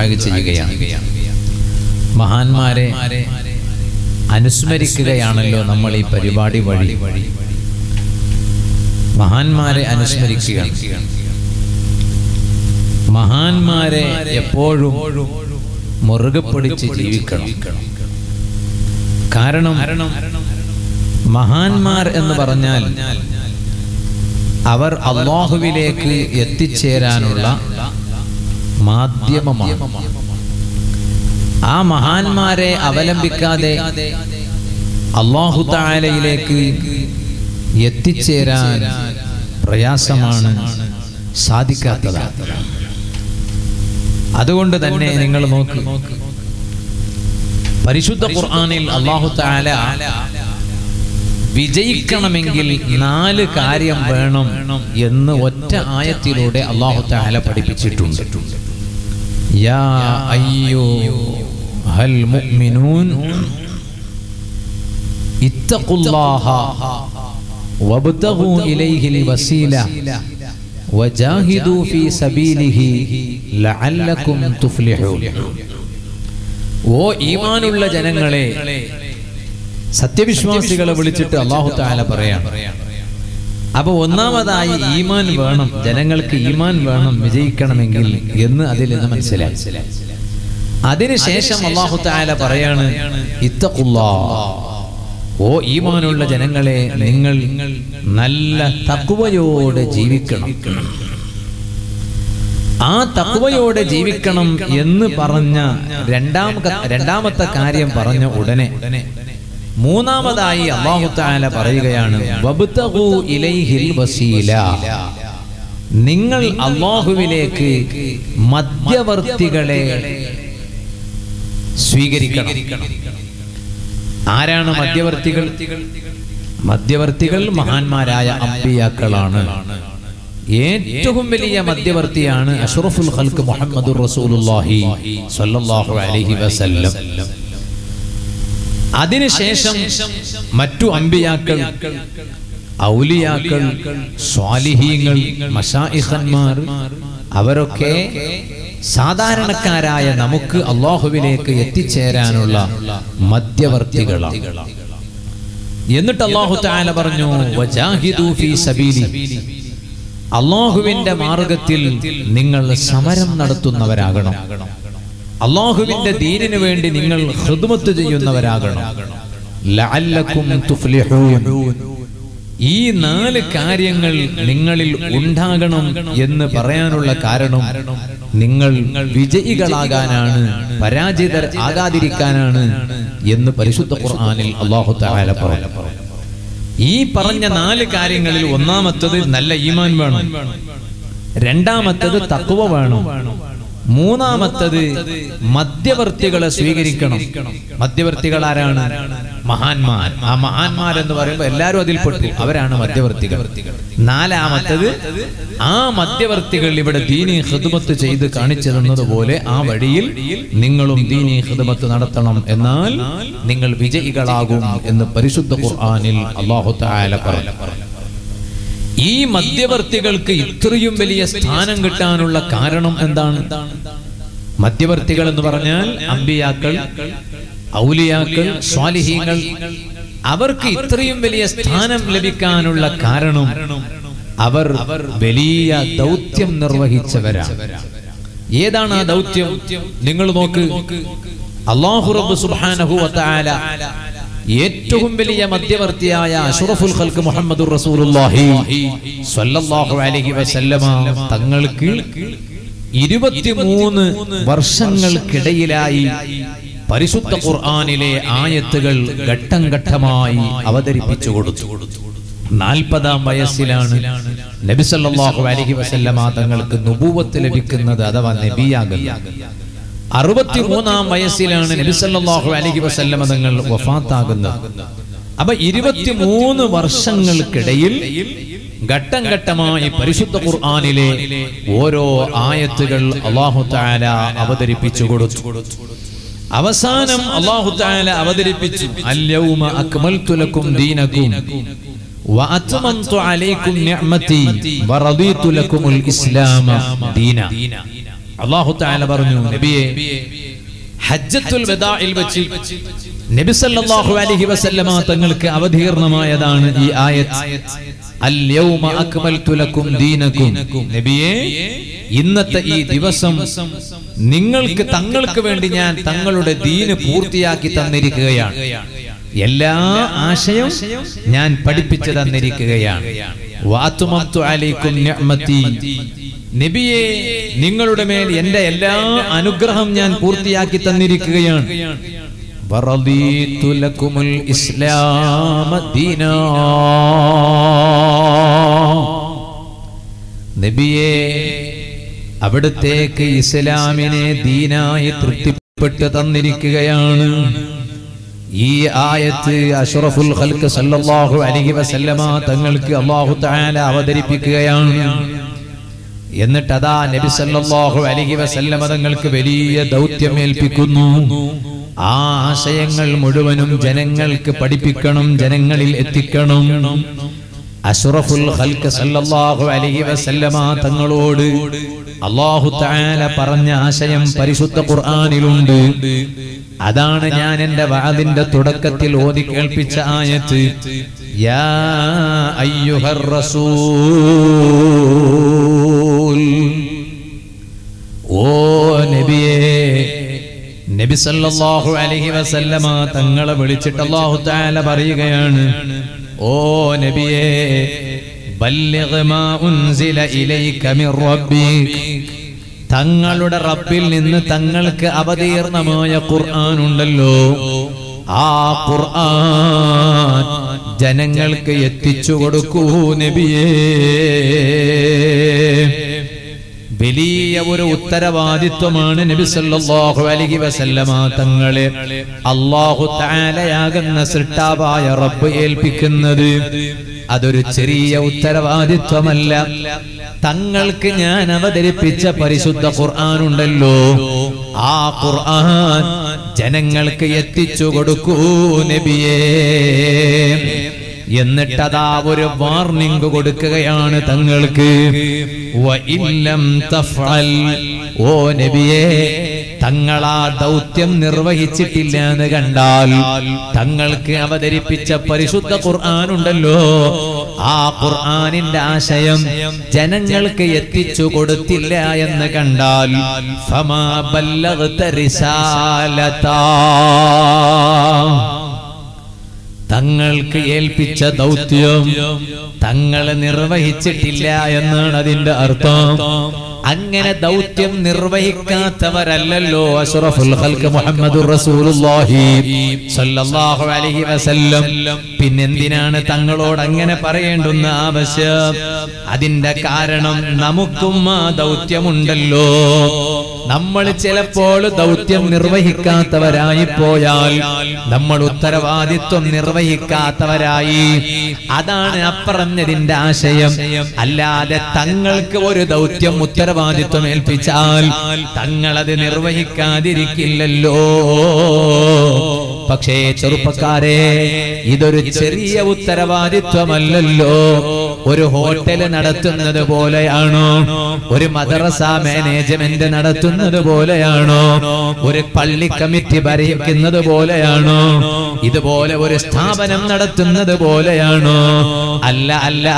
ദുആ ചെയ്യുകയാണ്. മഹാന്മാരെ അനുസ്മരിക്കുകയാണല്ലോ നമ്മൾ ഈ പരിപാടി വഴി. മഹാന്മാരെ അനുസ്മരിക്കുക മഹാന്മാരെ എപ്പോഴും മുറുകെ പിടിച്ച് ജീവിക്കണം. കാരണം മഹാന്മാർ എന്ന് പറഞ്ഞാൽ അവർ അള്ളാഹുവിലേക്ക് എത്തിച്ചേരാനുള്ള മാധ്യമമാണ്. ആ മഹാന്മാരെ അവലംബിക്കാതെ അള്ളാഹു താലയിലേക്ക് എത്തിച്ചേരാൻ പ്രയാസമാണ് സാധിക്കാത്തത്. അതുകൊണ്ട് തന്നെ നിങ്ങൾ നോക്ക് പരിശുദ്ധ ഖുർആനിൽ അള്ളാഹു താല വിജയിക്കണമെങ്കിൽ നാല് കാര്യം വേണം എന്ന് ഒറ്റ ആയത്തിലൂടെ അള്ളാഹു താല പഠിപ്പിച്ചിട്ടുണ്ട്. യാ അയ്യോ المؤمنون اتقوا الله وابتغوا ഇലൈഹിൽ വസീല وجاهدوا في سبيله لعلكم تفلحون ഓ ഈമാനുള്ള ജനങ്ങളെ സത്യവിശ്വാസികളെ വിളിച്ചിട്ട് അള്ളാഹു താല പറയാണ് അപ്പൊ ഒന്നാമതായി ഈമാൻ വേണം. ജനങ്ങൾക്ക് ഈമാൻ വേണം വിജയിക്കണമെങ്കിൽ എന്ന് അതിൽ നിന്ന് മനസ്സിലായി. അതിനുശേഷം അള്ളാഹു താല പറയാണ് ഓ ഈമാനുള്ള ജനങ്ങളെ നിങ്ങൾ നല്ല തക്കുവയോടെ ജീവിക്കണം. ആ തക്കുവയോടെ ജീവിക്കണം എന്ന് പറഞ്ഞ രണ്ടാം രണ്ടാമത്തെ കാര്യം പറഞ്ഞ ഉടനെ മൂന്നാമതായി അള്ളാഹുത്താല പറയുകയാണ് നിങ്ങൾ അള്ളാഹുവിലേക്ക് മധ്യവർത്തികളെ സ്വീകരിക്കണം. ആരാണ് മധ്യവർത്തികൾ? മധ്യവർത്തികൾ മഹാന്മാരായ അമ്പിയാക്കളാണ്. ഏറ്റവും വലിയ മധ്യവർത്തിയാണ് അഷ്റഫുൽ ഖൽക്ക് മുഹമ്മദ് റസൂലുള്ളാഹി സ്വല്ലല്ലാഹു അലൈഹി വസല്ലം. അതിനുശേഷം മറ്റു അമ്പിയാക്കൾ ഔലിയാക്കൾ സ്വാലിഹീങ്ങൾ മഷാഇഹന്മാർ അവരൊക്കെ സാധാരണക്കാരായ നമുക്ക് അള്ളാഹുവിലേക്ക് എത്തിച്ചേരാനുള്ള മധ്യവർത്തികളാണ്. എന്നിട്ട് അള്ളാഹു താല പറഞ്ഞു അള്ളാഹുവിന്റെ മാർഗത്തിൽ നിങ്ങൾ സമരം നടത്തുന്നവരാകണം. അള്ളാഹുവിന്റെ ദീനിനു വേണ്ടി നിങ്ങൾ ഹൃദമത്ത് ചെയ്യുന്നവരാകണം. ഈ നാല് കാര്യങ്ങൾ നിങ്ങളിൽ ഉണ്ടാകണം എന്ന് പറയാനുള്ള കാരണം നിങ്ങൾ വിജയികളാകാനാണ് പരാജിതർ ആകാതിരിക്കാനാണ് എന്ന് പരിശുദ്ധ ഖുർആാനിൽ അള്ളാഹു തആല പറഞ്ഞു. ഈ പറഞ്ഞ നാല് കാര്യങ്ങളിൽ ഒന്നാമത്തത് നല്ല ഈമാൻ വേണം. രണ്ടാമത്തത് തക്കുവ വേണം. മൂന്നാമത്തത് മധ്യവർത്തികളെ സ്വീകരിക്കണം. മധ്യവർത്തികൾ ആരാണ്? മഹാന്മാർ. ആ മഹാന്മാർ എന്ന് പറയുമ്പോൾ എല്ലാവരും അതിൽ പെട്ടു. അവരാണ് മധ്യവർത്തികൾ. നാലാമത്തത് ആ മധ്യവർത്തികൾ ഇവിടെ ദീനി ഹൃദമത്ത് ചെയ്ത് കാണിച്ചു തന്നതുപോലെ ആ വഴിയിൽ നിങ്ങളും ദീനി ഹൃദമത്ത് നടത്തണം എന്നാൽ നിങ്ങൾ വിജയികളാകും എന്ന് പരിശുദ്ധ ഖുർആാനിൽ അള്ളാഹു താല പറഞ്ഞു. ഈ മധ്യവർത്തികൾക്ക് ഇത്രയും വലിയ സ്ഥാനം കിട്ടാനുള്ള കാരണം എന്താണ്? മധ്യവർത്തികൾ എന്ന് പറഞ്ഞാൽ അമ്പിയാക്കൾ ഔലിയാക്കൾ സ്വാലിഹീങ്ങൾ. അവർക്ക് ഇത്രയും വലിയ സ്ഥാനം ലഭിക്കാനുള്ള കാരണം അവർ വലിയ ദൗത്യം നിർവഹിച്ചവരാണ്. ഏതാണ് ആ ദൗത്യം? നിങ്ങൾ നോക്ക്. അള്ളാഹു റബ്ബ് സുബ്ഹാനഹു വതആല ഏറ്റവും വലിയ മധ്യവർത്തിയായ അഷുറഫുൽ ഖൽക്ക് മുഹമ്മദ് റസൂലുള്ളാഹി സ്വല്ലല്ലാഹു അലൈഹി വസല്ലമ തങ്ങൾക്ക് ഇരുപത്തിമൂന്ന് വർഷങ്ങൾക്കിടയിലായി പരിശുദ്ധ ഖുർആനിലെ ആയത്തുകൾ ഘട്ടം ഘട്ടമായി അവതരിപ്പിച്ചു കൊടുത്തു. നാൽപ്പതാം വയസ്സിലാണ് നബി സല്ലല്ലാഹു അലൈഹി വസല്ലമ തങ്ങൾക്ക് നുപൂവത്ത് ലഭിക്കുന്നത് അഥവാ നബിയാകുന്നത്. അറുപത്തിമൂന്നാം വയസ്സിലാണ് നബി സല്ലല്ലാഹു അലൈഹി വസല്ലമ തങ്ങൾ വഫാത്താകുന്നത്. അപ്പൊ ഇരുപത്തിമൂന്ന് വർഷങ്ങൾക്കിടയിൽ ഘട്ടം ഘട്ടമായി പരിശുദ്ധ ഖുർആാനിലെ ഓരോ ആയത്തുകൾ അള്ളാഹു താല അവതരിപ്പിച്ചു കൊടുത്തു. അവസാനം അള്ളാഹു താല അവതരിപ്പിച്ചു അല്യൗമ അക്മൽതു ലക്കും ദീനക്കും വഅത്മംതു അലൈക്കും നിഅമതി വറദീതു ലക്കുമുൽ ഇസ്ലാമ ദീന. അള്ളാഹു താല പറഞ്ഞു നബിയെ ഹജ്ജത്തുൽ വദാഇൽ വെച്ച് നബി സല്ലല്ലാഹു അലൈഹി വസല്ലമ തങ്ങൾക്ക് അവതീർണമായതാണ് ഈ ആയത്ത്. അൽ യൗമ അക്മൽതു ലക്കും ദീനകും നബിയെ ഇന്നത്തെ ഈ ദിവസം നിങ്ങൾക്ക് തങ്ങൾക്ക് വേണ്ടി ഞാൻ തങ്ങളുടെ ദീന് പൂർത്തിയാക്കി തന്നിരിക്കുകയാണ്. എല്ലാ ആശയം ഞാൻ പഠിപ്പിച്ചു തന്നിരിക്കുകയാണ്. നബിയെ നിങ്ങളുടെ മേൽ എന്റെ എല്ലാ അനുഗ്രഹം ഞാൻ പൂർത്തിയാക്കി തന്നിരിക്കുകയാണ്. നബിയെ അവിടത്തേക്ക് ഇസ്ലാമിനെ ദീനായി തൃപ്തിപ്പെട്ട് തന്നിരിക്കുകയാണ്. ഈ ആയത്ത് അഷറഫുൽ ഖൽക്ക് സല്ലല്ലാഹു അലൈഹി വസല്ലമ തങ്ങൾക്ക് അല്ലാഹു തആല അവതരിപ്പിക്കുകയാണ്. എന്നിട്ട് അതാ നബി സല്ലല്ലാഹു അലൈഹി വസല്ലമ തങ്ങൾക്ക് വലിയ ദൗത്യം ഏൽപ്പിക്കുന്നു ആ ആശയങ്ങൾ മുഴുവനും ജനങ്ങൾക്ക് പഠിപ്പിക്കണം ജനങ്ങളിൽ എത്തിക്കണം. അഷറഫുൽ ഖൽക്ക് സല്ലല്ലാഹു അലൈഹി വസല്ലമ തങ്ങളോട് അല്ലാഹു താല പറഞ്ഞ ആശയം പരിശുദ്ധ ഖുർആനിലുണ്ട്. അതാണ് ഞാൻ എന്റെ വാദിന്റെ തുടക്കത്തിൽ ഓതി കേൾപ്പിച്ച ആയത്ത്. യാ അയ്യുഹർ റസൂൽ. ഓ നബിയേ നബി സല്ലല്ലാഹു അലൈഹി വസല്ലമ തങ്ങളെ വിളിച്ചിട്ട് അല്ലാഹു തആല പറയുകയാണ് ഓ നബിയേ തങ്ങളുടെ റബ്ബിൽ നിന്ന് തങ്ങൾക്ക് അവതീർണമായ ഉണ്ടല്ലോ. ആ ഖുർആൻ ജനങ്ങൾക്ക് എത്തിച്ചു കൊടുക്കൂ നബിയേ. വലിയ ഒരു ഉത്തരവാദിത്വമാണ് നബി സല്ലല്ലാഹു അലൈഹി വസല്ലമ തങ്ങളെ അല്ലാഹു തആലയാകുന്ന സൃഷ്ടാവായ റബ്ബ് ഏൽപ്പിക്കുന്നത്. അതൊരു ചെറിയ ഉത്തരവാദിത്വമല്ല. തങ്ങൾക്ക് ഞാൻ അവതരിപ്പിച്ച പരിശുദ്ധ ഖുർആാനുണ്ടല്ലോ ആ ഖുർആൻ ജനങ്ങൾക്ക് എത്തിച്ചു കൊടുക്കൂ നബിയേ. എന്നിട്ടതാ ഒരു വാർണിംഗ് കൊടുക്കുകയാണ് തങ്ങൾക്ക്. ഓ നബിയേ തങ്ങളാ ദൗത്യം നിർവഹിച്ചിട്ടില്ല എന്ന് കണ്ടാൽ തങ്ങൾക്ക് അവതരിപ്പിച്ച പരിശുദ്ധ ഖുർആൻ ഉണ്ടല്ലോ ആ ഖുർആനിന്റെ ആശയം ജനങ്ങൾക്ക് എത്തിച്ചു കൊടുത്തില്ല എന്ന് കണ്ടാൽ തങ്ങൾക്ക് ഏൽപ്പിച്ച ദൗത്യം തങ്ങൾ നിർവഹിച്ചിട്ടില്ല എന്നാണ് അതിന്റെ അർത്ഥം. അങ്ങനെ ദൗത്യം നിർവഹിക്കാത്തവരല്ലല്ലോ അഷ്റഫുൽ മുഹമ്മദുർ റസൂലുള്ളാഹി അലൈഹി വസല്ലം. പിന്നെന്തിനാണ് തങ്ങളോട് അങ്ങനെ പറയേണ്ടുന്ന ആവശ്യം? അതിന്റെ കാരണം നമുക്കും ആ ദൗത്യമുണ്ടല്ലോ. നമ്മൾ ചിലപ്പോൾ ദൗത്യം നിർവഹിക്കാത്തവരായി പോയാൽ നമ്മൾ ഉത്തരവാദിത്വം നിർവഹിക്കാത്തവരായി. അതാണ് അപ്പറഞ്ഞതിന്റെ ആശയം. അല്ലാതെ തങ്ങൾക്ക് ഒരു ദൗത്യം ഉത്തരവാദിത്വം ഏൽപ്പിച്ചാൽ തങ്ങളത് നിർവഹിക്കാതിരിക്കില്ലല്ലോ. പക്ഷേ ചെറുപ്പക്കാരെ ഇതൊരു ചെറിയ ഉത്തരവാദിത്വമല്ലല്ലോ. ഒരു ഹോട്ടൽ നടത്തുന്നത് പോലെയാണോ? ഒരു മദ്രസ മാനേജ്മെന്റ് നടത്തുന്നത് പോലെയാണോ? ഒരു പള്ളി കമ്മിറ്റി ഭരിക്കുന്നത് പോലെയാണോ? ഇതുപോലെ ഒരു സ്ഥാപനം നടത്തുന്നത് പോലെയാണോ? അല്ല അല്ല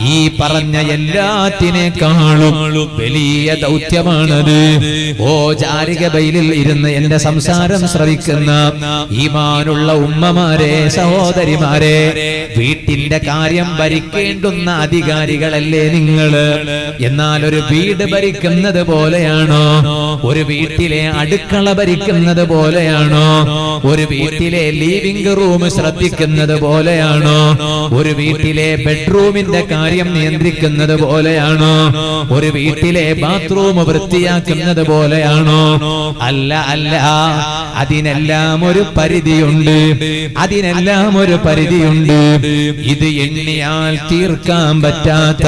ഈ പറഞ്ഞ എല്ലാത്തിനേക്കാളും വലിയ ദൗത്യമാണത്. ഓ ജാരിക ബൈലിൽ ഇരുന്ന് എന്റെ സംസാരം ശ്രവിക്കുന്ന ഈമാനുള്ള ഉമ്മമാരെ സഹോദരിമാരെ വീട്ടിന്റെ കാര്യം ഭരിക്കേണ്ടുന്ന അധികാരികളല്ലേ നിങ്ങൾ? എന്നാൽ ഒരു വീട് ഭരിക്കുന്നത് പോലെയാണോ? ഒരു വീട്ടിലെ അടുക്കള ഭരിക്കുന്നത് പോലെയാണോ? ഒരു വീട്ടിലെ ലിവിംഗ് റൂം ശ്രദ്ധിക്കുന്നത് പോലെയാണോ? ഒരു വീട്ടിലെ ബെഡ്റൂമിന്റെ കാര്യം നിയന്ത്രിക്കുന്നത് പോലെയാണോ? ഒരു വീട്ടിലെ ബാത്റൂം വൃത്തിയാക്കുന്നത് പോലെയാണോ? അല്ല അല്ല അതിനെല്ലാം ഒരു പരിധിയുണ്ട്. അതിനെല്ലാം ഒരു പരിധിയുണ്ട്. ഇത് എണ്ണിയാൽ തീർ തീർക്കാൻ പറ്റാത്ത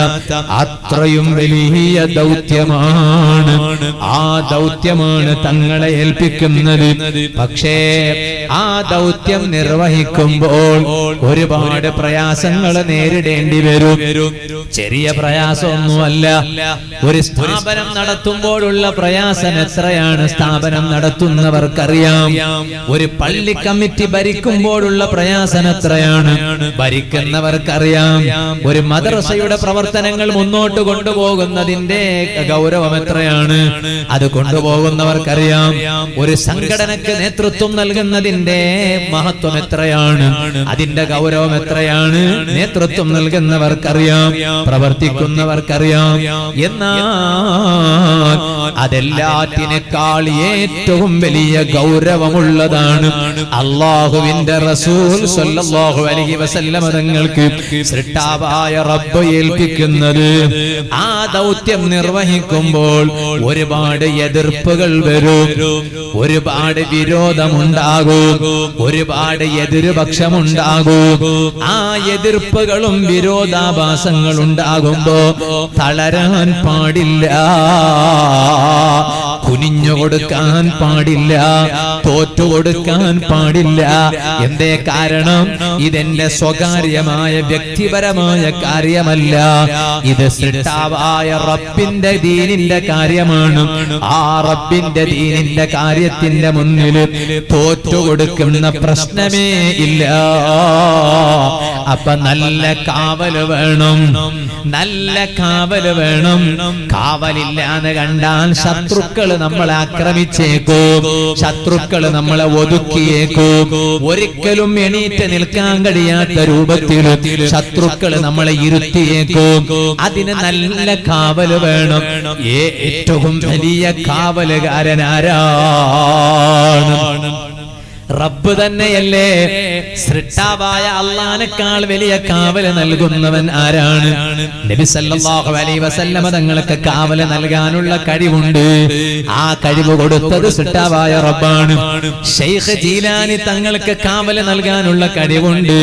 അത്രയും വലിയ ദൗത്യമാണ്. ആ ദൗത്യമാണ് തങ്ങളെ ഏൽപ്പിക്കുന്നത്. പക്ഷേ ആ ദൗത്യം നിർവഹിക്കുമ്പോൾ ഒരുപാട് പ്രയാസങ്ങൾ നേരിടേണ്ടി വരും. ചെറിയ പ്രയാസമൊന്നുമല്ല. ഒരു സ്ഥാപനം നടത്തുമ്പോഴുള്ള പ്രയാസം എത്രയാണ്? സ്ഥാപനം നടത്തുന്നവർക്കറിയാം. ഒരു പള്ളി കമ്മിറ്റി ഭരിക്കുമ്പോഴുള്ള പ്രയാസം എത്രയാണ്? ഭരിക്കുന്നവർക്കറിയാം. ഒരു മദ്രസയുടെ പ്രവർത്തനങ്ങൾ മുന്നോട്ട് കൊണ്ടുപോകുന്നതിന്റെ ഗൗരവം എത്രയാണ്? അത് കൊണ്ടുപോകുന്നവർക്കറിയാം. ഒരു സംഘടനക്ക് നേതൃത്വം നൽകുന്നതിന്റെ മഹത്വം എത്രയാണ്? അതിന്റെ ഗൗരവം എത്രയാണ്? നേതൃത്വം നൽകുന്നവർക്കറിയാം. പ്രവർത്തിക്കുന്നവർക്കറിയാം. എന്നാൽ അതെല്ലാറ്റിനേക്കാൾ ഏറ്റവും വലിയ ഗൗരവമുള്ളതാണ് അള്ളാഹുവിന്റെ റസൂൽ അലൈഹി വസല്ലം തങ്ങൾക്ക് സൃഷ്ടാവായ റബ്ബ് ഏൽപ്പിക്കുന്നത്. ആ ദൗത്യം നിർവഹിക്കുമ്പോൾ ഒരുപാട് എതിർപ്പുകൾ വരും. ഒരുപാട് വിരോധമുണ്ടാകും. ഒരുപാട് എതിരുപക്ഷമുണ്ടാകും. ആ എതിർപ്പുകളും വിരോധാഭാസങ്ങൾ ഉണ്ടാകുമ്പോ തളരാൻ പാടില്ല. കുനിഞ്ഞു കൊടുക്കാൻ പാടില്ല തോറ്റു കൊടുക്കാൻ പാടില്ല. എന്തേ കാരണം? ഇതെന്റെ സ്വകാര്യമായ വ്യക്തിപരമായ കാര്യമല്ല. ഇത് സൃഷ്ടാവായ റബ്ബിന്റെ ദീനിന്റെ കാര്യമാണ്. ആ റബ്ബിന്റെ ദീനിന്റെ കാര്യത്തിന്റെ മുന്നിൽ തോറ്റു കൊടുക്കുന്ന പ്രശ്നമേ ഇല്ല. അപ്പൊ നല്ല കാവൽ വേണം. നല്ല കാവൽ വേണം. കാവലില്ലാന്ന് കണ്ടാൽ ശത്രുക്കൾ നമ്മളെ ആക്രമിച്ചേക്കും. ശത്രുക്കൾ നമ്മളെ ഒതുക്കിയേക്കും. ഒരിക്കലും എണീറ്റ് നിൽക്കാൻ കഴിയാത്ത രൂപത്തിൽ ശത്രുക്കൾ നമ്മളെ ഇരുത്തിയേക്കും. അതിന് നല്ല കാവൽ വേണം. ഏറ്റവും വലിയ കാവലുകാരനാരാണ്. റബ്ബ് തന്നെയല്ലേ? സൃഷ്ടാവായ അള്ളാനേക്കാൾ വലിയ കാവൽ നൽകുന്നവൻ ആരാണ്? നബി സല്ലല്ലാഹു അലൈഹി വസല്ലമ തങ്ങൾക്ക് കാവൽ നൽകാനുള്ള കഴിവുണ്ട്. ആ കഴിവ് കൊടുത്തത് സൃഷ്ടാവായ റബ്ബാണ്. ഷെയ്ഖ് ജീലാനി തങ്ങൾക്ക് കാവൽ നൽകാനുള്ള കഴിവുണ്ട്.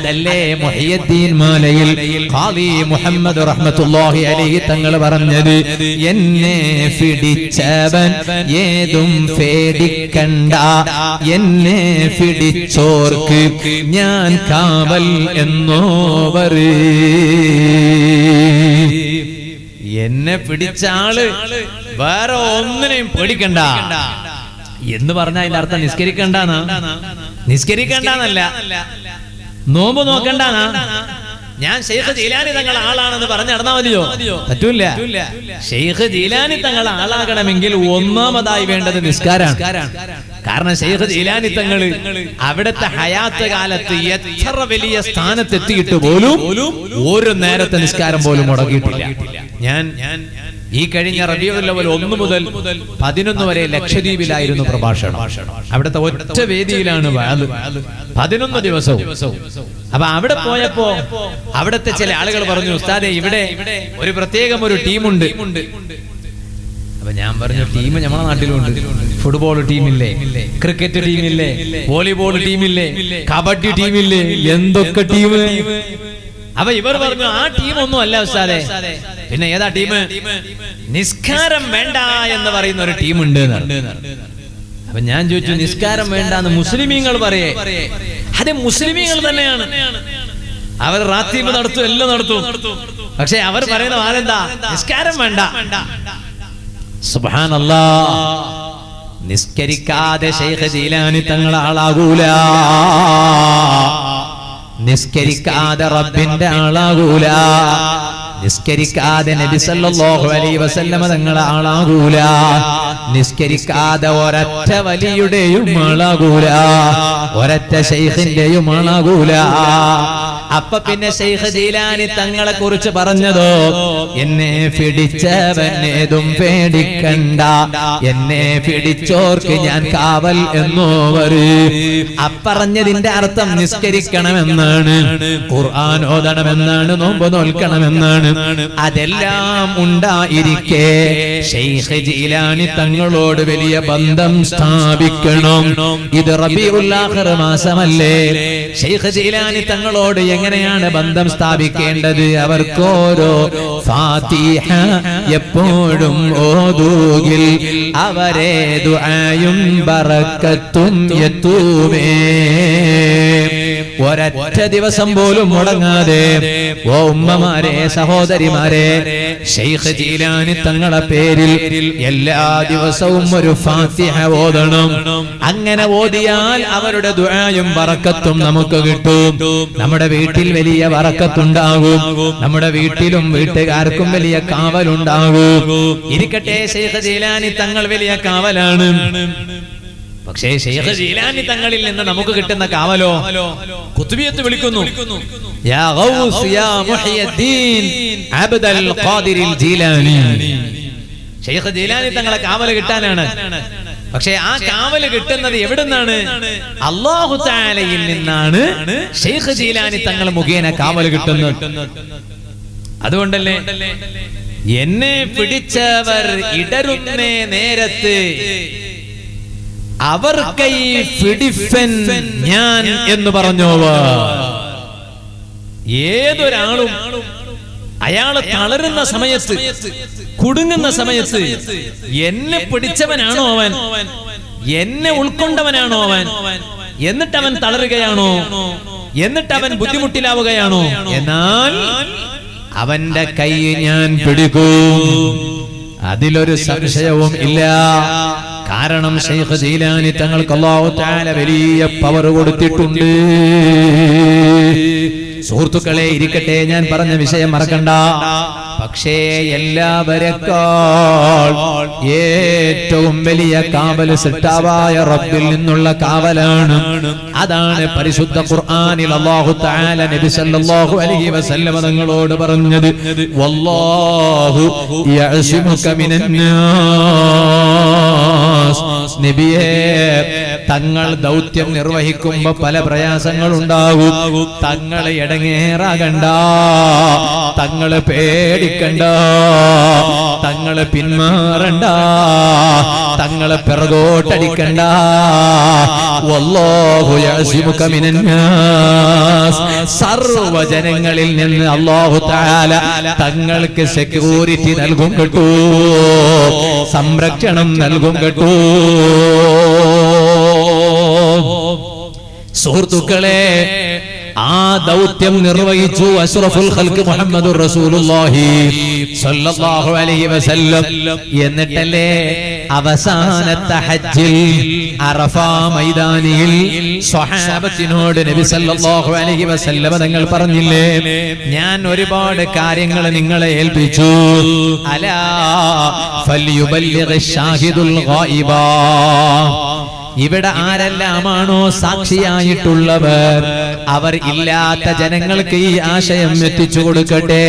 അതല്ലേ മുഹയ്യദ്ദീൻ മാലയിൽ ഖാദി മുഹമ്മദ് റഹ്മത്തുള്ളാഹി അലൈഹി തങ്ങൾ പറഞ്ഞത്? എന്നെ പിടിച്ചവൻ ഏതും പേടിക്കണ്ട. എന്നെ പിടിച്ചോർക്ക് ഞാൻ കാവൽ എന്നോവർ. എന്നെ പിടിച്ച ആൾ വേറെ ഒന്നിനെയും പേടിക്കണ്ട. എന്ന് പറഞ്ഞ അതിന്റെ അർത്ഥം നിസ്കരിക്കണ്ട നിസ്കരിക്കണ്ടെന്നല്ല. നോമ്പ് നോക്കണ്ട ഞാൻ ഷെയ്ഖ് ജീലാനി തങ്ങൾ ആളാണെന്ന് പറഞ്ഞു നടന്നാ മതിയോ? പറ്റൂല ഷെയ്ഖ് ജീലാനി തങ്ങൾ ആളാകണമെങ്കിൽ ഒന്നാമതായി വേണ്ടത് നിസ്കാരാണ്. കാരണം ഷെയ്ഖ് ജീലാനി തങ്ങൾ അവിടുത്തെ ഹയാത്ത് കാലത്ത് എത്ര വലിയ സ്ഥാനത്തെത്തിയിട്ട് പോലും ഒരു നേരത്തെ നിസ്കാരം പോലും മുടങ്ങിയിട്ടില്ല. ഞാൻ ഈ കഴിഞ്ഞ റബിയുല്ലവൽ ഒന്ന് മുതൽ പതിനൊന്ന് വരെ ലക്ഷദ്വീപിലായിരുന്നു പ്രഭാഷണം. അവിടുത്തെ ഒറ്റ വേദിയിലാണ് പതിനൊന്ന് ദിവസവും. അപ്പൊ അവിടെ പോയപ്പോ അവിടത്തെ ചില ആളുകൾ പറഞ്ഞു ഉസ്താദെ ഇവിടെ ഒരു പ്രത്യേകം ഒരു ടീമുണ്ട്. അപ്പൊ ഞാൻ പറഞ്ഞു ടീം നമ്മുടെ നാട്ടിലുണ്ട്. ഫുട്ബോൾ ടീമില്ലേ ക്രിക്കറ്റ് ടീമില്ലേ വോളിബോൾ ടീമില്ലേ കബഡി ടീമില്ലേ എന്തൊക്കെ ടീം അപ്പൊ ഇവർ പറഞ്ഞു ആ ടീം ഒന്നും അല്ല ഉസ്താദെ. പിന്നെ ഏതാ ടീം നിസ്കാരം വേണ്ട എന്ന് പറയുന്ന ഒരു ടീം ടീമുണ്ട് അപ്പൊ ഞാൻ ചോദിച്ചു നിസ്കാരം വേണ്ട എന്ന് മുസ്ലിമീങ്ങൾ പറയേ. അതെ മുസ്ലിമീങ്ങൾ തന്നെയാണ്. അവർ റാത്തീമ് നടത്തും എല്ലാം നടത്തും. പക്ഷെ അവർ പറയുന്ന ആരെന്താ നിസ്കാരം വേണ്ട. സുബ്ഹാനല്ലാ. നിസ്കരിക്കാതെ ശൈഖ് ജീലാനി തങ്ങളെ ആളാകൂല. നിസ്കരിക്കാതെ റബ്ബിന്റെ ആളാകൂല. നിസ്കരിക്കാതെ നബി സല്ലല്ലാഹു അലൈഹി വസല്ലമ തങ്ങളെ ആളാകൂല. നിസ്കരിക്കാതെ ഒരൊറ്റ വലിയുടെയും ആളാകൂല. ഒരൊറ്റ ശൈഖിന്റെയും ആളാകൂല. അപ്പൊ പിന്നെ ഷെയ്ഖ് ജീലാനി തങ്ങളെ കുറിച്ച് പറഞ്ഞതോ? എന്നെ പിടിച്ചവനേതും പേടിക്കണ്ട. എന്നെ പിടിച്ചോർക്ക് ഞാൻ കാവൽ എന്നോവര് അപ്പറഞ്ഞതിന്റെ അർത്ഥം നിസ്കരിക്കണമെന്നാണ്. ഖുർആൻ ഓതണമെന്നാണ്. നോമ്പ് നോൽക്കണമെന്നാണ്. അതെല്ലാം ഉണ്ടായിരിക്കെ. ഷെയ്ഖ് ജീലാനി തങ്ങളോട് വലിയ ബന്ധം സ്ഥാപിക്കണം. ഇത് ആഖിർ മാസമല്ലേ? ഷെയ്ഖ് ജീലാനി തങ്ങളോട് എങ്ങനെയാണ് ബന്ധം സ്ഥാപിക്കേണ്ടത്? അവർക്കോരോ ഫാത്തിഹ എപ്പോഴും ഓതൂകിൽ അവരേതു ആയും ബറക്കത്തും എത്തൂമേ. ഒരൊറ്റ ദിവസം പോലും മുടങ്ങാതെ ഓ ഉമ്മമാരെ സഹോദരിമാരെ ഷെയ്ഖ് ജീലാനി തങ്ങളെ പേരിൽ എല്ലാ ദിവസവും ഒരു ഫാത്തിഹ ഓതണം. അങ്ങനെ ഓതിയാൽ അവരുടെ ദുആയും വറക്കത്തും നമുക്ക് കിട്ടും. നമ്മുടെ വീട്ടിൽ വലിയ വറക്കത്തുണ്ടാകും. നമ്മുടെ വീട്ടിലും വീട്ടുകാർക്കും വലിയ കാവലുണ്ടാകും. ഇരിക്കട്ടെ ഷെയ്ഖ് ജീലാനി തങ്ങൾ വലിയ കാവലാണ്. പക്ഷേ ഷെയ്ഖ് ജീലാനി തങ്ങളിൽ നിന്ന് നമുക്ക് കിട്ടുന്ന കാവലോ കുത്തുബിയത്ത് വിളിക്കുന്നു. യാ ഗൗസ് യാ മുഹിയദ്ദീൻ അബ്ദൽ ഖാദിരിൽ ജീലാനി. ഷെയ്ഖ് ജീലാനി തങ്ങളെ കാവല കിട്ടാനാണ്. പക്ഷെ ആ കാവൽ കിട്ടുന്നത് എവിടുന്നാണ്? അള്ളാഹു താലയിൽ നിന്നാണ് ഷെയ്ഖ് ജീലാനി തങ്ങൾ മുഖേന കാവൽ കിട്ടുന്നത്. അതുകൊണ്ടല്ലേ? എന്നെ പിടിച്ചവർ ഇടരുന്നേ നേരത്ത്. അവർക്കൈ പിടിഫൻ ഞാൻ എന്ന് പറഞ്ഞോവ. ഏതൊരാളും അയാൾ തളരുന്ന സമയത്ത് കുടുങ്ങുന്ന സമയത്ത് എന്നെ പിടിച്ചവനാണോ അവൻ? എന്നെ ഉൾക്കൊണ്ടവനാണോ അവൻ? എന്നിട്ട് അവൻ തളരുകയാണോ? എന്നിട്ട് അവൻ ബുദ്ധിമുട്ടിലാവുകയാണോ? എന്നാൽ അവന്റെ കൈ ഞാൻ പിടിക്കും. അതിലൊരു സംശയവും ഇല്ല കാരണം ഷെയ്ഖ് ജീലാനി തങ്ങൾക്ക് അല്ലാഹു തആല വലിയ പവർ കൊടുത്തിട്ടുണ്ട്. സുഹൃത്തുക്കളെ ഇരിക്കട്ടെ ഞാൻ പറഞ്ഞ വിഷയം മറക്കണ്ട. പക്ഷേ എല്ലാവരെക്കാൾ ഏറ്റവും വലിയ കാവൽ സിട്ടാവായ റബ്ബിൽ നിന്നുള്ള കാവലാണ്. അതാണ് പരിശുദ്ധ ഖുർആനിൽ അല്ലാഹു തആല നബി സല്ലല്ലാഹു അലൈഹി വസല്ലമ തങ്ങളോട് പറഞ്ഞത് വല്ലാഹു യഅസിമുക മിനന്നാസ് നബിയേ തങ്ങൾ ദൗത്യം നിർവഹിക്കുമ്പോ പല പ്രയാസങ്ങളുണ്ടാകും തങ്ങളെ ഇടങ്ങേറാകണ്ട. തങ്ങൾ പേടിക്കണ്ട. തങ്ങൾ പിന്മാറണ്ട. തങ്ങൾ പിറകോട്ടടിക്കണ്ട. സർവജനങ്ങളിൽ നിന്ന് അള്ളാഹു താല തങ്ങൾക്ക് സെക്യൂരിറ്റി നൽകും കേട്ടു. സംരക്ഷണം നൽകും കേട്ടു. സുഹൃത്തുക്കളെ ആ ദൗത്യം നിർവഹിച്ചു അഷ്റഫുൽ ഖൽക്ക് മുഹമ്മദുർ റസൂലുള്ളാഹി സ്വല്ലല്ലാഹു അലൈഹി വസല്ലം. എന്നിട്ടല്ലേ അവസാനത്തെ ഹജ്ജിൽ അറഫ മൈതാനിയിൽ സ്വഹാബത്തിനോട് നബി സല്ലല്ലാഹു അലൈഹി വസല്ലമ തങ്ങൾ പറഞ്ഞില്ലേ ഞാൻ ഒരുപാട് കാര്യങ്ങൾ നിങ്ങളെ ഏൽപ്പിച്ചു. അലാ ഫല്യുബല്ലിഗ് ഷാഹിദുൽ ഗായിബ. ഇവിടെ ആരെല്ലാമാണോ സാക്ഷിയായിട്ടുള്ളവർ? അവർ ഇല്ലാത്ത ജനങ്ങൾക്ക് ഈ ആശയം എത്തിച്ചു കൊടുക്കട്ടെ.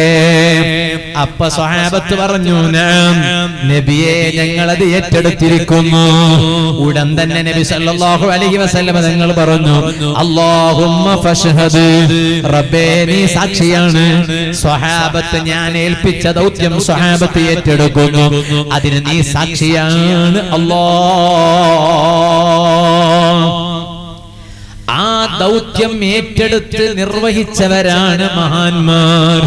അപ്പ സ്വഹാബത്ത് പറഞ്ഞു നബിയെ ഞങ്ങൾ അത് ഏറ്റെടുത്തിരിക്കുന്നു. ഉടൻ തന്നെ നബി സല്ലല്ലാഹു അലൈഹി വസല്ലം തങ്ങൾ പറഞ്ഞു അല്ലാഹുമ്മ ഫഷ്ഹദ്. റബ്ബേ നീ സാക്ഷിയാണ്. സ്വഹാബത്ത് ഞാൻ ഏൽപ്പിച്ച ദൗത്യം സ്വഹാബത്ത് ഏറ്റെടുക്കുന്നു. അതിന് നീ സാക്ഷിയാണ്. അല്ലാ ആ ദൗത്യം ഏറ്റെടുത്ത് നിർവഹിച്ചവരാണ് മഹാന്മാർ.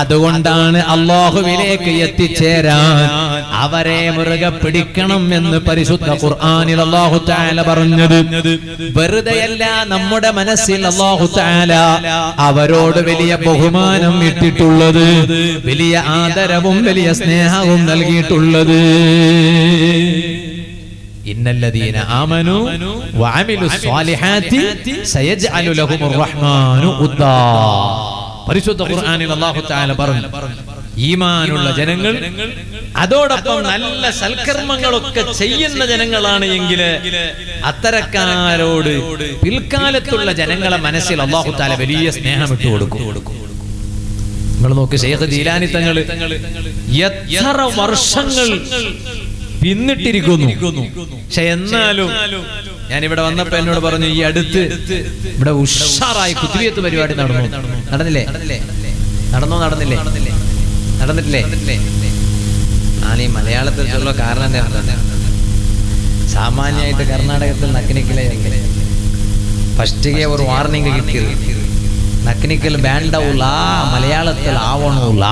അതുകൊണ്ടാണ് അള്ളാഹുവിലേക്ക് എത്തിച്ചേരാൻ അവരെ മുറുകെ പിടിക്കണം എന്ന് പരിശുദ്ധ ഖുർആാനിൽ അള്ളാഹു താല പറഞ്ഞത്. വെറുതെയല്ല നമ്മുടെ മനസ്സിൽ അള്ളാഹു താല അവരോട് വലിയ ബഹുമാനം ഇട്ടിട്ടുള്ളത് വലിയ ആദരവും വലിയ സ്നേഹവും നൽകിയിട്ടുള്ളത്. ഇന്നല്ലദീന വഅമിലു സയജ്അലു റഹ്മാനു പരിശുദ്ധ ഖുർആനിൽ അല്ലാഹു തആല ഈമാനുള്ള ജനങ്ങൾ അതോടൊപ്പം നല്ല സൽക്കർമ്മങ്ങളൊക്കെ ചെയ്യുന്ന ജനങ്ങളാണ് എങ്കിൽ അത്തരക്കാരോട് പിൽക്കാലത്തുള്ള ജനങ്ങളെ മനസ്സിൽ അള്ളാഹു താല വലിയ സ്നേഹം ഇട്ട് കൊടുക്കും. നിങ്ങൾ നോക്ക് ശേഖ ജീലാനിത്തങ്ങൾ എത്ര വർഷങ്ങൾ പിന്നിട്ടിരിക്കുന്നു പക്ഷെ എന്നാലും ഞാൻ ഇവിടെ വന്നപ്പോ എന്നോട് പറഞ്ഞു ഈ അടുത്ത് ഇവിടെ ഉഷാറായി കുത്തിരിയത്ത് പരിപാടി നടന്നു. നടന്നില്ലേ? നടന്നോ നടന്നില്ലേ? നടന്നിട്ടില്ലേ? ആണ് ഈ മലയാളത്തിൽ ചൊല്ലോ കാരണം എന്താ? സാമാന്യമായിട്ട് കർണാടകത്തിൽ ഫസ്റ്റ് ഫസ്റ്റിಗೆ ഒരു വാർണിംഗ് കിട്ടിയത്. നക്കിനിക്കൽ വേണ്ടവുള്ള മലയാളത്തിൽ ആവണവുള്ള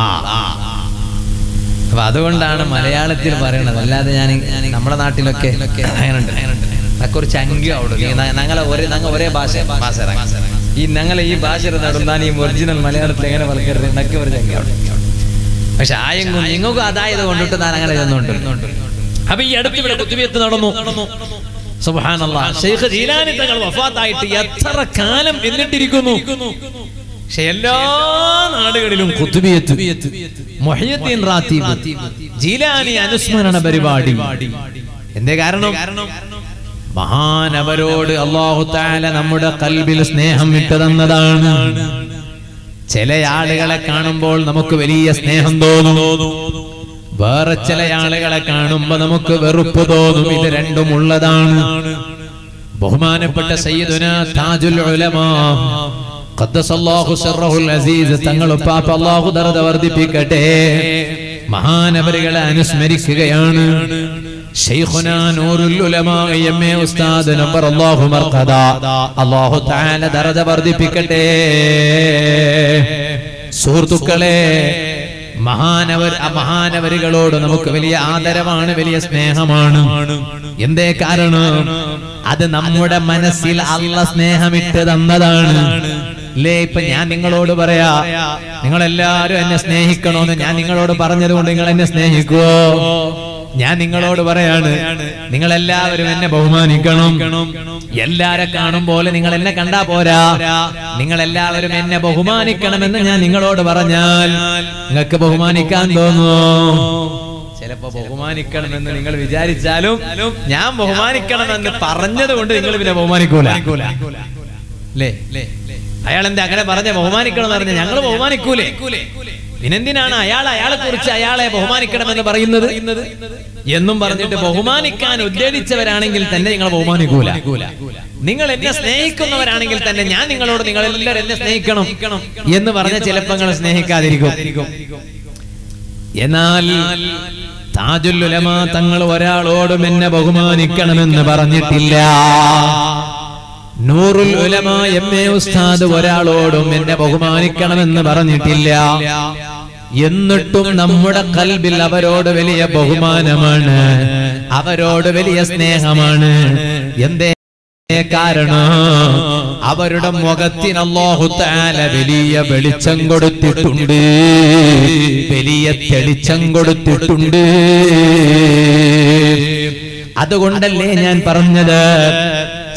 അപ്പൊ അതുകൊണ്ടാണ് മലയാളത്തിൽ പറയണത്. അല്ലാതെ ഞാൻ നമ്മുടെ നാട്ടിലൊക്കെ അങ്ങനുണ്ട് കുറച്ച് ചങ്കി അവിടെ ഞങ്ങളെ ഒരേ ഞങ്ങൾ ഒരേ ഭാഷ. ഭാഷ. ഈ ഞങ്ങളെ ഈ ഭാഷ നടന്നാൽ ഈ ഒറിജിനൽ മലയാളത്തിൽ എങ്ങനെ വളർക്കരുത് എന്നൊക്കെ ഒരു ചങ്കി അവിടെ പക്ഷെ ആയെങ്കിലും നിങ്ങൾക്ക് അതായത് കൊണ്ടിട്ട് ഞാൻ അങ്ങനെ ചെന്നുണ്ട് അപ്പൊ ഈ അടുത്ത് ഇവിടെ കുത്തിവെത്ത് നടന്നു. സുബാനല്ല ഷെയ്ഖ് ജീലാനി തങ്ങൾ വഫാത്തായിട്ട് എത്ര കാലം എന്നിട്ടിരിക്കുന്നു പക്ഷെ എല്ലാ നാടുകളിലും മൊഹീദ്ദീൻ റാത്തീബ്. ജീലാനി അനുസ്മരണ പരിപാടി. എന്തേ കാരണം? മഹാനവരോട് അള്ളാഹു താല നമ്മുടെ കൽബിൽ സ്നേഹം ഇട്ട് തന്നതാണ് ചില ആളുകളെ കാണുമ്പോൾ നമുക്ക് വലിയ സ്നേഹം തോന്നും. വേറെ ചില ആളുകളെ കാണുമ്പോ നമുക്ക് വെറുപ്പ് തോന്നും. ഇത് രണ്ടും ഉള്ളതാണ്. ബഹുമാനപ്പെട്ട സയ്യിദുന താജുൽ ഉലമാ. തങ്ങൾ ഉപ്പാപ്പ വർദ്ധിപ്പിക്കട്ടെ. മഹാനവരുകളെ അനുസ്മരിക്കുകയാണ്. ഉസ്താദ് നമ്പർ ദർജ വർദ്ധിപ്പിക്കട്ടെ. സുഹൃത്തുക്കളെ മഹാനവർ മഹാനവരുകളോട് നമുക്ക് വലിയ ആദരവാണ് വലിയ സ്നേഹമാണ്. എന്തേ കാരണം? അത് നമ്മുടെ മനസ്സിൽ അല്ല സ്നേഹമിട്ട് തന്നതാണ്. അല്ലേ ഇപ്പൊ ഞാൻ നിങ്ങളോട് പറയാ നിങ്ങൾ എല്ലാരും എന്നെ സ്നേഹിക്കണോന്ന് ഞാൻ നിങ്ങളോട് പറഞ്ഞത് കൊണ്ട് നിങ്ങൾ എന്നെ സ്നേഹിക്കുവോ? ഞാൻ നിങ്ങളോട് പറയാണ് നിങ്ങൾ എല്ലാവരും എന്നെ ബഹുമാനിക്കണം. എല്ലാരെ കാണും പോലെ നിങ്ങൾ എന്നെ കണ്ടാ പോരാ. നിങ്ങൾ എല്ലാവരും എന്നെ ബഹുമാനിക്കണമെന്ന് ഞാൻ നിങ്ങളോട് പറഞ്ഞാൽ നിങ്ങൾക്ക് ബഹുമാനിക്കാൻ തോന്നുന്നു ചിലപ്പോ ബഹുമാനിക്കണമെന്ന് നിങ്ങൾ വിചാരിച്ചാലും ഞാൻ ബഹുമാനിക്കണമെന്ന് പറഞ്ഞത് കൊണ്ട് നിങ്ങൾ പിന്നെ ബഹുമാനിക്കൂല. അയാൾ എന്താ അങ്ങനെ പറഞ്ഞ ബഹുമാനിക്കണം പറഞ്ഞ? ഞങ്ങൾ ബഹുമാനിക്കൂലേ? പിന്നെന്തിനാണ് അയാൾ അയാളെ കുറിച്ച് അയാളെ ബഹുമാനിക്കണമെന്ന് പറയുന്നത്? എന്നും പറഞ്ഞിട്ട് ബഹുമാനിക്കാൻ ഉദ്ദേശിച്ചവരാണെങ്കിൽ തന്നെ നിങ്ങൾ ബഹുമാനിക്കൂല. നിങ്ങൾ എന്നെ സ്നേഹിക്കുന്നവരാണെങ്കിൽ തന്നെ ഞാൻ നിങ്ങളോട് നിങ്ങൾ എല്ലാവരും എന്നെ സ്നേഹിക്കണം എന്ന് പറഞ്ഞ ചിലപ്പോൾ നിങ്ങൾ സ്നേഹിക്കാതിരിക്കും. എന്നാൽ താജുൽ ഉലമ തങ്ങൾ ഒരാളോടും എന്നെ ബഹുമാനിക്കണമെന്ന് പറഞ്ഞിട്ടില്ല. നൂറുൽ ഉലമ എം എ ഉസ്താദ് ഒരാളോടും എന്നെ ബഹുമാനിക്കണമെന്ന് പറഞ്ഞിട്ടില്ല. എന്നിട്ടും നമ്മുടെ കൽബിൽ അവരോട് വലിയ ബഹുമാനമാണ്. അവരോട് വലിയ സ്നേഹമാണ്. എന്തേ കാരണം? അവരുടെ മുഖത്തിന് അല്ലാഹു തആല വലിയ വെളിച്ചം കൊടുത്തിട്ടുണ്ട്. വലിയ തെളിച്ചം കൊടുത്തിട്ടുണ്ട്. അതുകൊണ്ടല്ലേ ഞാൻ പറഞ്ഞത്?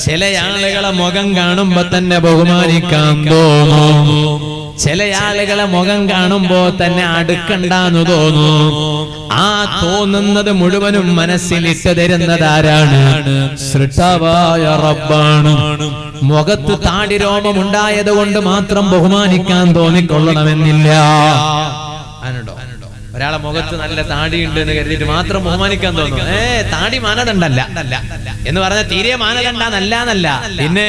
ചില ആളുകളെ മുഖം കാണുമ്പോ തന്നെ ബഹുമാനിക്കാൻ തോന്നും. ചില ആളുകളെ മുഖം കാണുമ്പോ തന്നെ അടുക്കണ്ടെന്ന് തോന്നും. ആ തോന്നുന്നത് മുഴുവനും മനസ്സിലിട്ട് തരുന്നതാരാണ് സൃഷ്ടാവായ റബ്ബാണ്. മുഖത്ത് താടി രോമം ഉണ്ടായത് കൊണ്ട് മാത്രം ബഹുമാനിക്കാൻ തോന്നിക്കൊള്ളണമെന്നില്ല. ആണോ ഒരാളെ മുഖത്ത് നല്ല താടി ഉണ്ട് എന്ന് കരുതിയിട്ട് മാത്രം ബഹുമാനിക്കാൻ തോന്നുന്നു ഏ താടി മാനദണ്ഡല്ല. എന്ന് പറഞ്ഞ തീരെ മാനദണ്ഡാന്നല്ല എന്നല്ല പിന്നെ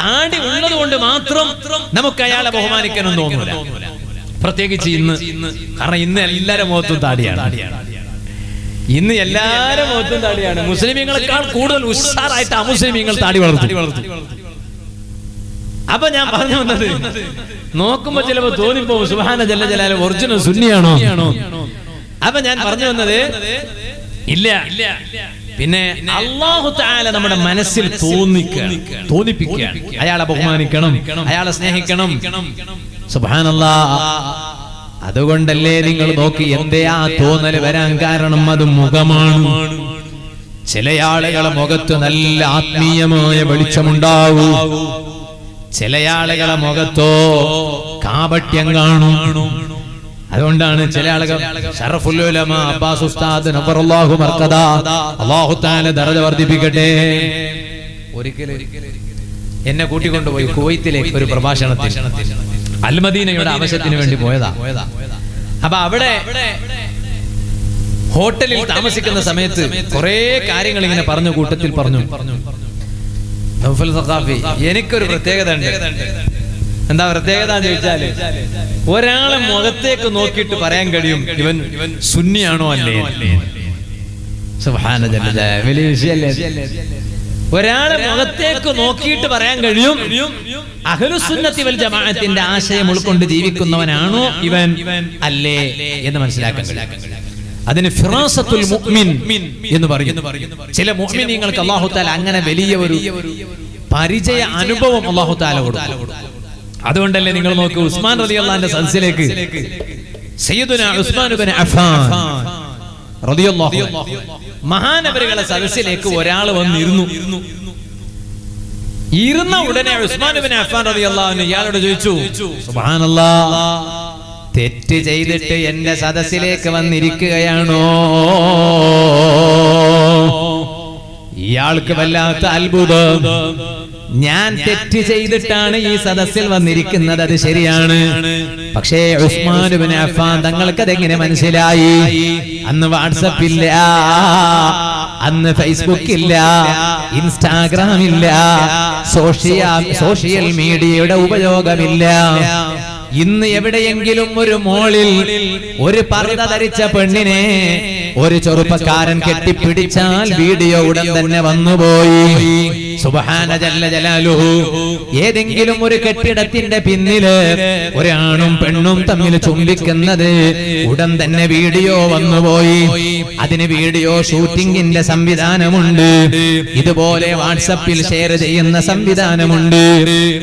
താടി ഉള്ളത് കൊണ്ട് മാത്രം നമുക്ക് അയാളെ ബഹുമാനിക്കാനൊന്നും തോന്നുന്നില്ല പ്രത്യേകിച്ച് ഇന്ന്. കാരണം ഇന്ന് എല്ലാരും മുഖത്തും താടിയാണ്. ഇന്ന് എല്ലാരും മുഖത്തും താടിയാണ്. മുസ്ലിമീങ്ങളെക്കാൾ കൂടുതൽ ഉഷാറായിട്ട് അമുസ്ലിമീങ്ങൾ താടി വളർത്തി. അപ്പൊ ഞാൻ പറഞ്ഞു വന്നത് നോക്കുമ്പോ ചിലപ്പോ തോന്നിപ്പോ സുഹാന ജല്ല ജലാല ഒറിജിനൽ സുന്നിയാണോ? അപ്പൊ ഞാൻ പറഞ്ഞു വന്നത് ഇല്ല. ഇല്ല. പിന്നെ അള്ളാഹു താല നമ്മുടെ മനസ്സിൽ തോന്നിക്കുക തോന്നിപ്പിക്കുക അയാളെ ബഹുമാനിക്കണം. അയാളെ സ്നേഹിക്കണം. സുബാനല്ലാ അതുകൊണ്ടല്ലേ നിങ്ങൾ നോക്കി എന്തെയാ തോന്നൽ വരാൻ കാരണം അത് മുഖമാണ്. ചില ആളുകളെ മുഖത്ത് നല്ല ആത്മീയമായ വെളിച്ചമുണ്ടാവൂ. ചില ആളുകളെ മുഖത്തോ കാപട്യം കാണും. അതുകൊണ്ടാണ് ചില ആളുകൾ ഷറഫുല്ലുലമ അബ്ബാസ് ഉസ്താദ് നബറുല്ലാഹു മർക്കദ അല്ലാഹു തആല ദറജ വർദ്ധിപ്പിക്കട്ടെ. ഒരിക്കലും എന്നെ കൂട്ടിക്കൊണ്ടുപോയി കുവൈത്തിലേക്ക് ഒരു പ്രഭാഷണത്തിൽ അൽമദീനയുടെ ആവശ്യത്തിന് വേണ്ടി പോയതാ. അപ്പൊ അവിടെ ഹോട്ടലിൽ താമസിക്കുന്ന സമയത്ത് കുറെ കാര്യങ്ങൾ ഇങ്ങനെ പറഞ്ഞു കൂട്ടത്തിൽ പറഞ്ഞു. നൗഫൽ സഖാഫി എനിക്കൊരു പ്രത്യേകത ഉണ്ട് എന്താ പ്രത്യേകത എന്ന് ചോദിച്ചാൽ ഒരാളെ മുഖത്തേക്ക് നോക്കിയിട്ട് പറയാൻ കഴിയും ഇവൻ സുന്നിയാണോ അല്ലേ? വലിയ വിഷയല്ലേ ഒരാളെ മുഖത്തേക്ക് നോക്കിയിട്ട് പറയാൻ കഴിയും അഹലുസുന്നത്തി വൽ ജമാഅത്തിന്റെ ആശയം ഉൾക്കൊണ്ട് ജീവിക്കുന്നവനാണോ ഇവൻ അല്ലേ എന്ന് മനസ്സിലാക്കാൻ കഴിയും. അതിന് ഫിറാസത്തുൽ മുഅ്മിൻ എന്ന് പറയും. ചില മുഅ്മിനീങ്ങൾക്ക് അല്ലാഹു തആല അങ്ങനെ വലിയ ഒരു പരിചയ അനുഭവം അല്ലാഹു തആല കൊടുക്കും. അതുകൊണ്ടല്ലേ നിങ്ങൾ നോക്കൂ ഉസ്മാൻ റളിയല്ലാഹുവിന്റെ സദസ്സിലേക്ക് സയ്യിദുന ഉസ്മാൻ ഇബ്നു അഫ്ഫാൻ റളിയല്ലാഹു മഹാനവരുകളെ സദസ്സിലേക്ക് ഒരാൾ വന്നിരുന്നു. ഇരുന്ന ഉടനെ ഉസ്മാൻ ഇബ്നു അഫ്ഫാൻ റളിയല്ലാഹു അൻഹു ഇയാളോട് ചോദിച്ചു സുബ്ഹാനല്ലാഹ്. തെറ്റ് ചെയ്തിട്ട് എന്റെ സദസ്സിലേക്ക് വന്നിരിക്കുകയാണോ? ഇയാൾക്ക് വല്ലാത്ത അത്ഭുതം. ഞാൻ തെറ്റ് ചെയ്തിട്ടാണ് ഈ സദസ്സിൽ വന്നിരിക്കുന്നത് അത് ശരിയാണ്. പക്ഷേ ഉസ്മാൻ അഫാൻ തങ്ങൾക്ക് അതെങ്ങനെ മനസ്സിലായി? അന്ന് വാട്സപ്പ് ഇല്ല അന്ന് ഫേസ്ബുക്ക് ഇല്ല ഇൻസ്റ്റാഗ്രാം ഇല്ല സോഷ്യൽ സോഷ്യൽ മീഡിയയുടെ ഉപയോഗമില്ല. ഇന്ന് എവിടെയെങ്കിലും ഒരു മോളിൽ ഒരു പർദ്ദ ധരിച്ച പെണ്ണിനെ ഒരു ചെറുപ്പക്കാരൻ കെട്ടിപ്പിടിച്ചാൽ വീഡിയോ ഉടൻ തന്നെ വന്നുപോയി. സുബഹാന ജല്ല ജലാലുഹു. ഏതെങ്കിലും ഒരു കെട്ടിടത്തിന്റെ പിന്നിൽ ഒരാണും പെണ്ണും തമ്മിൽ ചുംബിക്കുന്നത് ഉടൻ തന്നെ വീഡിയോ വന്നുപോയി. അതിന് വീഡിയോ ഷൂട്ടിംഗിന്റെ സംവിധാനമുണ്ട്. ഇതുപോലെ വാട്സപ്പിൽ ഷെയർ ചെയ്യുന്ന സംവിധാനമുണ്ട്.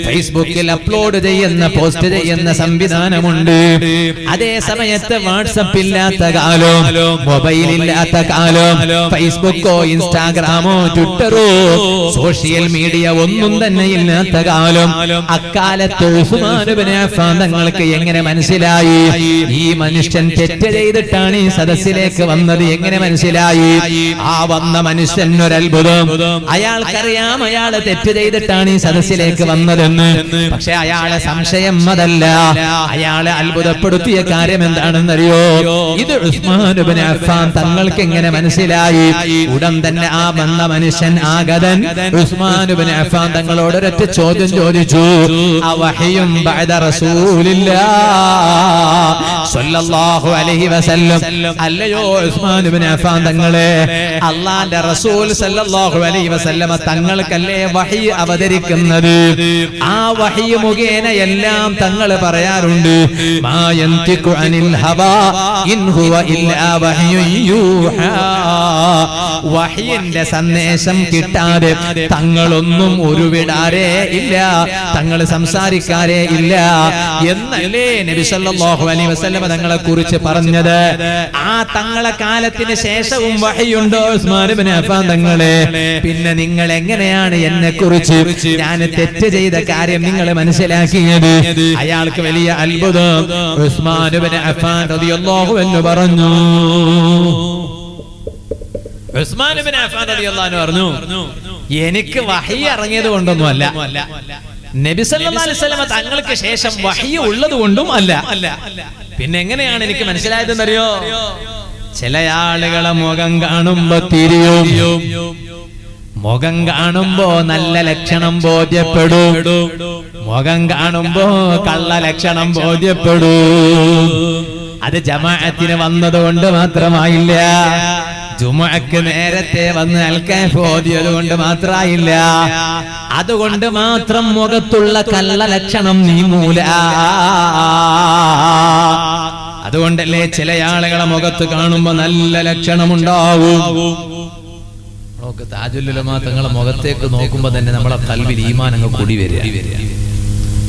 ഫേസ്ബുക്കിൽ അപ്ലോഡ് ചെയ്യുന്ന പോസ്റ്റ് ചെയ്യുന്ന സംവിധാനമുണ്ട്. അതേ സമയത്ത് വാട്സപ്പ് ഇല്ലാത്ത കാലം മൊബൈൽ ഇല്ലാത്ത കാലം ഫേസ്ബുക്കോ ഇൻസ്റ്റാഗ്രാമോ ട്വിറ്ററോ സോഷ്യൽ മീഡിയ ഒന്നും തന്നെ ഇല്ലാത്ത കാലം. അക്കാലത്ത് തങ്ങൾക്ക് എങ്ങനെ മനസ്സിലായി? ഈ മനുഷ്യൻ തെറ്റ് ചെയ്തിട്ടാണ് ഈ സദസ്സിലേക്ക് വന്നത്. എങ്ങനെ മനസ്സിലായി? ആ വന്ന മനുഷ്യൻ ഒരത്ഭുതം അയാൾക്കറിയാം അയാൾ തെറ്റ് ചെയ്തിട്ടാണ് ഈ സദസ്സിലേക്ക് വന്നതെന്ന്. പക്ഷെ അയാളെ സംശയം അതല്ല. അയാളെ അത്ഭുതപ്പെടുത്തിയ കാര്യം എന്താണെന്നറിയോ? ഇത് ഉസ്മാൻ അഫാൻ തങ്ങൾക്ക് എങ്ങനെ മനസ്സിലായി. ഉടൻ തന്നെ ആ വന്ന മനുഷ്യൻ ആഗതൻ. ഉസ്മാനുബിൻ അഫാൻ തങ്ങളോട് ഒരൊറ്റ ചോദ്യം ചോദിച്ചു. അവഹയും അല്ലയോ ഉസ്മാനുബിൻ അഫാൻ തങ്ങളെ. അള്ളാന്റെ റസൂൽ സല്ലല്ലാഹു അലൈഹി വസല്ലമ തങ്ങൾക്കല്ലേ വഹി അവതരിക്കുന്നത്? ആ വഹി മുഖേന എല്ലാം തങ്ങൾ പറയാറുണ്ട്. മാ യന്തിഖു അനിൽ ഹവാ ഇൻ ഹുവ ഇല്ലാ വഹ്യുൻ വഹിയിന്റെ സന്ദേശം കിട്ടാതെ തങ്ങളൊന്നും ഉരുവിടാരേ ഇല്ല. തങ്ങൾ സംസാരിക്കാരേ ഇല്ല. എന്നല്ലേ നബി സല്ലല്ലാഹു അലൈഹി വസല്ലം തങ്ങളെ കുറിച്ച് പറഞ്ഞത്? ആ തങ്ങളെ കാലത്തിന് ശേഷവും വഹിയുണ്ടോ ഉസ്മാൻ തങ്ങളെ? പിന്നെ നിങ്ങൾ എങ്ങനെയാണ് എന്നെ കുറിച്ച് ഞാൻ തെറ്റ് ചെയ്ത കാര്യം നിങ്ങൾ മനസ്സിലാക്കിയത്? അയാൾക്ക് വലിയ അത്ഭുതം. ഉസ്മാൻ പറഞ്ഞു. റളിയല്ലാഹു പറഞ്ഞു എനിക്ക് വഹി ഇറങ്ങിയത് കൊണ്ടൊന്നുമല്ല നബി സല്ലല്ലാഹു അലൈഹി തങ്ങൾക്ക് ശേഷം വഹി ഉള്ളത് കൊണ്ടും അല്ല പിന്നെ എങ്ങനെയാണ് എനിക്ക് മനസ്സിലായതെന്നറിയോ? ചില ആളുകളെ മുഖം കാണുമ്പോ തിരിയും. മുഖം കാണുമ്പോ നല്ല ലക്ഷണം ബോധ്യപ്പെടും. മുഖം കാണുമ്പോ കള്ള ലക്ഷണം ബോധ്യപ്പെടും. അത് ജമാഅത്തിന് വന്നതുകൊണ്ട് മാത്രമായില്ല. ജുമഅക്ക് നേരത്തെ വന്ന് അൽക്കാഫ് ഓതിയത് കൊണ്ട് മാത്രമായില്ല അതുകൊണ്ട് മാത്രം മുഖത്തുള്ള കള്ള ലക്ഷണം നീങ്ങൂല അതുകൊണ്ടല്ലേ ചില ആളുകളെ മുഖത്ത് കാണുമ്പോ നല്ല ലക്ഷണമുണ്ടാവും? നോക്ക് താജുല്ലുലമാ തങ്ങളെ മുഖത്തേക്ക് നോക്കുമ്പോ തന്നെ നമ്മളെ കൽവിൽ ഈമാൻ കൂടി വരിക.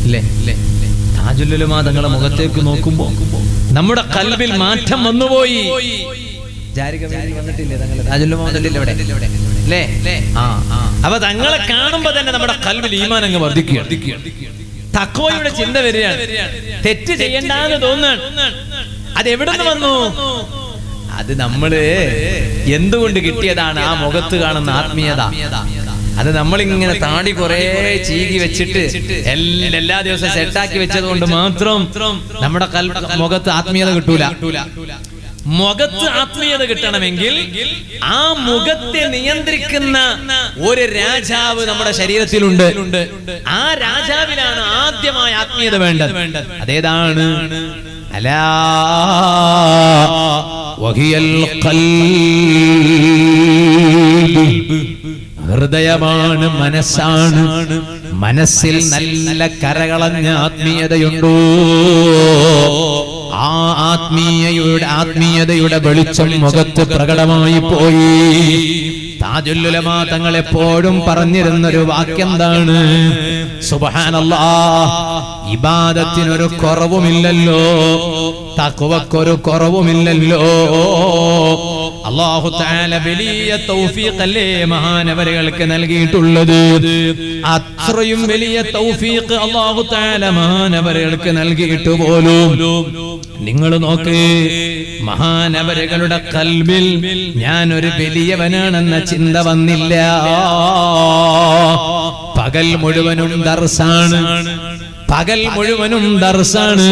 അല്ലേ? താജുല്ലുലമാ തങ്ങളെ മുഖത്തേക്ക് നോക്കുമ്പോ നമ്മുടെ കൽവിൽ മാറ്റം വന്നുപോയി. അപ്പൊ തങ്ങളെ കാണുമ്പോ തന്നെ നമ്മുടെ കൽവിൽ ഈമാൻ അങ്ങ് വർദ്ധിക്കുക തക്കോയുടെ ചിന്ത വരികയാണ്. തെറ്റ് ചെയ്യണ്ടെന്ന് തോന്നുകയാണ് അത് എവിടെ നിന്ന് വന്നു? അത് നമ്മൾ എന്തുകൊണ്ട് കിട്ടിയതാണ് ആ മുഖത്ത് കാണുന്ന ആത്മീയത? അത് നമ്മളിങ്ങനെ താടി കുറെ ചീകി വെച്ചിട്ട് എല്ലാ ദിവസവും സെറ്റാക്കി വെച്ചത് കൊണ്ട് മാത്രം നമ്മുടെ മുഖത്ത് ആത്മീയത കിട്ടൂല. മുഖത്ത് ആത്മീയത കിട്ടണമെങ്കിൽ ആ മുഖത്തെ നിയന്ത്രിക്കുന്ന ഒരു രാജാവ് നമ്മുടെ ശരീരത്തിലുണ്ട്. ആ രാജാവിനാണ് ആദ്യമായ ആത്മീയത വേണ്ടത്. അതേതാണ്? അല്ല ഹൃദയമാണ് മനസ്സാണ്. മനസ്സിൽ നല്ല കരകളഞ്ഞ ആത്മീയതയുണ്ടോ? ആ ആത്മീയയുടെ ആത്മീയതയുടെ വെളിച്ചം മുഖത്ത് പ്രകടമായി പോയി. താജുല്ലുലമ തങ്ങൾ എപ്പോഴും പറഞ്ഞിരുന്നൊരു വാക്യം എന്താണ് സുബഹാനല്ലാ ഇബാദത്തിനൊരു കുറവുമില്ലല്ലോ തക്കുവക്കൊരു കുറവുമില്ലല്ലോ. അള്ളാഹു താല വലിയ തൗഫീഖല്ലേ മഹാനവരുകൾക്ക് നൽകിയിട്ടുള്ളത്? അത്രയും വലിയ തൗഫീഖ് അള്ളാഹു താല മഹാനവരുകൾക്ക് നൽകിയിട്ട് പോലും നിങ്ങൾ നോക്ക് മഹാനവരുകളുടെ കൽബിൽ ഞാൻ ഒരു വലിയവനാണെന്ന ചിന്ത വന്നില്ല. പകൽ മുഴുവനും ദർസാണ്. പകൽ മുഴുവനും ദർസാണ്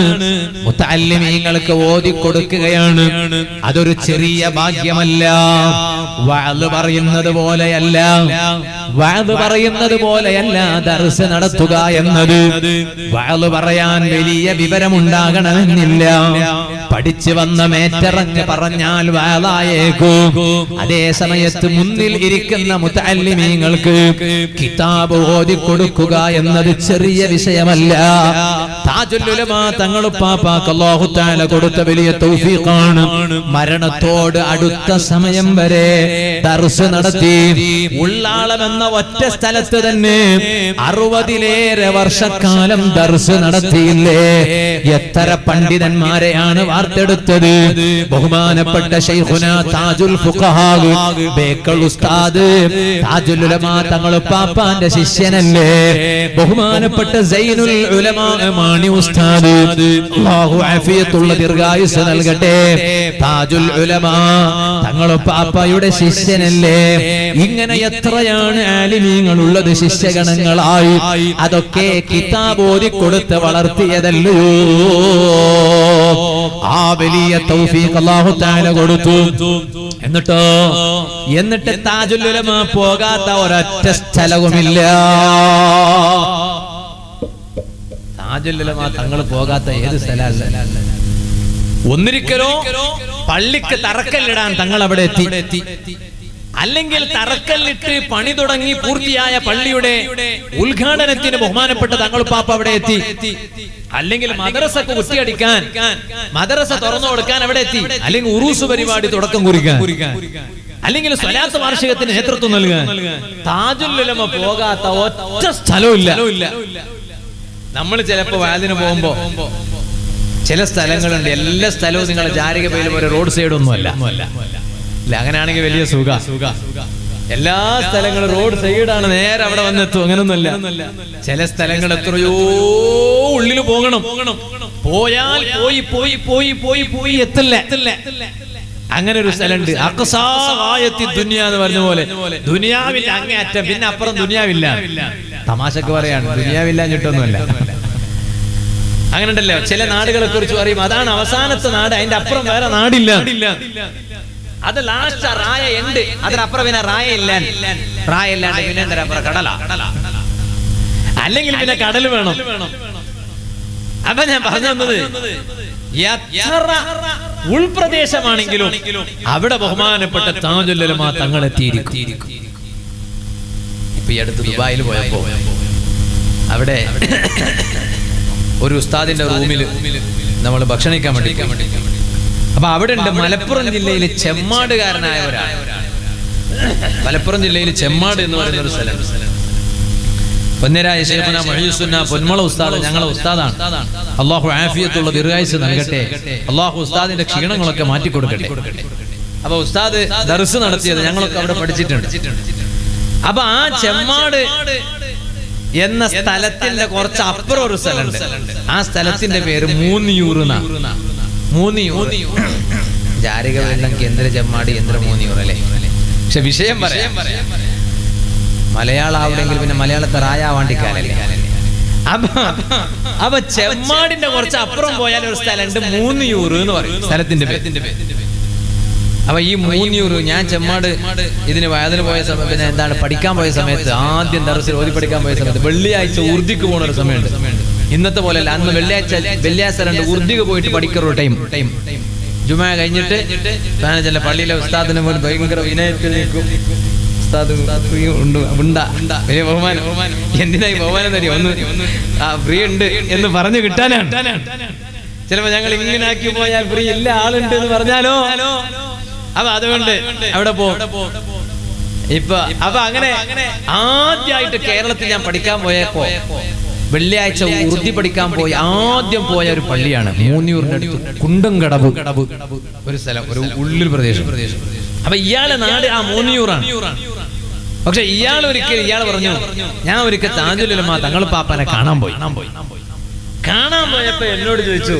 മുത്തല്ലിമീങ്ങൾക്ക് ഓതി കൊടുക്കുകയാണ് അതൊരു ചെറിയ ഭാഗ്യമല്ല. വാത് പറയുന്നത് പോലെയല്ല. വാത് പറയുന്നത് പോലെയല്ല ദർസ് നടത്തുക എന്നത്. വാത് പറയാൻ വലിയ വിവരമുണ്ടാകണമെന്നില്ല. പഠിച്ചു വന്ന മേറ്ററങ്ങ് പറഞ്ഞാൽ വാതായേക്കൂ അതേ സമയത്ത് മുന്നിൽ ഇരിക്കുന്ന മുത്തല്ലിമീങ്ങൾക്ക് കിതാബ് ഓതി കൊടുക്കുക എന്നത് ചെറിയ വിഷയമല്ല. ഇല്ല താജുല്ലുലമ തങ്ങളുപ്പാപ്പാക്ക് കൊടുത്ത വലിയ തൗഫീഖാണ്. മരണത്തോട് അടുത്ത സമയം വരെ ദർസ് നടത്തി. ഉള്ളാളം എന്ന ഒറ്റ സ്ഥലത്ത് തന്നെ അറുപതിലേറെ വർഷക്കാലം ദർസ് നടത്തിയില്ലേ? എത്ര പണ്ഡിതന്മാരെയാണ് വാർത്തെടുത്തത്? ബഹുമാനപ്പെട്ട ശൈഖുന താജുൽ ഫുഖഹാഗ് ഉസ്താദ്. താജുൽ ഉലമ തങ്ങളുപ്പാപ്പാന്റെ ശിഷ്യനല്ലേ? ബഹുമാനപ്പെട്ട സൈനുൽ ഉലമാ മാണി ഉസ്താദ്. അല്ലാഹു ആഫിയത്തുള്ള ദീർഘായുസ് നൽകട്ടെ. താജുൽ ഉലമാ തങ്ങളുപ്പാപ്പയുടെ ശിഷ്യനല്ലേ? ഇങ്ങനെ എത്രയാണ് ആലിമീങ്ങൾ ഉള്ളത് ശിഷ്യഗണങ്ങളായി? അതൊക്കെ കിതാബ് ഓതി കൊടുത്ത് വളർത്തിയതല്ലയോ ആ വലിയ തൗഫീഖ് അല്ലാഹു തആല കൊടുത്തു. എന്നിട്ടോ? എന്നിട്ട് താജുൽ ഉലമ പോകാത്ത ഒരൊറ്റ സ്ഥലവുമില്ല. തങ്ങൾ പോകാത്ത ഏത് സ്ഥലമല്ല. ഒന്നിരിക്കലോ പള്ളിക്ക് തറക്കല്ലിടാൻ തങ്ങൾ അവിടെ എത്തി. അല്ലെങ്കിൽ തറക്കല്ലിട്ട് പണി തുടങ്ങി പൂർത്തിയായ പള്ളിയുടെ ഉദ്ഘാടനത്തിന് ബഹുമാനപ്പെട്ട തങ്ങൾ പാപ്പ അവിടെ എത്തി. അല്ലെങ്കിൽ മദ്രസക്ക് കുത്തിയടിക്കാൻ മദ്രസ തുറന്നു കൊടുക്കാൻ അവിടെ എത്തി. അല്ലെങ്കിൽ ഉറൂസ് പരിപാടി തുടക്കം കുറിക്കാൻ. അല്ലെങ്കിൽ സ്വലാത്ത് വാർഷികത്തിന് നേതൃത്വം നൽകാൻ. താജുല്ലമ പോകാത്ത ഒറ്റ സ്ഥലമില്ല നമ്മൾ ചിലപ്പോ വാലിന് പോകുമ്പോ ചില സ്ഥലങ്ങളുണ്ട്. എല്ലാ സ്ഥലവും നിങ്ങൾ ജാരിക പേര് പോലെ റോഡ് സൈഡ് ഒന്നുമല്ല. അല്ല അങ്ങനെയാണെങ്കിൽ വലിയ സുഖ. എല്ലാ സ്ഥലങ്ങളും റോഡ് സൈഡാണ്. നേരെ അവിടെ വന്നെത്തും. അങ്ങനൊന്നുമല്ല. ചില സ്ഥലങ്ങൾ എത്രയോ ഉള്ളിൽ പോകണം. പോയാൽ പോയി പോയി പോയി പോയി പോയി എത്തില്ല. അങ്ങനെ ഒരു സ്ഥലമുണ്ട്. അക്സായത്തി ദുനിയ എന്ന് പറഞ്ഞ പോലെ. ദുനിയാവിന്റെ അങ്ങേയറ്റം. പിന്നെ അപ്പുറം ദുനിയാവില്ല. തമാശക്ക് പറയാണ് ദുനിയാവില്ല ഞിട്ടൊന്നുമല്ല അങ്ങനെ ഉണ്ടല്ലോ ചില നാടുകളെ കുറിച്ച് പറയും അതാണ് അവസാനത്തെ നാട് അതിന്റെ അപ്പുറം വേറെ നാടില്ല. അത് ലാസ്റ്റ് റായ ഉണ്ട് അതിനപ്പുറം പിന്നെ റായ ഇല്ല റായ ഇല്ലാണ്ട് പിന്നെ എന്താ കടല. അല്ലെങ്കിൽ പിന്നെ കടൽ വേണം. അപ്പൊ ഞാൻ പറഞ്ഞു തന്നത് ഉൾപ്രദേശമാണെങ്കിലും അവിടെ ബഹുമാനപ്പെട്ട താജുല്ലരുമാ തങ്ങൾ എത്തിയിരിക്കും ഈ അടുത്ത് ദുബായിൽ പോയപ്പോ. അവിടെ ഒരു ഉസ്താദിന്റെ റൂമിൽ നമ്മൾ ഭക്ഷണിക്കാൻ വേണ്ടി അപ്പൊ അവിടെ ഉണ്ട് മലപ്പുറം ജില്ലയിലെ ചെമ്മാടുകാരനായ ഒരാൾ. മലപ്പുറം ജില്ലയിൽ ചെമ്മാട് എന്ന് പറയുന്ന ഒരു സ്ഥലം. പൊന്നരായ ശേഖന മഹീസുന്ന പൊന്മള ഉസ്താദ് ഞങ്ങളെ ഉസ്താദാണ്. അള്ളാഹു ആഫിയത്തുള്ള ദീർഘായുസ് നൽകട്ടെ. അള്ളാഹു ഉസ്താദിന്റെ ക്ഷീണങ്ങളൊക്കെ മാറ്റി കൊടുക്കട്ടെ അപ്പൊ ഉസ്താദ് ദർസ് നടത്തിയത് ഞങ്ങളൊക്കെ അവിടെ പഠിച്ചിട്ടുണ്ട്. അപ്പൊ ആ ചെമ്മാട് എന്ന സ്ഥലത്തിന്റെ കുറച്ച് അപ്പുറം ഒരു സ്ഥലമുണ്ട്. ആ സ്ഥലത്തിന്റെ പേര് മൂന്നിയൂർ മൂന്നിയൂർ ജാരിക വെള്ളം കേന്ദ്ര ചെമ്മാടി കേന്ദ്ര മൂന്നിയൂർ അല്ലേ? പക്ഷെ വിഷയം പറയാം. മലയാളം ആവില്ലെങ്കിൽ പിന്നെ മലയാളത്തെ റായാവാണ്ടിക്കാലല്ലേ അപ്പൊ അപ്പൊ ചെമ്മാടിന്റെ കുറച്ച് അപ്പുറം പോയാൽ ഒരു സ്ഥലമുണ്ട് മൂന്നിയൂർ എന്ന് പറയും. സ്ഥലത്തിന്റെ പേര്. അപ്പൊ ഈ മൂന്നൂറ് ഞാൻ ചെമ്മാട് ഇതിന് വയതിന് പോയ പിന്നെ എന്താണ് പഠിക്കാൻ പോയ സമയത്ത് ആദ്യം ദർസിൽ ഓതി പഠിക്കാൻ പോയ സമയത്ത് വെള്ളിയാഴ്ച ഉറുദിക്ക് പോണ ഒരു സമയമുണ്ട്. ഇന്നത്തെ പോലെ അല്ല അന്ന് വെള്ളിയാഴ്ച വെള്ളിയാഴ്ച രണ്ട് ഉറുദിക്ക് പോയിട്ട് പഠിക്കുന്ന ടൈം. ടൈം. ജുമ കഴിഞ്ഞിട്ട് ചില പള്ളിയിലെ ഉസ്താദിന് പോലും ഭയങ്കര വിനയത്തിൽ നിൽക്കും ഉസ്താദ് ഉണ്ട്. ഉണ്ട. വലിയ ബഹുമാനം. എന്തിനായി ബഹുമാനം. തരും ഒന്ന് ആ ഫ്രീ ഉണ്ട് എന്ന് പറഞ്ഞു കിട്ടാനാണ്. ചിലപ്പോ ഞങ്ങൾ ഇങ്ങനെ ആക്കി പോയാൽ ഫ്രീ എല്ലാ ആളുണ്ട് എന്ന് പറഞ്ഞാലോ? അപ്പൊ അതുകൊണ്ട് അവിടെ പോ. ഇപ്പൊ അപ്പൊ അങ്ങനെ ആദ്യമായിട്ട് കേരളത്തിൽ ഞാൻ പഠിക്കാൻ പോയപ്പോ വെള്ളിയാഴ്ച ഉറുദി പഠിക്കാൻ പോയി. ആദ്യം പോയ ഒരു പള്ളിയാണ് മൂന്നൂറിന്റെ അടുത്ത് കടവ് ഒരു സ്ഥലം ഒരു ഉള്ളിൽ പ്രദേശം. അപ്പൊ ഇയാളെ നാട് ആ മൂന്നൂറാണ് പക്ഷെ ഇയാൾ ഒരിക്കൽ ഇയാൾ പറഞ്ഞു ഞാൻ ഒരിക്കൽ താജുലുലമ തങ്ങൾ പാപ്പനെ കാണാൻ പോയി. കാണാൻ പോയപ്പോ എന്നോട് ചോദിച്ചു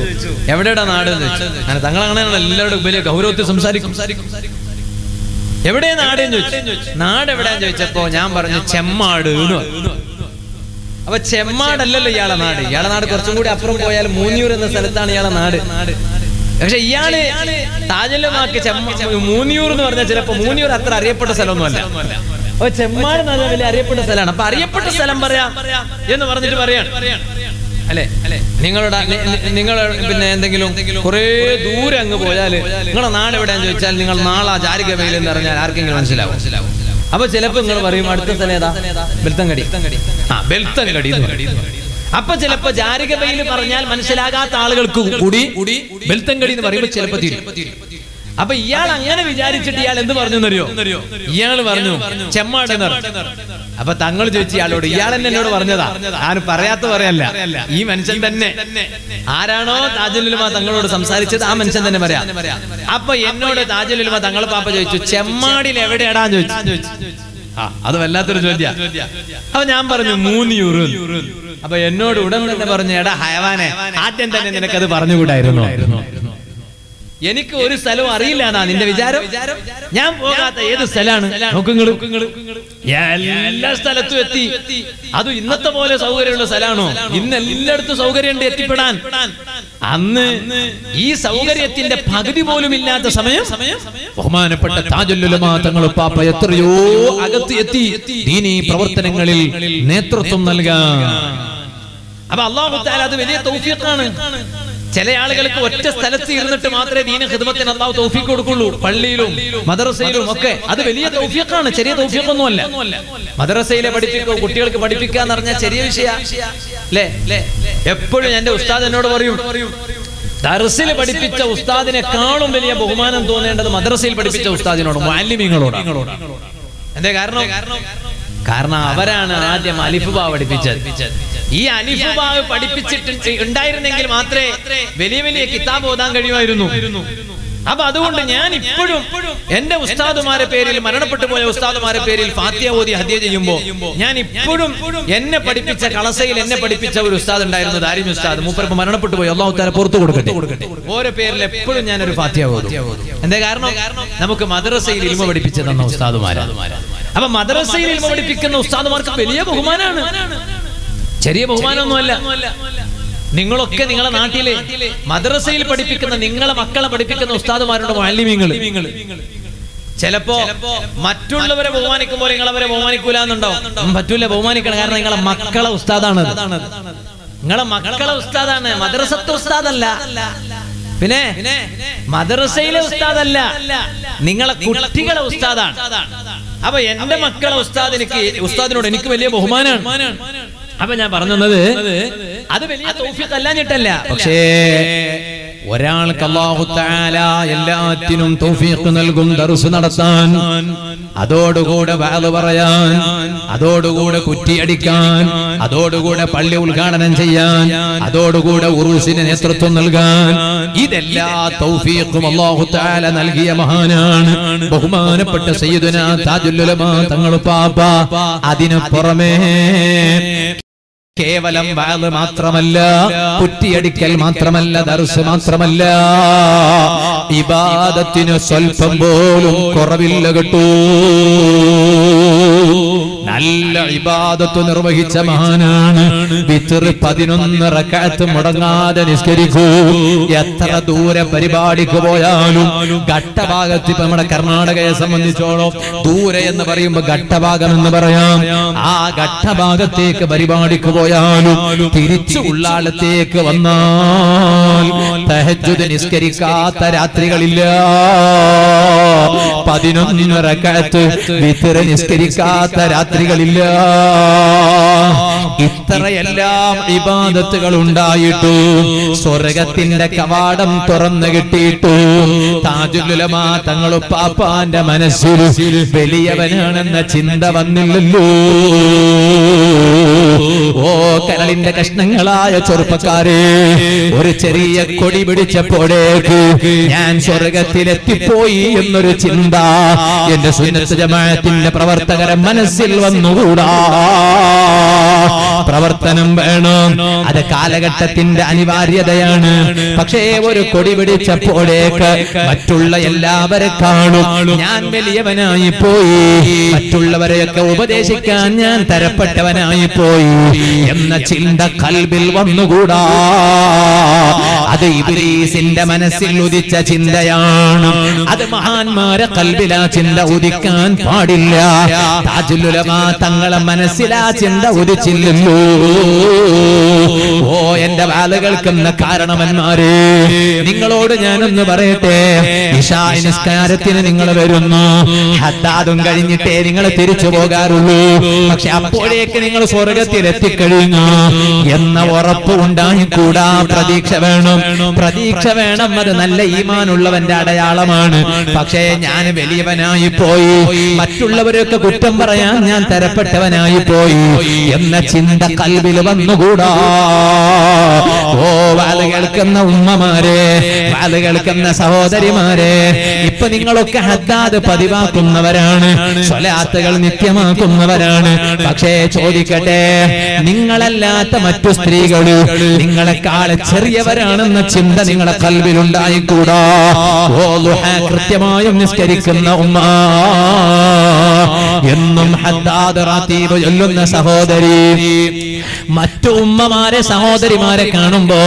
എവിടെയാ നാട്? അങ്ങനെ തങ്ങൾ അങ്ങനെയാണ് എല്ലാവരുടെ വലിയ ഗൗരവത്തിൽ സംസാരിക്കും. എവിടെ നാട് ചോദിച്ചു. നാട് എവിടെയാന്ന് ചോദിച്ചപ്പോ ഞാൻ പറഞ്ഞു ചെമ്മാട് എന്ന്. അപ്പൊ ചെമ്മാടല്ലല്ലോ ഇയാളെ നാട്. ഇയാളെ നാട് കുറച്ചും കൂടി അപ്പുറം പോയാൽ മൂന്നിയൂർ എന്ന സ്ഥലത്താണ് ഇയാളെ നാട്. പക്ഷെ ഇയാൾ താജലമാക്കി മൂന്നിയൂർ എന്ന് പറഞ്ഞാൽ ചിലപ്പോ മൂന്നിയൂർ അത്ര അറിയപ്പെട്ട സ്ഥലമൊന്നുമല്ല. അപ്പൊ ചെമ്മാട് എന്ന് പറഞ്ഞാൽ വലിയ അറിയപ്പെട്ട സ്ഥലമാണ്. അപ്പൊ അറിയപ്പെട്ട സ്ഥലം പറയാം എന്ന് പറഞ്ഞിട്ട് പറയാണ്. അല്ലെ? നിങ്ങളുടെ നിങ്ങൾ പിന്നെ എന്തെങ്കിലും കുറെ ദൂരെ അങ്ങ് പോയാൽ നിങ്ങളുടെ നാട് എവിടെയാന്ന് ചോദിച്ചാൽ നിങ്ങൾ നാളെ ജാരിക വെയിൽ എന്ന് പറഞ്ഞാൽ ആർക്കെങ്കിലും മനസ്സിലാവും. അപ്പൊ ചിലപ്പോ നിങ്ങൾ പറയും അടുത്ത സ്ഥലം ഏതാ? ബെൽത്തങ്കടി. ആ ബെൽത്തങ്കടി അപ്പൊ ചിലപ്പോ ജാരിക വെയിൽ പറഞ്ഞാൽ മനസ്സിലാകാത്ത ആളുകൾക്ക് കൂടി ബെൽത്തങ്കടി എന്ന് പറയുമ്പോൾ ചിലപ്പോ തീരും. അപ്പൊ ഇയാൾ അങ്ങനെ വിചാരിച്ചിട്ട് ഇയാൾ എന്ത് പറഞ്ഞു എന്നറിയോ ഇയാൾ പറഞ്ഞു ചെമ്മാട്ന്ന്. അപ്പൊ തങ്ങൾ ചോദിച്ചു ഇയാളോട് ഇയാൾ തന്നെ എന്നോട് പറഞ്ഞതാ? ഞാൻ പറയാത്ത പറയല്ല ഈ മനുഷ്യൻ തന്നെ. ആരാണോ താജുലുലമ തങ്ങളോട് സംസാരിച്ചത് ആ മനുഷ്യൻ തന്നെ പറയാം. അപ്പൊ എന്നോട് താജുലുലമ തങ്ങൾ പാപ്പ ചോദിച്ചു ചെമ്മാടിൽ എവിടെയാടാ? ചോദിച്ചു. ആ അത് വല്ലാത്തൊരു ചോദ്യ. അപ്പൊ ഞാൻ പറഞ്ഞു മൂന്ന് യൂറോ അപ്പൊ എന്നോട് ഉടൻ തന്നെ പറഞ്ഞു എടാ ഹയവാനെ ആദ്യം തന്നെ നിനക്കത് പറഞ്ഞുകൂടായിരുന്നു. എനിക്ക് ഒരു സ്ഥലവും അറിയില്ല എന്നാ നിന്റെ വിചാരം? ഞാൻ പോകാത്ത ഏത് സ്ഥലമാണ്? എല്ലാ സ്ഥലത്തും എത്തി. അത് ഇന്നത്തെ പോലെ സൗകര്യമുള്ള സ്ഥലമാണോ? ഇന്ന് എല്ലായിടത്തും സൗകര്യമുണ്ട് എത്തിപ്പെടാൻ. അന്ന് ഈ സൗകര്യത്തിന്റെ പകുതി പോലും ഇല്ലാത്ത സമയം ബഹുമാനപ്പെട്ട താജുല്ലുലമാ തങ്ങൾ പാപ്പ എത്രയോ അകത്ത് എത്തി. ദീനീ പ്രവർത്തനങ്ങളിൽ നേതൃത്വം നൽകാൻ. അപ്പൊ അള്ളാഹു അത് വലിയ തൗഫീഖാണ്. ചില ആളുകൾക്ക് ഒറ്റ സ്ഥലത്ത് ഇരുന്നിട്ട് മാത്രമേ ദീന ഹിദ്മത്തിന് അള്ളാഹു തൗഫീഖ് കൊടുക്കുള്ളൂ. പള്ളിയിലും മദ്രസയിലും ഒക്കെ അത് വലിയ തൗഫീഖാണ് ചെറിയ തൗഫീഖൊന്നുമല്ല. മദ്രസയിലെ പഠിപ്പിക്കുക കുട്ടികൾക്ക് പഠിപ്പിക്കുക എന്ന് പറഞ്ഞാൽ ചെറിയ വിഷയ. അല്ലേ എപ്പോഴും എന്റെ ഉസ്താദ് എന്നോട് പറയും ദർസിൽ പഠിപ്പിച്ച ഉസ്താദിനെ കാണും വലിയ ബഹുമാനം തോന്നേണ്ടത് മദ്രസയിൽ പഠിപ്പിച്ച ഉസ്താദിനോട് മാലിന്യങ്ങളോട് എന്തേ കാരണം? കാരണം? അവരാണ് ആദ്യം അലിഫുബാ പഠിപ്പിച്ചത്. ഈ അലിഫുബാവ് പഠിപ്പിച്ചിട്ട് ഉണ്ടായിരുന്നെങ്കിൽ മാത്രമേ വലിയ വലിയ കിതാബ് ഓതാൻ കഴിയുമായിരുന്നു. അപ്പൊ അതുകൊണ്ട് ഞാൻ ഇപ്പോഴും എന്റെ ഉസ്താദുമാരെ പേരിൽ മരണപ്പെട്ടു പോയ ഉസ്താദുമാരെ പേരിൽ ഫാത്തിയ ഓതി ഹത്യ ചെയ്യുമ്പോൾ ഞാൻ ഇപ്പോഴും എന്നെ പഠിപ്പിച്ച കളസയിൽ എന്നെ പഠിപ്പിച്ച ഒരു ഉസ്താദ് ഉണ്ടായിരുന്നു ദാരിം ഉസ്താദ്. മൂപ്പർക്ക് മരണപ്പെട്ടു പോയി. അള്ളാഹു താല പുറത്തു കൊടുക്കട്ടെ. ഓരോ പേരിൽ എപ്പോഴും ഞാൻ ഒരു ഫാത്തിയ ഓതും. എന്താ കാരണം? നമുക്ക് മദ്രസയിൽ ഇൽമ പഠിപ്പിച്ചു തന്ന ഉസ്താദുമാരാണ്. അപ്പൊ മദ്രസയിൽ ഇൽമ പഠിപ്പിക്കുന്ന ഉസ്താദുമാർക്ക് വലിയ ബഹുമാനാണ്. ചെറിയ ബഹുമാനമൊന്നുമല്ല. നിങ്ങളൊക്കെ നിങ്ങളെ നാട്ടിലെ മദ്രസയിൽ പഠിപ്പിക്കുന്ന നിങ്ങളെ മക്കളെ പഠിപ്പിക്കുന്ന ഉസ്താദുമാരുടെ മാലിന്യങ്ങൾ ചിലപ്പോ മറ്റുള്ളവരെ ബഹുമാനിക്കുമ്പോൾ നിങ്ങളവരെ ബഹുമാനിക്കൂല എന്നുണ്ടോ ഉം, പറ്റൂല ബഹുമാനിക്കണം. കാരണം നിങ്ങളെ മക്കളെ ഉസ്താദാണ് നിങ്ങളെ മക്കളെ ഉസ്താദാണ്. മദ്രസത്തെ ഉസ്താദല്ല. പിന്നെ മദ്രസയിലെ ഉസ്താദല്ല. നിങ്ങളെ കുട്ടികളെ ഉസ്താദാണ്. അപ്പൊ എന്റെ മക്കളെ ഉസ്താദ് എനിക്ക് ഉസ്താദിനോട് എനിക്ക് വലിയ ബഹുമാനാണ്. അപ്പൊ ഞാൻ പറഞ്ഞു തന്നത് അത് വലിയ തൗഫീഖ് ഞിട്ടല്ല പക്ഷേ ഒരാൾക്ക് അള്ളാഹു തആല എല്ലാത്തിനും തൗഫീഖ് നൽകും ദർസ് നടത്താൻ അതോടുകൂടെ വാത് പറയാൻ അതോടുകൂടെ കുറ്റിയടിക്കാൻ അതോടുകൂടെ പള്ളി ഉദ്ഘാടനം ചെയ്യാൻ അതോടുകൂടെ ഉറൂസിന് നേതൃത്വം നൽകാൻ ഇതെല്ലാ തൗഫീഖും അല്ലാഹു തആല നൽകിയ മഹാനാണ്. ബഹുമാനപ്പെട്ട സയ്യിദുന താജുല്ലുലമ തങ്ങൾ പാപ്പ അതിനു പുറമേ കേവലം വാൾ മാത്രമല്ല കുറ്റിയടിക്കൽ മാത്രമല്ല ദർസ് മാത്രമല്ല. ഇബാദത്തിന് സ്വൽപ്പം പോലും കുറവില്ല കേട്ടൂ. നല്ല ഇബാദത്ത് നിർവഹിച്ച മഹാനാണ്. വിത്തർ പതിനൊന്ന് റക്കാത്ത് മുടങ്ങാതെ നിസ്കരിക്കൂ. എത്ര ദൂരെ പരിപാടിക്ക് പോയാലും ഘട്ടഭാഗത്ത് ഇപ്പൊ നമ്മുടെ കർണാടകയെ സംബന്ധിച്ചോളം ദൂരെ എന്ന് പറയുമ്പോ ഘട്ടഭാഗം എന്ന് പറയാം. ആ ഘട്ടഭാഗത്തേക്ക് പരിപാടിക്ക് പോയാലും തിരിച്ചു ഉള്ളാളത്തേക്ക് വന്നാൽ നിസ്കരിക്കാത്ത രാത്രികളില്ല. പതിനൊന്ന് റക്കാത്ത് വിത്തർ നിസ്കരിക്കാത്ത രാത്രികളില്ല. ഇത്രയെല്ലാം ഇബാദത്തുകൾ ഉണ്ടായിട്ടു സ്വർഗത്തിന്റെ കവാടം തുറന്നു കിട്ടിയിട്ടു. താജുലുലമാ തങ്ങളുപ്പാപ്പാന്റെ പാപ്പാന്റെ മനസ്സിൽ വലിയവനാണെന്ന ചിന്ത വന്നില്ലല്ലോ. ഓ കരളിന്റെ കഷ്ണങ്ങളായ ചെറുപ്പക്കാരെ ഒരു ചെറിയ കൊടി പിടിച്ചപ്പോഴേക്ക് ഞാൻ സ്വർഗത്തിലെത്തിപ്പോയി എന്നൊരു ചിന്ത എന്റെ സുന്നത്ത് ജമാഅത്തിന്റെ പ്രവർത്തകരെ മനസ്സിൽ വന്നുകൂടാ. പ്രവർത്തനം വേണം. അത് കാലഘട്ടത്തിന്റെ അനിവാര്യതയാണ്. പക്ഷേ ഒരു കൊടി പിടിച്ചപ്പോഴേക്ക് മറ്റുള്ള എല്ലാവരെ കാണും. ഞാൻ വലിയവനായി പോയി മറ്റുള്ളവരെയൊക്കെ ഉപദേശിക്കാൻ ഞാൻ തരപ്പെട്ടവനായി പോയി എന്ന ചിന്ത കൽബിൽ വന്നുകൂടാ. അത് ഇബിലീസിന്റെ മനസ്സിൽ ഉദിച്ച ചിന്തയാണ്. അത് മഹാന്മാരെ കൽബിൽ ആ ചിന്ത ഉദിക്കാൻ പാടില്ല. താജുലുലമാ തങ്ങളെ മനസ്സിൽ ആ ചിന്ത ഉദിച്ചില്ലല്ലോ. ഓ എന്റെ വാലുകൾക്കെന്ന കേൾക്കുന്ന കാരണവന്മാരെ നിങ്ങളോട് ഞാനൊന്ന് പറയട്ടെ. ഇഷാ നിസ്കാരത്തിന് നിങ്ങൾ വരുന്നു. ഹത്താദും കഴിഞ്ഞിട്ടേ നിങ്ങൾ തിരിച്ചു പോകാറുള്ളൂ. പക്ഷെ അപ്പോഴേക്ക് നിങ്ങൾ സ്വർഗത്തിൽ എത്തിക്കഴിഞ്ഞു എന്ന ഉറപ്പ് ഉണ്ടായിക്കൂടാ പ്രതീക്ഷ വേണം. പ്രതീക്ഷ വേണം. അത് നല്ല ഈമാനുള്ളവന്റെ അടയാളമാണ്. പക്ഷേ ഞാൻ വലിയവനായി പോയി. മറ്റുള്ളവരൊക്കെ കുറ്റം പറയാൻ ഞാൻ തരപ്പെട്ടവനായി പോയി. എന്ന ചിന്ത കൽവിൽ വന്നുകൂടാ. ഓ വാല കേൾക്കുന്ന ഉമ്മമാരെ വാല കേൾക്കുന്ന സഹോദരിമാരെ ഇപ്പൊ നിങ്ങളൊക്കെ ഹദ്ദാദ് പതിവാക്കുന്നവരാണ്. സ്വലാത്തുകൾ നിത്യമാക്കുന്നവരാണ്. പക്ഷേ ചോദിക്കട്ടെ നിങ്ങളല്ലാത്ത മറ്റു സ്ത്രീകൾ നിങ്ങളെക്കാൾ ചെറിയവരാണെന്ന ചിന്ത നിങ്ങളെ കൽവിലുണ്ടായിക്കൂടാ. കൃത്യമായും നിസ്കരിക്കുന്ന ഉമ്മ. എന്നും ഹദ്ദാദ് റാത്തീബ് ചൊല്ലുന്ന സഹോദരി. മറ്റു ഉമ്മമാരെ സഹോദരിമാരെ കാണുമ്പോ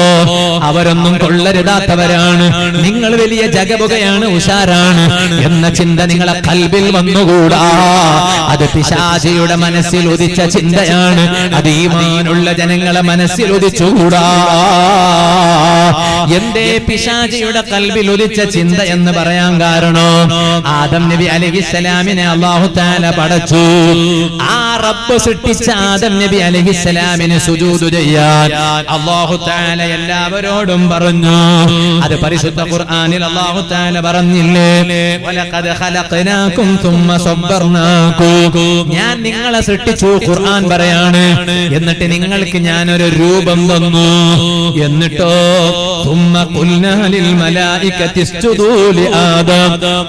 അവരൊന്നും കൊള്ളരുതാത്തവരാണ്. നിങ്ങൾ വലിയ ജഗബുകയാണ് ഉഷാറാണ് എന്ന ചിന്ത നിങ്ങളെ കൽബിൽ വന്നുകൂടാ. അത് പിശാചിയുടെ മനസ്സിൽ ഉദിച്ച ചിന്തയാണ്. അത് ഈമാനുള്ള ജനങ്ങളെ മനസ്സിൽ ഉദിച്ചുകൂടാ. എന്റെ പിശാചിയുടെ കൽബിൽ ഉദിച്ച ചിന്ത എന്ന് പറയാൻ കാരണം ആദം നബി അലഹിസ്സലാമിനെ അള്ളാഹു താല പടച്ചു. ആ റബ്ബ് സൃഷ്ടിച്ച ആദം നബി അലഹിസ്സലാമിന് സുജൂതു ചെയ്യാൻ അള്ളാഹു താല എല്ലാവരോടും പറഞ്ഞു. അത് പരിശുദ്ധ ഖുർആനിൽ അള്ളാഹു താല പറഞ്ഞില്ലേ? ഞാൻ നിങ്ങളെ സൃഷ്ടിച്ചു ഖുർആൻ പറയാണ്. എന്നിട്ട് നിങ്ങൾക്ക് ഞാനൊരു രൂപം തന്നു. എന്നിട്ടോ?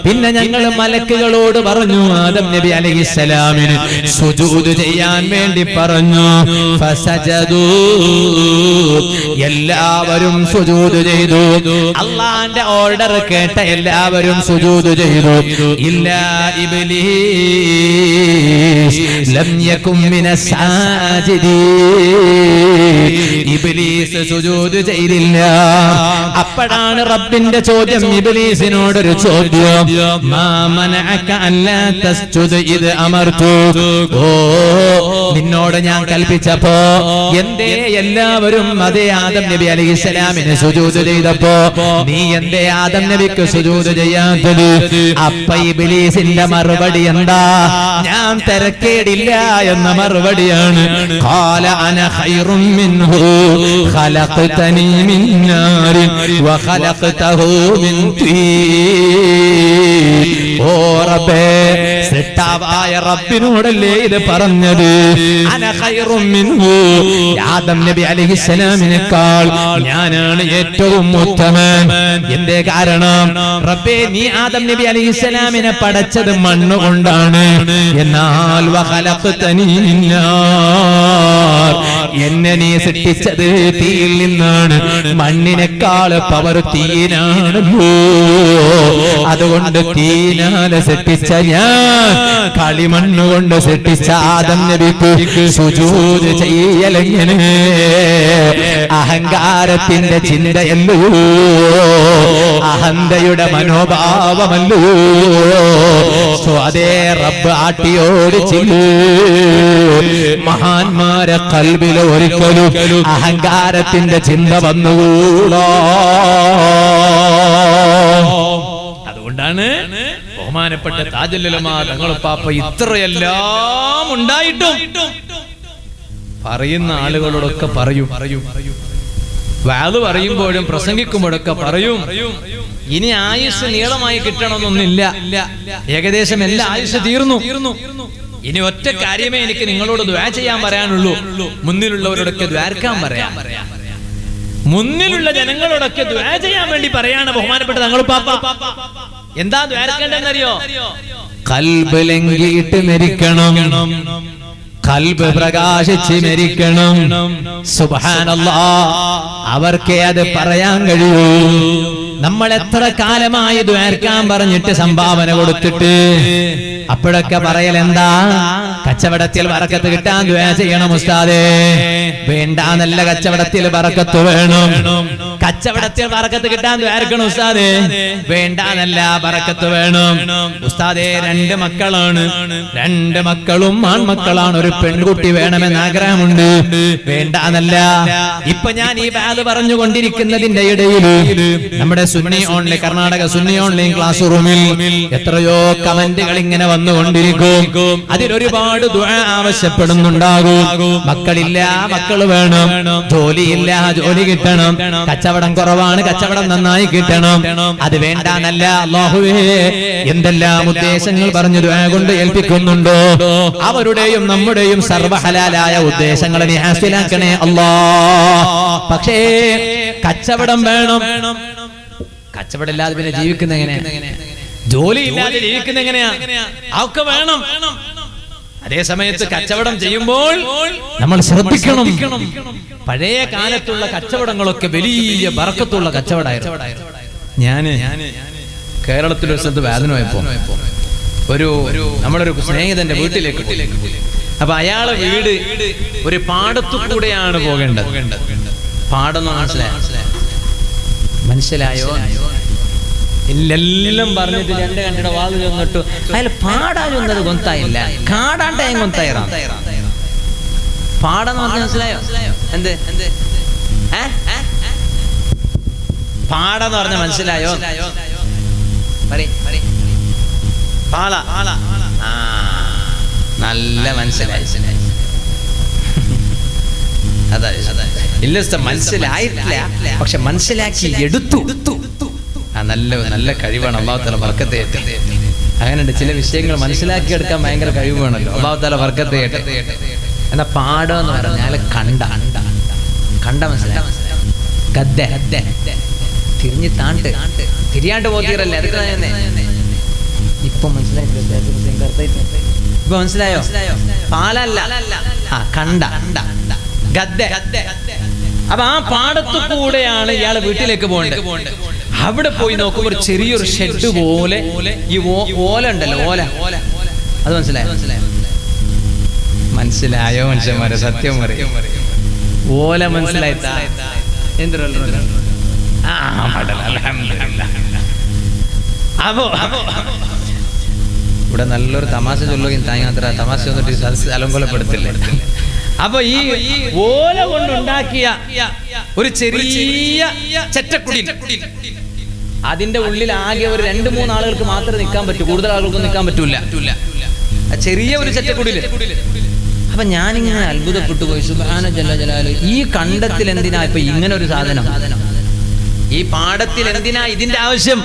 പിന്നെ ഞങ്ങൾ മലക്കുകളോട് പറഞ്ഞു ആദം നബി അലൈഹിസ്സലാമിന് സുജൂദ് ചെയ്യാൻ വേണ്ടി പറഞ്ഞു. ഫസജദൂ. എല്ലാവരും സുജൂദ് ചെയ്തു. അള്ളാന്റെ ഓർഡർ കേട്ട എല്ലാവരും സുജൂദ് ചെയ്തു. ഇല്ല ഇബ്ലീസ് ലം യകും മിനസ് ഇബ്ലീസ് സുജൂദ് ചെയ്തില്ല. അപ്പോഴാണ് റബ്ബിന്റെ ചോദ്യം ഇബ്ലീസിനോടൊരു ചോദ്യം. മാ മനഅക അല്ലാ തസ്ജുദ് ഇത് അമർത്തു. ഓ നിന്നോട് ഞാൻ കൽപ്പിച്ചപ്പോ എന്തേ എല്ലാവരും അതേ ആദം നബി അലിസ്ലാമിന് സുജൂത് ചെയ്തപ്പോ നീ എന്തേ ആദം നബിക്ക് സുജൂത് ചെയ്യാത്തത്? അപ്പ ഇബ്ലീസിന്റെ മറുപടി എന്താ? ഞാൻ തിരക്കേടില്ല എന്ന മറുപടിയാണ്. അന ഖൈറും മിൻഹു. ഖലഖതനി മിൻ നാരിൻ വഖലഖതഹു മിൻ തീൻ ഓ റബ്ബേ സൃഷ്ടാവായ റബ്ബിനോടല്ലേ ഇത് പറഞ്ഞത്? ആദം നബി അലൈഹിസ്സലാമിനേക്കാൾ ഞാനാണ് ഏറ്റവും ഉത്തമൻ. എന്റെ കാരണം? റബ്ബേ നീ ആദം നബി അലൈഹിസ്സലാമിനെ പടച്ചത് മണ്ണ് കൊണ്ടാണ്. എന്നാൽ. എന്നെ നീ സൃഷ്ടിച്ചത് തീയിൽ നിന്നാണ്. മണ്ണിനേക്കാൾ പവർ തീനാണല്ലോ അതുകൊണ്ട് തീനാലെ സൃഷ്ടിച്ച ഞാൻ കളിമണ്ണ് കൊണ്ട് സൃഷ്ടിച്ച ആദം അഹങ്കാരത്തിന്റെ ചിന്തയല്ലോ. അഹന്തയുടെ മനോഭാവമല്ലോ. അതേ റബ്ബ് ആട്ടിയോട് ചില്ലു. മഹാന്മാരെ കൽവിൽ ഒരിക്കലും അഹങ്കാരത്തിന്റെ ചിന്ത വന്നുകൂടാ. അതുകൊണ്ടാണ് ബഹുമാനപ്പെട്ട താജുലമ തങ്ങൾ പാപ്പ ഇത്രയെല്ലാം ഉണ്ടായിട്ടും പറയുന്ന ആളുകളോടൊക്കെ പറയും. പറയും വാത് പറയുമ്പോഴും പ്രസംഗിക്കുമ്പോഴൊക്കെ പറയും. ഇനി ആയുസ് നീളമായി കിട്ടണമെന്നൊന്നില്ല ഏകദേശം എല്ലാ ആയുസ് തീർന്നു. ഇനി ഒറ്റ കാര്യമേ എനിക്ക് നിങ്ങളോട് ദ്വാ ചെയ്യാൻ പറയാനുള്ളൂ. മുന്നിലുള്ളവരോടൊക്കെ ദ്വാരക്കാൻ പറയാം. മുന്നിലുള്ള ജനങ്ങളോടൊക്കെ ദ്വാ ചെയ്യാൻ വേണ്ടി പറയാണ് ബഹുമാനപ്പെട്ട തങ്ങൾ പാപ്പ. എന്താ ദ്വാരക്കേണ്ടെന്നറിയോ കൽബ് ലംഘിയിട്ട് മരിക്കണം. കൽബ് പ്രകാശിച്ച് മരിക്കണം. സുബാനല്ലാ അവർക്കേ അത് പറയാൻ കഴിയൂ. നമ്മൾ എത്ര കാലമായി ദ്വാരക്കാൻ പറഞ്ഞിട്ട് സംഭാവന കൊടുത്തിട്ട്? അപ്പോഴൊക്കെ പറയൽ എന്താ കച്ചവടത്തിൽ വറക്കത്ത് കിട്ടാൻ ദ്വാ ചെയ്യണം ഉസ്താദേ. വേണ്ട നല്ല കച്ചവടത്തിൽ വറക്കത്ത് വേണം. കച്ചവടത്തിൽ വറക്കത്ത് കിട്ടാൻ ദ്വാരക്കണം ഉസ്താദേ. വേണ്ട നല്ല വറക്കത്ത് വേണം. ഉസ്താദേ രണ്ട് മക്കളാണ്. രണ്ട് മക്കളും ആൺമക്കളാണ്. ഒരു പെൺകുട്ടി വേണമെന്ന് ആഗ്രഹമുണ്ട്. വേണ്ട നല്ല. ഇപ്പൊ ഞാൻ ഈ ബാഗ് പറഞ്ഞുകൊണ്ടിരിക്കുന്നതിന്റെ ഇടയിൽ നമ്മുടെ Sunni online Karnataka Sunni online class റൂമിൽ എത്രയോ കമന്റുകൾ ഇങ്ങനെ വന്നുകൊണ്ടിരിക്കും. അതിലൊരുപാട് ദുആ ആവശ്യപ്പെടുന്നുണ്ടാകും. മക്കളില്ല മക്കൾ വേണം. ജോലിയില്ല ജോലി കിട്ടണം. കച്ചവടം കുറവാണ് കച്ചവടം നന്നായി കിട്ടണം. അത് വേണ്ടാന്നല്ല അള്ളാഹുവേ എന്തെല്ലാം ഉദ്ദേശങ്ങൾ പറഞ്ഞു കൊണ്ട് ഏൽപ്പിക്കുന്നുണ്ടോ? അവരുടെയും നമ്മുടെയും സർവഹലാലായ ഉദ്ദേശങ്ങളെ നീ ഹാസിലാക്കണേ അല്ലാ. പക്ഷേ കച്ചവടം വേണം. കച്ചവടം ഇല്ലാതെ പിന്നെ ജീവിക്കുന്ന എങ്ങനെയാ? ജോലി ഇല്ലാതെ ജീവിക്കുന്ന എങ്ങനെയാ? അതൊക്കെ വേണം. അതേ സമയത്ത് കച്ചവടം ചെയ്യുമ്പോൾ നമ്മൾ ശ്രദ്ധിക്കണം. പഴയ കാലത്തുള്ള കച്ചവടങ്ങളൊക്കെ വലിയ ബറക്കത്തുള്ള കച്ചവടമായിരുന്നു. ഞാൻ കേരളത്തിൽ ഒരു സ്ഥലത്ത് വേദന പോയപ്പോ ഒരു നമ്മളൊരു സ്നേഹിതന്റെ വീട്ടിലേക്ക്. അപ്പൊ അയാളെ വീട് ഒരു പാടത്തു കൂടെയാണ് പോകേണ്ടത്. പാടം മനസ്സിലായോ? ഇല്ലെല്ലാം പറഞ്ഞിട്ട് രണ്ട് കണ്ടിട വാതിൽ ചെന്നിട്ടു അതിൽ പാടാനൊന്നും ചൊന്നത് ഗൊന്തായില്ല കാടാണ്ട ഞാൻ ഗൊന്തായിറാ പാടാന്ന് പറഞ്ഞ മനസ്സിലായോ? എന്ത്? എന്ത്? പാടെന്ന് പറഞ്ഞ മനസ്സിലായോ. പാള. ആ നല്ല മനസ്സിലായി. അതായത് ഇല്ല മനസ്സിലായിട്ടില്ല. പക്ഷെ മനസ്സിലാക്കി എടുത്തു. ആ നല്ല നല്ല കഴിവാണ്. അള്ളാഹുത്തല വർക്കത്തെ അങ്ങനെയുണ്ട്. ചില വിഷയങ്ങൾ മനസ്സിലാക്കി എടുക്കാൻ ഭയങ്കര കഴിവ് വേണമല്ലോ അള്ളാഹുത്തല വർക്കത്തെ എന്നാ പാടം എന്ന് പറഞ്ഞാൽ കണ്ട. കണ്ട മനസ്സിലായി? തിരിഞ്ഞ് താണ്ട്. തിരിയാണ്ട് പോത്തീറല്ലേ അതൊക്കെ തന്നെ ഇപ്പൊ മനസ്സിലായി? ഇപ്പൊ മനസ്സിലായോ? പാലല്ല. ആ കണ്ട. അപ്പൊ ആ പാടത്തു കൂടെയാണ് ഇയാൾ വീട്ടിലേക്ക് പോകേണ്ടത്. അവിടെ പോയി നോക്കുമ്പോൾ ഒരു ചെറിയൊരു ഷെഡ് പോലെ ഈ ഓല ഉണ്ടല്ലോ ഓല. അത് മനസ്സിലായോ? മനസ്സിലായോ? മനുഷ്യന്മാരെ? സത്യം പറയും. ഓല മനസ്സിലായി. അപ്പോ ഇവിടെ നല്ലൊരു തമാശ ചൊല്ലുകയും താങ്ങാത്ര തമാശ വന്നിട്ട് സദസ് അലങ്കോലപ്പെടുത്തില്ലേ അപ്പൊ ഈ ഓല കൊണ്ടുണ്ടാക്കിയ ഒരു ചെറിയ ചെറ്റക്കുടി അതിന്റെ ഉള്ളിൽ ആകെ ഒരു രണ്ട് മൂന്ന് ആളുകൾക്ക് മാത്രമേ നിൽക്കാൻ പറ്റൂ. കൂടുതൽ ആളുകൾക്ക് നിൽക്കാൻ പറ്റൂല. ചെറിയ ഒരു ചെറ്റക്കുടിയിൽ അപ്പൊ ഞാനിങ്ങനെ അത്ഭുതപ്പെട്ടു പോയി. സുബാന ജല ജലാലു. ഈ കണ്ടത്തിൽ എന്തിനാ ഇപ്പൊ ഇങ്ങനെ ഒരു സാധനം? ഈ പാടത്തിൽ എന്തിനാ ഇതിന്റെ ആവശ്യം?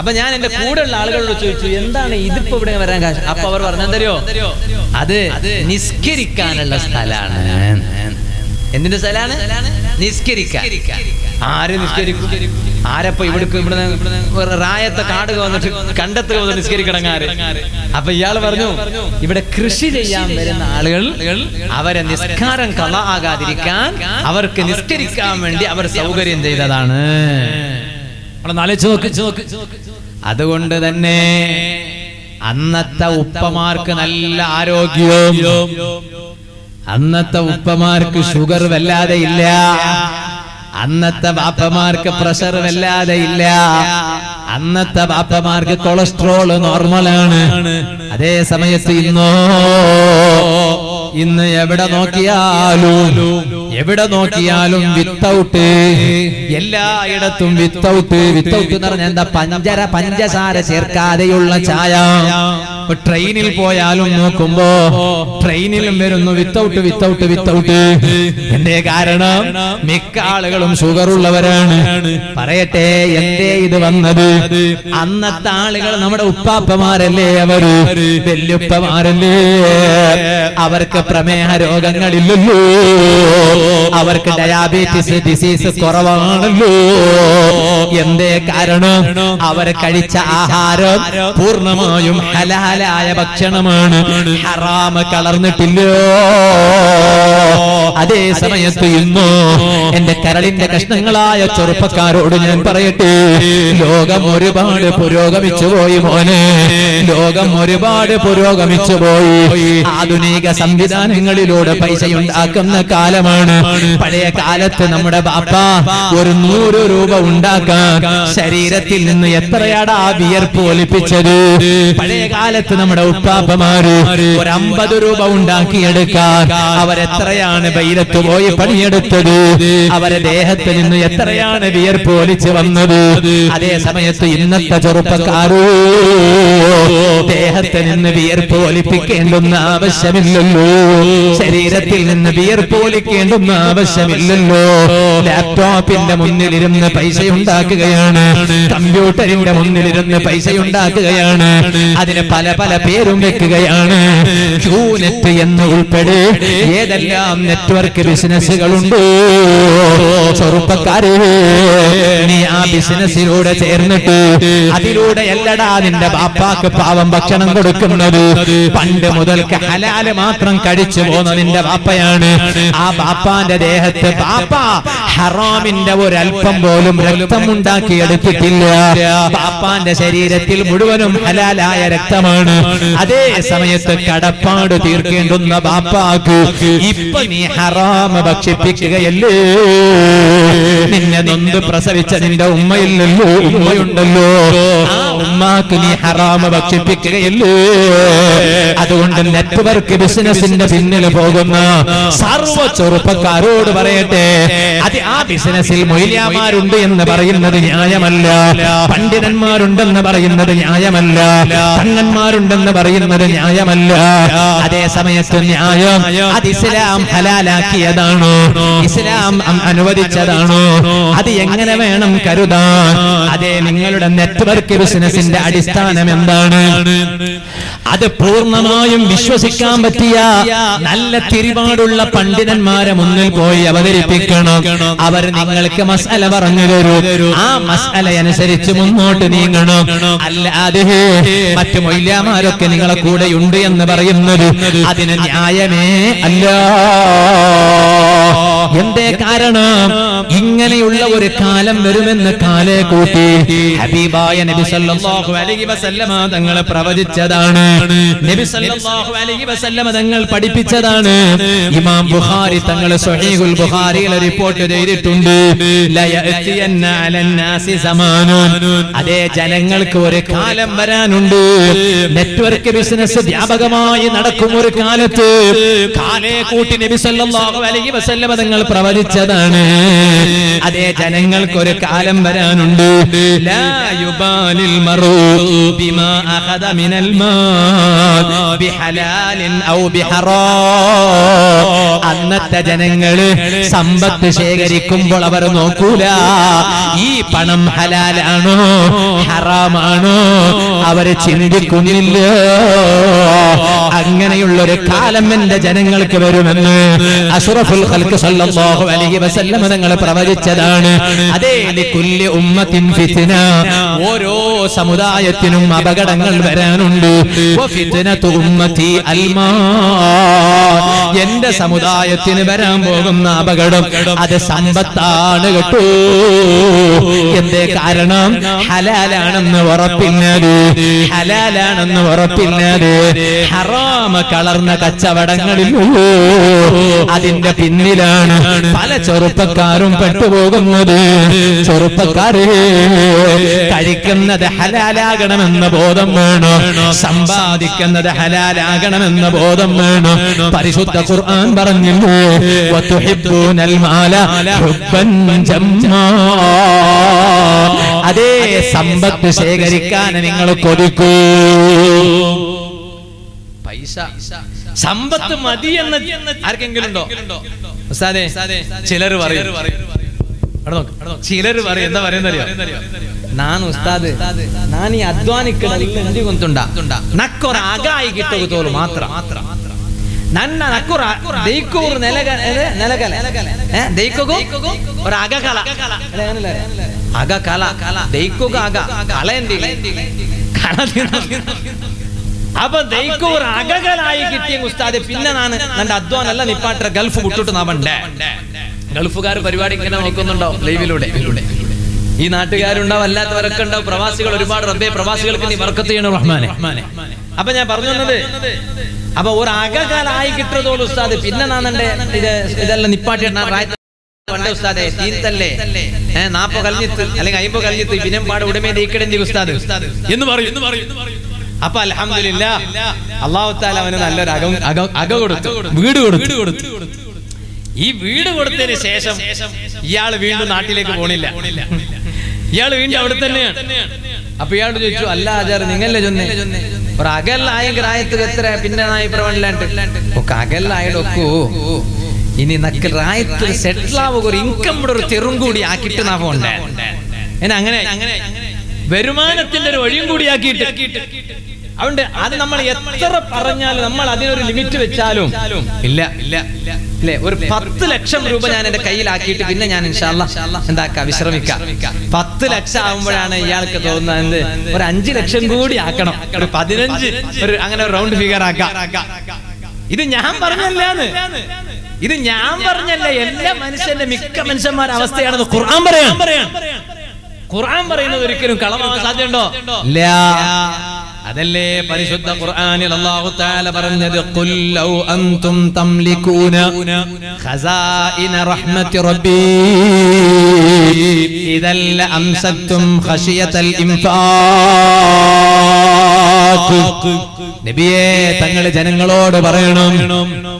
അപ്പൊ ഞാൻ എന്റെ കൂടെ ഉള്ള ആളുകളോട് ചോദിച്ചു എന്താണ് ഇതിപ്പോ ഇവിടെ വരാൻ കാശ്? അപ്പൊ അവർ പറഞ്ഞെന്തരോ അത് നിസ്കരിക്കാനുള്ള സ്ഥലമാണ് എന്തിന്റെ സ്ഥലാണ്? നിസ്കരിക്കാൻ. ആര് നിസ്കരിക്കും? ആരപ്പോ ഇവിടെ ഇവിടെ റായത്തെ കാടുക വന്നിട്ട് കണ്ടെത്തുക നിസ്കരിക്കണങ്ങാര് അപ്പൊ ഇയാൾ പറഞ്ഞു ഇവിടെ കൃഷി ചെയ്യാൻ വരുന്ന ആളുകൾ അവരെ നിസ്കാരം കള ആകാതിരിക്കാൻ അവർക്ക് നിസ്കരിക്കാൻ വേണ്ടി അവർ സൗകര്യം ചെയ്തതാണ്. അതുകൊണ്ട് തന്നെ അന്നത്തെ ഉപ്പമാർക്ക് നല്ല ആരോഗ്യവും അന്നത്തെ ഉപ്പമാർക്ക് ഷുഗർ വല്ലാതെ ഇല്ല. അന്നത്തെ ബാപ്പമാർക്ക് പ്രഷർ വല്ലാതെ ഇല്ല. അന്നത്തെ ബാപ്പമാർക്ക് കൊളസ്ട്രോൾ നോർമലാണ് അതേ സമയത്ത് ഇന്നോ ഇന്ന് എവിടെ നോക്കിയാലും എവിടെ നോക്കിയാലും വിത്തൗട്ട് എല്ലായിടത്തും വിത്തൗട്ട് വിത്തൗട്ട് എന്ന് പറഞ്ഞാൽ എന്താ? പഞ്ചര പഞ്ചസാര ചേർക്കാതെയുള്ള ചായ ട്രെയിനിൽ പോയാലും നോക്കുമ്പോ ട്രെയിനിലും വരുന്നു വിത്തൗട്ട് വിത്തൗട്ട് വിത്തൗട്ട് എന്റെ കാരണം? മിക്ക ആളുകളും ഷുഗർ ഉള്ളവരാണ്. പറയട്ടെ എന്റെ ഇത് വന്നത്? അന്നത്തെ ആളുകൾ നമ്മുടെ ഉപ്പാപ്പമാരല്ലേ അവർ? വല്യുപ്പമാരല്ലേ? അവർക്ക് പ്രമേഹ രോഗങ്ങളില്ലല്ലോ. അവർക്ക് ഡയാബറ്റീസ് ഡിസീസ് കുറവാണല്ലോ. എന്തേ കാരണം? അവർ കഴിച്ച ആഹാരം പൂർണമായും ഹലാലായ ഭക്ഷണമാണ്. ഹറാമ കളർന്നിട്ടില്ലോ അതേ സമയത്ത് ഇന്നോ എന്റെ കരളിന്റെ കഷ്ണങ്ങളായ ചെറുപ്പക്കാരോട് ഞാൻ പറയട്ടെ. ലോകം ഒരുപാട് പുരോഗമിച്ചു പോയി മോനെ. ലോകം ഒരുപാട് പുരോഗമിച്ചു പോയി. ആധുനിക സംവിധാനങ്ങളിലൂടെ പൈസ ഉണ്ടാക്കുന്ന കാലമാണ്. പഴയ കാലത്ത് നമ്മുടെ ബാപ്പ ഒരു നൂറ് രൂപ ഉണ്ടാക്കാൻ ശരീരത്തിൽ നിന്ന് എത്രയാടാ വിയർപ്പ് ഒലിപ്പിച്ചത് പഴയ കാലത്ത് നമ്മുടെ ഉപ്പാപ്പമാര് ഒരു അമ്പത് രൂപ ഉണ്ടാക്കിയെടുക്കാൻ അവരെത്രയാണ് വെയിലത്ത് പോയി പണിയെടുത്തത്? അവരെ ദേഹത്ത് നിന്ന് എത്രയാണ് വിയർപ്പ് ഒലിച്ചു വന്നത്? അതേ സമയത്ത് ഇന്നത്തെ ചെറുപ്പക്കാരോ ദേഹത്ത് നിന്ന് വിയർപ്പ് ഒലിപ്പിക്കേണ്ടുന്ന ആവശ്യമില്ലല്ലോ. ശരീരത്തിൽ നിന്ന് വിയർപ്പ് ഒലിക്കേണ്ടുന്ന ആവശ്യമില്ലല്ലോ. ലാപ്ടോപ്പിന്റെ മുന്നിലിരുന്ന് പൈസ ഉണ്ടാക്കുകയാണ് കമ്പ്യൂട്ടറിന്റെ മുന്നിലിരുന്ന് പൈസ ഉണ്ടാക്കുകയാണ് അതിന് പല പല പേരും വെക്കുകയാണ്. ക്യൂനെറ്റ് എന്ന് ഉൾപ്പെടെ ഏതെല്ലാം നെറ്റ്വർക്ക് ബിസിനസ്സുകളുണ്ട് ചെറുപ്പക്കാരെ നീ ആ ബിസിനസ്സിലൂടെ ചേർന്നിട്ട് അതിലൂടെ എല്ലടാ നിന്റെ ബാപ്പാക്ക് പാവം ഭക്ഷണം കൊടുക്കുന്നത്. പണ്ട് മുതൽക്ക് ഹലാൽ മാത്രം കഴിച്ചു പോന്ന നിന്റെ ബാപ്പയാണ്. ആ ബാപ്പാന്റെ ദേഹത്ത് ബാപ്പ ഹറാമിന്റെ ഒരല്പം പോലും രക്തം ഉണ്ടാക്കിയെടുത്തിട്ടില്ല. ബാപ്പാന്റെ ശരീരത്തിൽ മുഴുവനും ഹലാലായ രക്തമാണ്. അതേ സമയത്ത് കടപ്പാട് തീർക്കേണ്ടുന്ന ബാപ്പാക്ക് ഇപ്പൊ നീ ഹറാമ ഭക്ഷിപ്പിക്കുകയല്ലേ? നിന്നെ നൊന്ത് പ്രസവിച്ച നിന്റെ ഉമ്മയില്ലല്ലോ. ഉമ്മയുണ്ടല്ലോ. ആ ഉമ്മാക്ക് നീ ഹറാമ ഭക്ഷിപ്പിക്കുകയല്ലേ? അതുകൊണ്ട് നെറ്റ്വർക്ക് ബിസിനസിന്റെ പിന്നിൽ പോകുന്ന സർവ ചെറുപ്പക്കാരോട് പറയട്ടെ. അത് ആ ബിസിനസ്സിൽ മൊയ്ലിയാമാരുണ്ട് എന്ന് പറയുന്നത് ന്യായമല്ല. പണ്ഡിതന്മാരുണ്ടെന്ന് പറയുന്നത് ന്യായമല്ല. തങ്ങന്മാരുണ്ടെന്ന് പറയുന്നത് ന്യായമല്ല. അതേ സമയത്ത് ന്യായം അത് ഇസ്ലാം ഹലാലാക്കിയതാണോ? ഇസ്ലാം അനുവദിച്ചതാണോ? അത് എങ്ങനെ വേണം കരുതാൻ? അതെ നിങ്ങളുടെ നെറ്റ്വർക്ക് ബിസിനസിന്റെ അടിസ്ഥാനം എന്താണ്? അത് പൂർണമായും വിശ്വസിക്കാൻ പറ്റിയ നല്ല തിരിപാടുള്ള പണ്ഡിതന്മാരെ മുന്നിൽ പോയി അവതരിപ്പിക്കണം. അവർ നിങ്ങൾക്ക് മസാല പറഞ്ഞു തരൂ. ആ മസാല അനുസരിച്ച് മുന്നോട്ട് നീങ്ങണം. അല്ലാതെ മറ്റു മൊയ്ലാമാരൊക്കെ നിങ്ങളെ കൂടെയുണ്ട് എന്ന് പറയുന്നത് അതിന് ന്യായമേ അല്ല. എന്തേ കാരണം? ഇങ്ങനെയുള്ള ഒരു കാലം വരുമെന്ന് കാലെ കൂട്ടി. ഹബീബായ നബി സല്ലല്ലാഹു അലൈഹി വസല്ലമ തങ്ങൾ പ്രവചിച്ചതാണ്. നബി സല്ലല്ലാഹു അലൈഹി വസല്ലമ തങ്ങൾ പഠിപ്പിച്ചതാണ്. ഇമാം ബുഖാരി തങ്ങൾ സ്വഹീഹുൽ ബുഖാരിയിൽ റിപ്പോർട്ട് ചെയ്തിട്ടുണ്ട്. ലയഅതിയന്ന അലന്നാസി സമാനൻ. അതേ ജനങ്ങൾക്ക് ഒരു കാലം വരാനുണ്ട്. നെറ്റ്വർക്ക് ബിസിനസ് വ്യാപകമായി നടക്കും ഒരു കാലത്ത്. കാലേ കൂട്ടി നബി സല്ലല്ലാഹു അലൈഹി വസല്ലമ തങ്ങൾ പ്രവചിച്ചതാണ്. അതേ ജനങ്ങൾക്കൊരു കാലം വരാനുണ്ട്. അന്നത്തെ ജനങ്ങൾ സമ്പത്ത് ശേഖരിക്കുമ്പോൾ അവർ നോക്കൂല. ഈ പണം ഹലാലാണോ? ഹറാമാണോ? അവർ ചിന്തിക്കുന്നില്ല. അങ്ങനെയുള്ളൊരു കാലം എന്റെ ജനങ്ങൾക്ക് വരുമെന്ന് അഷ്റഫുൽ സല്ലല്ലാഹു അലൈഹി വസല്ലം തങ്ങൾ പ്രവചിച്ചതാണ്. അതേ ലികുല്ലി ഉമ്മത്തിൻ ഫിത്ന. ഓരോ സമുദായത്തിനും അപകടങ്ങൾ വരാനുണ്ട്. വഫിത്നതു ഉമ്മത്തി അൽമാ എന്റെ സമുദായത്തിന് വരാൻ പോകുന്ന അപകടം അത് സമ്പത്താണ് കേട്ടോ. എന്തേ കാരണം? ഹലാലാണെന്ന് ഉറപ്പില്ലാതെ ഹലാലാണെന്ന് ഉറപ്പില്ലാതെ ഹറാമ കളർന്ന കച്ചവടങ്ങളിൽ അതിന്റെ പിന്നിലാണ് പല ചെറുപ്പക്കാരും പെട്ടുപോകുന്നത്. ചെറുപ്പക്കാരെ കഴിക്കുന്നത് ഹലാലാകണമെന്ന ബോധം വേണോ? സമ്പാദിക്കുന്നത് ഹലാലാകണമെന്ന ബോധം വേണോ? പരിശുദ്ധ ഖുർആൻ പറഞ്ഞില്ലേ? അതേ സമ്പത്ത് ശേഖരിക്കാൻ നിങ്ങൾ കൊതിക്കൂ. പൈസ. സമ്പത്ത് മതി എന്ന് ആർക്കെങ്കിലും ഉണ്ടോ ഉസ്താദേ ചിലർ പറയും അവിടെ നോക്ക്, അവിടെ നോക്ക്. ചിലര് പറയും എന്താ പറയുന്നറിയോ ನಾನು ಉಸ್ತಾದ್ ನಾನು ಈ ಅಧ್ವಾನಿಕ್ಕಡಲ್ಲಿ ಎಂದಿಗೊಂತುಂಡ ನಕ್ಕೊರ ಅಗಾಯಿ ಗಿಟ್ಟೋಗು ತೋಲು ಮಾತ್ರ ನನ್ನ ನಕ್ಕುರ ದೈಕೋರು ನೆಲಗ ನೆಲಗಲ ಏ, ದೈಕೋಗು ഒരു അകകല അകകല ദൈക്കുക അക കല എന്തില്ല കല അപ്പൊ ദൈക്കൂർ ഒരു അകകലായി കിട്ടിയ ഉസ്താദ് പിന്നെ നാണ് എന്റെ അധ്വാനല്ല നിപ്പാട്ട ഗൾഫ് വിട്ടിട്ട് നാവണ്ടേ? ഗൾഫുകാർ പരിപാടി ഇങ്ങനെ നോക്കുന്നുണ്ടോ ലൈവിലൂടെ. ഈ നാട്ടുകാരുണ്ടാവും അല്ലാത്തവരൊക്കെ ഉണ്ടാവും. പ്രവാസികൾ ഒരുപാട് റബ്ബേ പ്രവാസികൾക്ക് നീ വർക്കത്ത് ചെയ്യണം റഹ്മാനെ? അപ്പൊ ഞാൻ പറഞ്ഞു വന്നത് അപ്പൊ ഒരു അകകാലായി കിട്ടുന്നതോളൂ ഉസ്താദ് പിന്നെ എന്റെ ഇത് ഇതെല്ലാം നിപ്പാട്ടിയിട്ട് പണ്ടേ ഉസ്താദെ തീർത്തല്ലേ ഏഹ് നാപ്പോ അല്ലെങ്കിൽ അയ്യപ്പ കഴിഞ്ഞിട്ട് പിന്നെ പാട് ഉടമേ നീക്കിടേണ്ടി ഉസ്താദ്. എന്ന് പറയും എന്ന് പറയും. അപ്പൊ അലഹമില്ല അള്ളാഹു താല അവന് നല്ലൊരു അകം അകം കൊടുത്തു. വീട് കൊടുത്തു. കൊടുത്തു. ഈ വീട് കൊടുത്തതിന് ശേഷം ഇയാൾ വീണ്ടും നാട്ടിലേക്ക് പോണില്ല. ഇയാൾ വീണ്ടും അവിടെ തന്നെയാണ്. അപ്പൊ ഇയാൾ ചോദിച്ചു അല്ല ആചാർ നിങ്ങല്ലേ ചൊന്നേ? ഒരു അകലായ ആയത്ത് എത്ര പിന്നെ നായി പ്രവണില്ലാണ്ട് ഒക്കെ അകലായടൊക്കൂ ഇനി നക്ക് റായത്ത് സെറ്റിൽ ആവുക ഒരു ഇൻകം ഇവിടെ ഒരു തെറും കൂടി ആക്കിയിട്ട് നാ പോണ്ടേ? അങ്ങനെ അങ്ങനെ വരുമാനത്തിന്റെ ഒരു വഴിയും കൂടിയാക്കിയിട്ട്. അതുകൊണ്ട് അത് നമ്മൾ എത്ര പറഞ്ഞാലും നമ്മൾ അതിനൊരു ലിമിറ്റ് വെച്ചാലും ഇല്ല ഇല്ല അല്ലെ? ഒരു പത്ത് ലക്ഷം രൂപ ഞാൻ എന്റെ കയ്യിലാക്കിയിട്ട് പിന്നെ ഞാൻ ഇൻഷാല്ല എന്താക്കാം? വിശ്രമിക്കാം. പത്ത് ലക്ഷം ആകുമ്പോഴാണ് ഇയാൾക്ക് തോന്നുന്നത് ഒരു അഞ്ചു ലക്ഷം കൂടി ആക്കണം. ഒരു പതിനഞ്ച് ഒരു അങ്ങനെ റൗണ്ട് ഫിഗർ ആക്കാം. ഇത് ഞാൻ പറഞ്ഞല്ലാന്ന്. ഇത് ഞാൻ പറഞ്ഞല്ല. എല്ലാ മനുഷ്യന്റെ മിക്ക മനുഷ്യന്മാരുടെ അവസ്ഥയാണെന്ന് ഖുർആൻ പറയാം ഖുർആൻ പറയുന്നത് ഒരിക്കലും കളമാവാൻ സാധ്യതയുണ്ടോ? ഇല്ല. അതല്ലേ പരിശുദ്ധ ഖുർആനിൽ അല്ലാഹു തആല പറഞ്ഞത് ഖുൽ ലൗ അൻതും തംലികൂന ഖസാഇന റഹ്മത്തി റബ്ബി. ഇദല്ല അംസത്തും ഖശിയതൽ ഇൻഫാ നബിയേ തങ്ങളെ ജനങ്ങളോട് പറയണം.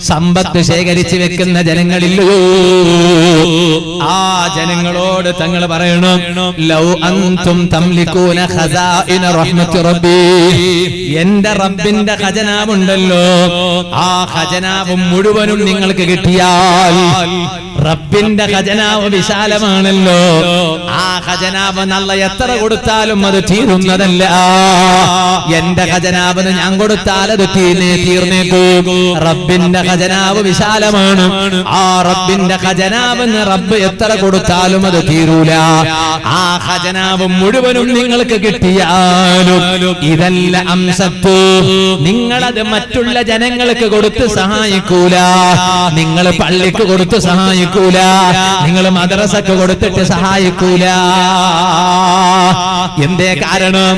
സമ്പത്ത് ശേഖരിച്ച് വെക്കുന്ന ജനങ്ങളില്ലയോ? ആ ജനങ്ങളോട് തങ്ങൾ പറയണം. ലൗ റബ്ബി. എന്റെ റബ്ബിന്റെ ഖജനാവുണ്ടല്ലോ. ആ ഖജനാവും മുഴുവനും നിങ്ങൾക്ക് കിട്ടിയാൽ റബ്ബിന്റെ ഖജനാവ് വിശാലമാണല്ലോ. ആ ഖജനാവ് നല്ല എത്ര കൊടുത്താലും അത് തീരുന്നതല്ല. എന്റെ ഖജനാവിന് ഞാൻ കൊടുത്താൽ അത് തീർന്നേ തീർന്നേക്കൂ. റബ്ബിന്റെ ഖജനാവ് വിശാലമാണ്. ആ റബ്ബിന്റെ ഖജനാവിന് റബ്ബ് എത്ര കൊടുത്താലും അത് തീരൂല. ആ ഖജനാവ് മുഴുവനും നിങ്ങൾക്ക് കിട്ടിയാലും ഇതല്ല അംസത്തു നിങ്ങളത് മറ്റുള്ള ജനങ്ങൾക്ക് കൊടുത്ത് സഹായിക്കൂല. നിങ്ങൾ പള്ളിക്ക് കൊടുത്ത് സഹായിക്കൂല. നിങ്ങൾ മദ്രസക്ക് കൊടുത്തിട്ട് സഹായിക്കൂല. എന്തേ കാരണം?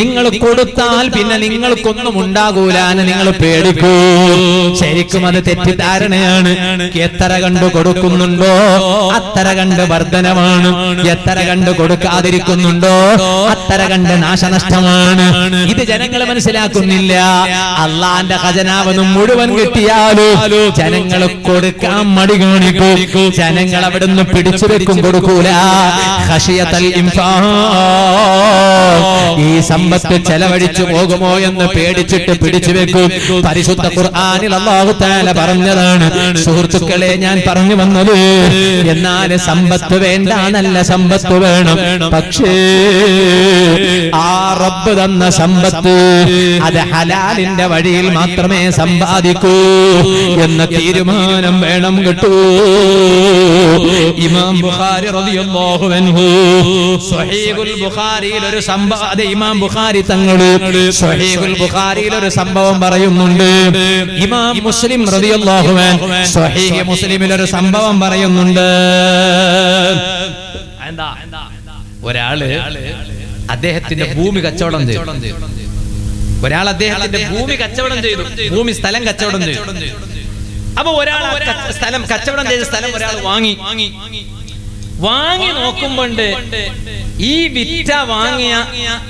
നിങ്ങൾ കൊടുത്താൽ പിന്നെ നിങ്ങൾക്കൊന്നും ഉണ്ടാകൂലാന്ന് നിങ്ങൾ പേടിക്കൂ. ശരിക്കും അത് തെറ്റിദ്ധാരണയാണ്. എത്ര കണ്ട് കൊടുക്കുന്നുണ്ടോ? അത്ര കണ്ട് വർധനമാണ്. എത്ര കണ്ട് കൊടുക്കാതിരിക്കുന്നുണ്ടോ? അത്ര കണ്ട് നാശനഷ്ടമാണ്. ഇത് ജനങ്ങൾ മനസ്സിലാക്കുന്നില്ല. അള്ളാന്റെ ഖജനാവെന്നും മുഴുവൻ കിട്ടിയാലോ ജനങ്ങൾ കൊടുക്കാൻ മടി കാണിക്കും. ജനങ്ങൾ അവിടുന്ന് പിടിച്ചു വെക്കും കൊടുക്കൂല. ഈ സമ്പത്ത് ചെലവഴിച്ചു പോകുമോ എന്ന് പേടിച്ചിട്ട് പിടിച്ചു വെക്കും. പരിശുദ്ധ ഖുർആനിൽ തആല പറഞ്ഞതാണ്. സുഹൃത്തുക്കളെ ഞാൻ പറഞ്ഞു വന്നത് എന്നാൽ സമ്പത്ത് വേണ്ട നല്ല സമ്പത്ത് വേണം. പക്ഷേ ആ റബ്ബ് തന്ന സമ്പത്ത് അത് ഹലാലിന്റെ വഴിയിൽ മാത്രമേ സമ്പാദിക്കൂ എന്ന തീരുമാനം വേണം കിട്ടൂ. ഇമാം ബുഖാരി റളിയല്ലാഹു അൻഹു സ്വഹീഹുൽ ബുഖാരിയിൽ ഒരു സംഭവം അതെ ഇമാം ബുഖാരി തങ്ങൾ സ്വഹീഹുൽ ബുഖാരിയിൽ ഒരു സംഭവം പറയുന്നുണ്ട്. ഇമാം മുസ്ലിം റളിയല്ലാഹു അൻഹു സ്വഹീഹ് മുസ്ലിമിൽ ഒരു സംഭവം പറയുന്നുണ്ട്. എന്താ ഒരാൾ അദ്ദേഹത്തിന്റെ ഭൂമി കച്ചവടം ചെയ്തു. ഒരാൾ അദ്ദേഹത്തിന്റെ ഭൂമി കച്ചവടം ചെയ്തു. ഭൂമി സ്ഥലം കച്ചവടം ചെയ്തു. അപ്പൊ ഒരാൾ സ്ഥലം കച്ചവടം ചെയ്ത സ്ഥലം ഒരാൾ വാങ്ങി. വാങ്ങി. നോക്കുമ്പോണ്ട് ഈ വിറ്റ വാങ്ങിയ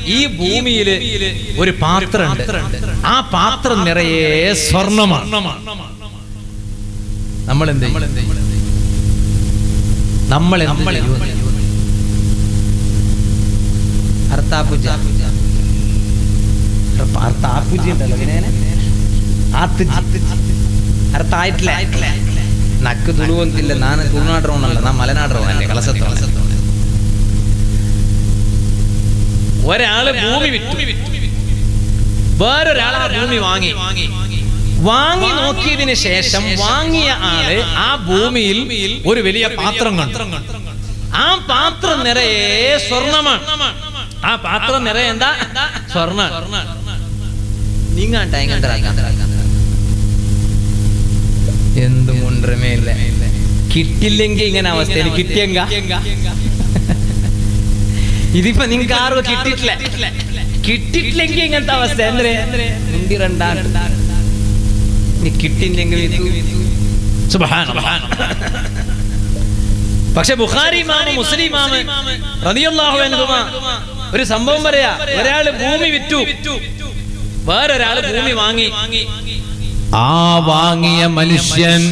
ഈ ഭൂമിയിൽ ഒരു പാത്രമുണ്ട് ആ പാത്രം നിറയെ സ്വർണമാണ് നമ്മൾ എന്ത്? നമ്മൾ നമ്മൾ അർത്താപ്പുജ അർത്താപ്പുജി ഉണ്ടല്ലോ ಅರ್ಥ ಆಯ್ತಲೇ ನಕ್ಕು ತುಳುವಂತಿಲ್ಲ ನಾನು ತುಳುನಾಡ್ರವನಲ್ಲ ನಾನು ಮಲೆನಾಡ್ರವನಲ್ಲೇ ಕಲಸತ್ತ ഒരാൾ ഭൂമി വിറ്റു. വേറൊരാൾ ആ ഭൂമി വാങ്ങി. വാങ്ങി നോക്കിയതിന് ശേഷം വാങ്ങിയ ആൾ ആ ഭൂമിയിൽ ഒരു വലിയ പാത്രം കണ്ടു. ആ പാത്രം നിറയെ സ്വർണമാണ്. ആ പാത്രം നിറയെ എന്താ? സ്വർണ. നീങ്ങാട്ടാ എങ്ങനെ എന്ത് മുണ്ടമേ ഇല്ല കിട്ടില്ലെങ്കിൽ ഇങ്ങനെ അവസ്ഥ കിട്ടിയെങ്ക? ഇതിപ്പോ നിങ്ങൾക്ക് ആറ് കിട്ടിട്ടില്ല കിട്ടിട്ടില്ലെങ്കിൽ ഇങ്ങനത്തെ അവസ്ഥ എന്തേ മുന്തിരണ്ടാ നീ കിട്ടില്ലെങ്കിൽ. പക്ഷെ ബുഖാരി മാമ മുസ്ലിം മാമ അൻഹുമ ഒരു സംഭവം പറയാ ഒരാൾ ഭൂമി വിറ്റു. വേറൊരാൾ ഭൂമി വാങ്ങി. ആ വാങ്ങിയ മനുഷ്യൻ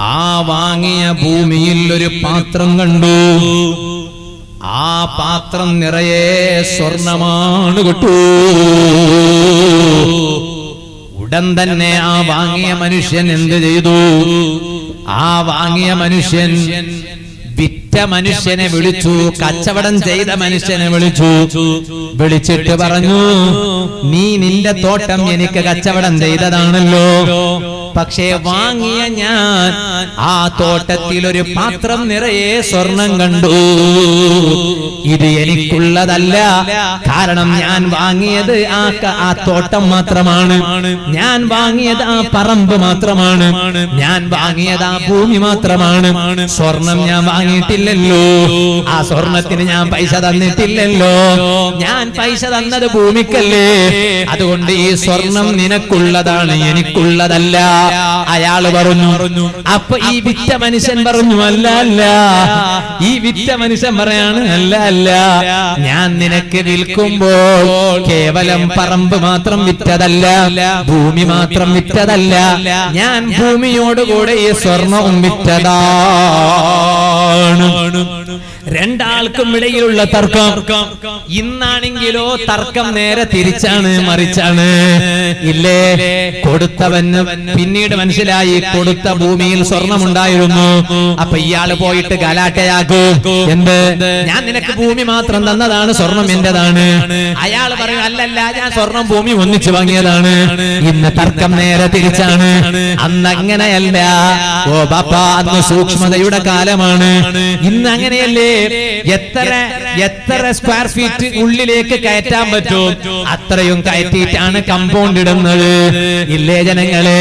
ആ വാങ്ങിയ ഭൂമിയിൽ ഒരു പാത്രം കണ്ടു. ആ പാത്രം നിറയെ സ്വർണമാണ് കിട്ടൂ. ഉടൻ തന്നെ ആ വാങ്ങിയ മനുഷ്യൻ എന്ത് ചെയ്തു? ആ വാങ്ങിയ മനുഷ്യൻ വിറ്റ മനുഷ്യനെ വിളിച്ചു കച്ചവടം ചെയ്ത മനുഷ്യനെ വിളിച്ചു വിളിച്ചിട്ട് പറഞ്ഞു നീ നിന്റെ തോട്ടം എനിക്ക് കച്ചവടം ചെയ്തതാണല്ലോ. പക്ഷേ വാങ്ങിയ ഞാൻ ആ തോട്ടത്തിൽ ഒരു പാത്രം നിറയെ സ്വർണം കണ്ടു. ഇത് എനിക്കുള്ളതല്ല. കാരണം ഞാൻ വാങ്ങിയത് ആ ആ തോട്ടം മാത്രമാണ്. ഞാൻ വാങ്ങിയത് ആ പറമ്പ് മാത്രമാണ്. ഞാൻ വാങ്ങിയത് ആ ഭൂമി മാത്രമാണ്. സ്വർണം ഞാൻ വാങ്ങിയിട്ടില്ലല്ലോ. ആ സ്വർണത്തിന് ഞാൻ പൈസ തന്നിട്ടില്ലല്ലോ. ഞാൻ പൈസ തന്നത് ഭൂമിക്കല്ലേ. അതുകൊണ്ട് ഈ സ്വർണം നിനക്കുള്ളതാണ്. എനിക്കുള്ളതല്ല. അയാൾ പറഞ്ഞു. അപ്പൊ ഈ വിറ്റ മനുഷ്യൻ പറഞ്ഞു അല്ല അല്ല. ഈ വിറ്റ മനുഷ്യൻ പറയാണ് അല്ല അല്ല. ഞാൻ നിനക്ക് വിൽക്കുമ്പോൾ കേവലം പറമ്പ് മാത്രം വിറ്റതല്ല. ഭൂമി മാത്രം വിറ്റതല്ല. ഞാൻ ഭൂമിയോടുകൂടെ ഈ സ്വർണവും വിറ്റതാണ്. രണ്ടാൾക്കും ഇടയിലുള്ള തർക്കം. ഇന്നാണെങ്കിലോ തർക്കം നേരെ തിരിച്ചാണ് മറിച്ചാണ്. ഇല്ലേ? കൊടുത്തവന് പിന്നീട് മനസ്സിലായി കൊടുത്ത ഭൂമിയിൽ സ്വർണമുണ്ടായിരുന്നു. അപ്പൊ ഇയാൾ പോയിട്ട് ഗലാട്ടയാകൂ എന്ത്? ഞാൻ നിനക്ക് ഭൂമി മാത്രം തന്നതാണ് സ്വർണം എന്റേതാണ്. അയാൾ പറയും അല്ലല്ല ഞാൻ സ്വർണം ഭൂമി ഒന്നിച്ചു വാങ്ങിയതാണ്. ഇന്ന് തർക്കം നേരെ തിരിച്ചാണ്. അന്ന് അങ്ങനെയല്ല ഓ ബാപ്പ അന്ന് സൂക്ഷ്മതയുടെ കാലമാണ്. ഇന്ന് അങ്ങനെയല്ലേ എത്ര എത്ര സ്ക്വയർ ഫീറ്റ് ഉള്ളിലേക്ക് കയറ്റാൻ പറ്റും? അത്രയും കയറ്റിയിട്ടാണ് കമ്പൗണ്ട് ഇടുന്നത്. ഇല്ലേ ജനങ്ങളെ?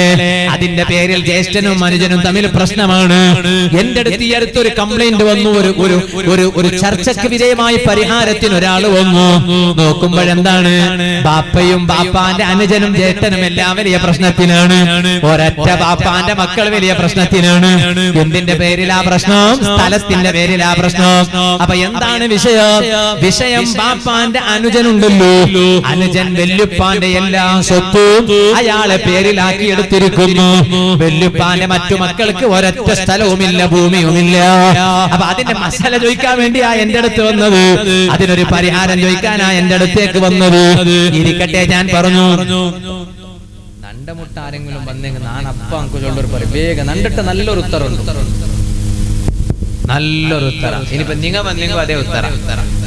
അതിന്റെ പേരിൽ ജ്യേഷ്ഠനും അനുജനും തമ്മിൽ പ്രശ്നമാണ്. എന്റെ അടുത്ത് ഈ അടുത്തൊരു കംപ്ലൈന്റ് വന്നു. ഒരു ഒരു ഒരു ഒരു ചർച്ചയ്ക്ക് വിജയമായി പരിഹാരത്തിന് ഒരാൾ വന്നു. നോക്കുമ്പോഴെന്താണ്? ബാപ്പയും ബാപ്പാന്റെ അനുജനും ജ്യേഷ്ഠനും എല്ലാം വലിയ പ്രശ്നത്തിനാണ്. ഒരൊറ്റ ബാപ്പാന്റെ മക്കൾ വലിയ പ്രശ്നത്തിനാണ്. എന്തിന്റെ പേരിലാ പ്രശ്നം? സ്ഥലത്തിന്റെ പേരിലാ പ്രശ്നം. അപ്പൊ എന്താണ് വിഷയം? വിഷയം? ബാപ്പാന്റെ അനുജനുണ്ടല്ലോ. അനുജൻ വെല്ലുപ്പാന്റെ എല്ലാ സ്വത്തും അയാളെ പേരിലാക്കി എടുത്തിരിക്കുന്നു. വെല്ലുപ്പാന്റെ മറ്റു മക്കൾക്ക് ഒരൊറ്റ സ്ഥലവുമില്ല ഭൂമിയുമില്ല. അപ്പൊ അതിന്റെ മസാല ചോദിക്കാൻ വേണ്ടിയാ എന്റെ അടുത്ത് വന്നത്. അതിനൊരു പരിഹാരം ചോദിക്കാനാ എന്റെ അടുത്തേക്ക് വന്നത്. ഇരിക്കട്ടെ ഞാൻ പറഞ്ഞു. നണ്ടമുട്ട ആരെങ്കിലും വന്നെങ്കിൽ ഞാൻ അപ്പ അങ്കുള്ളൊരു പറയും. വേഗം നണ്ടിട്ട് നല്ലൊരു ഉത്തരവുണ്ട്. നല്ലൊരു ഉത്തര. ഇനിയിപ്പോ നിങ്ങൾ വന്നെങ്കിൽ അതേ ഉത്തര.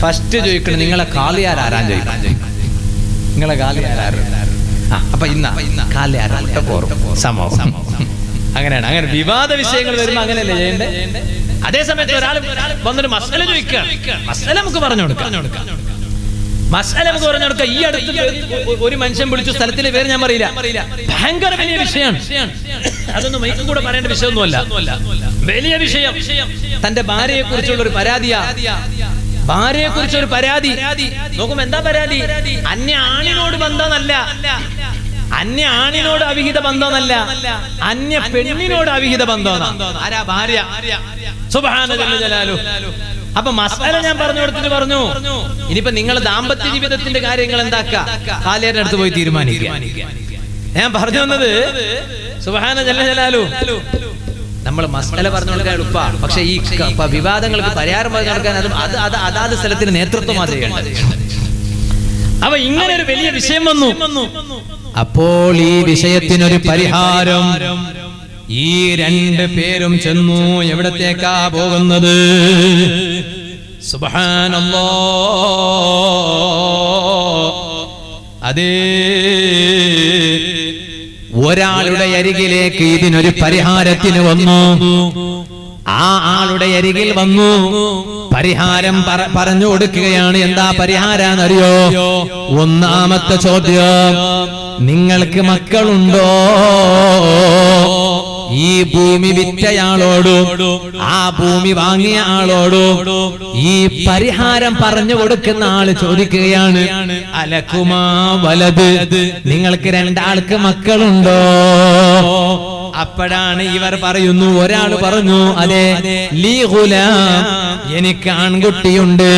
ഫസ്റ്റ് ചോദിക്കണം നിങ്ങളെ കാളിയാർ ആരാൻ ചോദിക്കാൻ നിങ്ങളെ കാളിയാർ അപ്പൊ ഇന്ന. കാളിയാർ സമൂഹം. അങ്ങനെയാണ്. അങ്ങനെ വിവാദ വിഷയങ്ങൾ വരുമ്പോ അങ്ങനെയല്ലേ അതേ സമയത്ത് ഒരാൾ വന്നൊരു മസല ചോദിക്കുക മസല നമുക്ക് പറഞ്ഞു കൊടുക്കാം. മസാല നമുക്ക് പറഞ്ഞു ഈ അടുത്ത് ഒരു മനുഷ്യൻ വിളിച്ചു സ്ഥലത്തിന്റെ പേര് ഞാൻ പറയില്ല ഭയങ്കര വലിയ വിഷയമാണ്. അതൊന്നും മൈക്കും കൂടെ പറയേണ്ട വിഷയമൊന്നുമല്ല. വലിയ വിഷയം. തന്റെ ഭാര്യയെ കുറിച്ചുള്ള ഒരു പരാതിയാ. ഭാര്യയെ കുറിച്ച് ഒരു പരാതി. നോക്കുമ്പോ എന്താ പരാതി? അന്യ ആണിനോട് ബന്ധമല്ല. അന്യ ആണിനോട് അവിഹിത ബന്ധമല്ല. അന്യ പെണ്ണിനോട് അവിഹിത ബന്ധമാണ് ആരാ ഭാര്യ? ജലാലു അപ്പൊ മസാല ഞാൻ പറഞ്ഞു കൊടുത്തിട്ട് പറഞ്ഞു. ഇനിയിപ്പോ നിങ്ങൾ ദാമ്പത്യ ജീവിതത്തിന്റെ കാര്യങ്ങൾ എന്താക്ക കാലിയാരുടെ അടുത്ത് പോയി തീരുമാനിക്കുക. ഞാൻ പറഞ്ഞു വന്നത് സുഹാന ജലജലാലു നമ്മൾ മസാല പറഞ്ഞു കൊടുക്കാൻ എളുപ്പാ. പക്ഷെ ഈ വിവാദങ്ങൾക്ക് പരിഹാരം പറഞ്ഞു കൊടുക്കാൻ അത് അത് അത് അതാത് സ്ഥലത്തിന് നേതൃത്വം ചെയ്യേണ്ടത് അപ്പൊ ഇങ്ങനെ ഒരു വലിയ വിഷയം വന്നു. അപ്പോൾ ഈ വിഷയത്തിനൊരു പരിഹാരം ഈ രണ്ട് പേരും ചെന്നു എവിടത്തേക്കാ പോകുന്നത്? സുബാനല്ലോ അതേ ഒരാളുടെ അരികിലേക്ക് ഇതിനൊരു പരിഹാരത്തിന് വന്നു. ആ ആളുടെ അരികിൽ വന്നു. പരിഹാരം പറഞ്ഞു കൊടുക്കുകയാണ്. എന്താ പരിഹാരാന്നറിയോ? ഒന്നാമത്തെ ചോദ്യം നിങ്ങൾക്ക് മക്കളുണ്ടോ? ഈ ഭൂമി വിറ്റയാളോടും ആ ഭൂമി വാങ്ങിയ ആളോടും ഈ പരിഹാരം പറഞ്ഞു കൊടുക്കുന്ന ആൾ ചോദിക്കുകയാണ് അലക്കുമാ വലത് നിങ്ങൾക്ക് രണ്ടാൾക്ക് മക്കളുണ്ടോ? അപ്പോഴാണ് ഇവർ പറയുന്നു ഒരാൾ പറഞ്ഞു അതെ ലീ ഗുലാം എനിക്ക് ആൺകുട്ടിയുണ്ട്.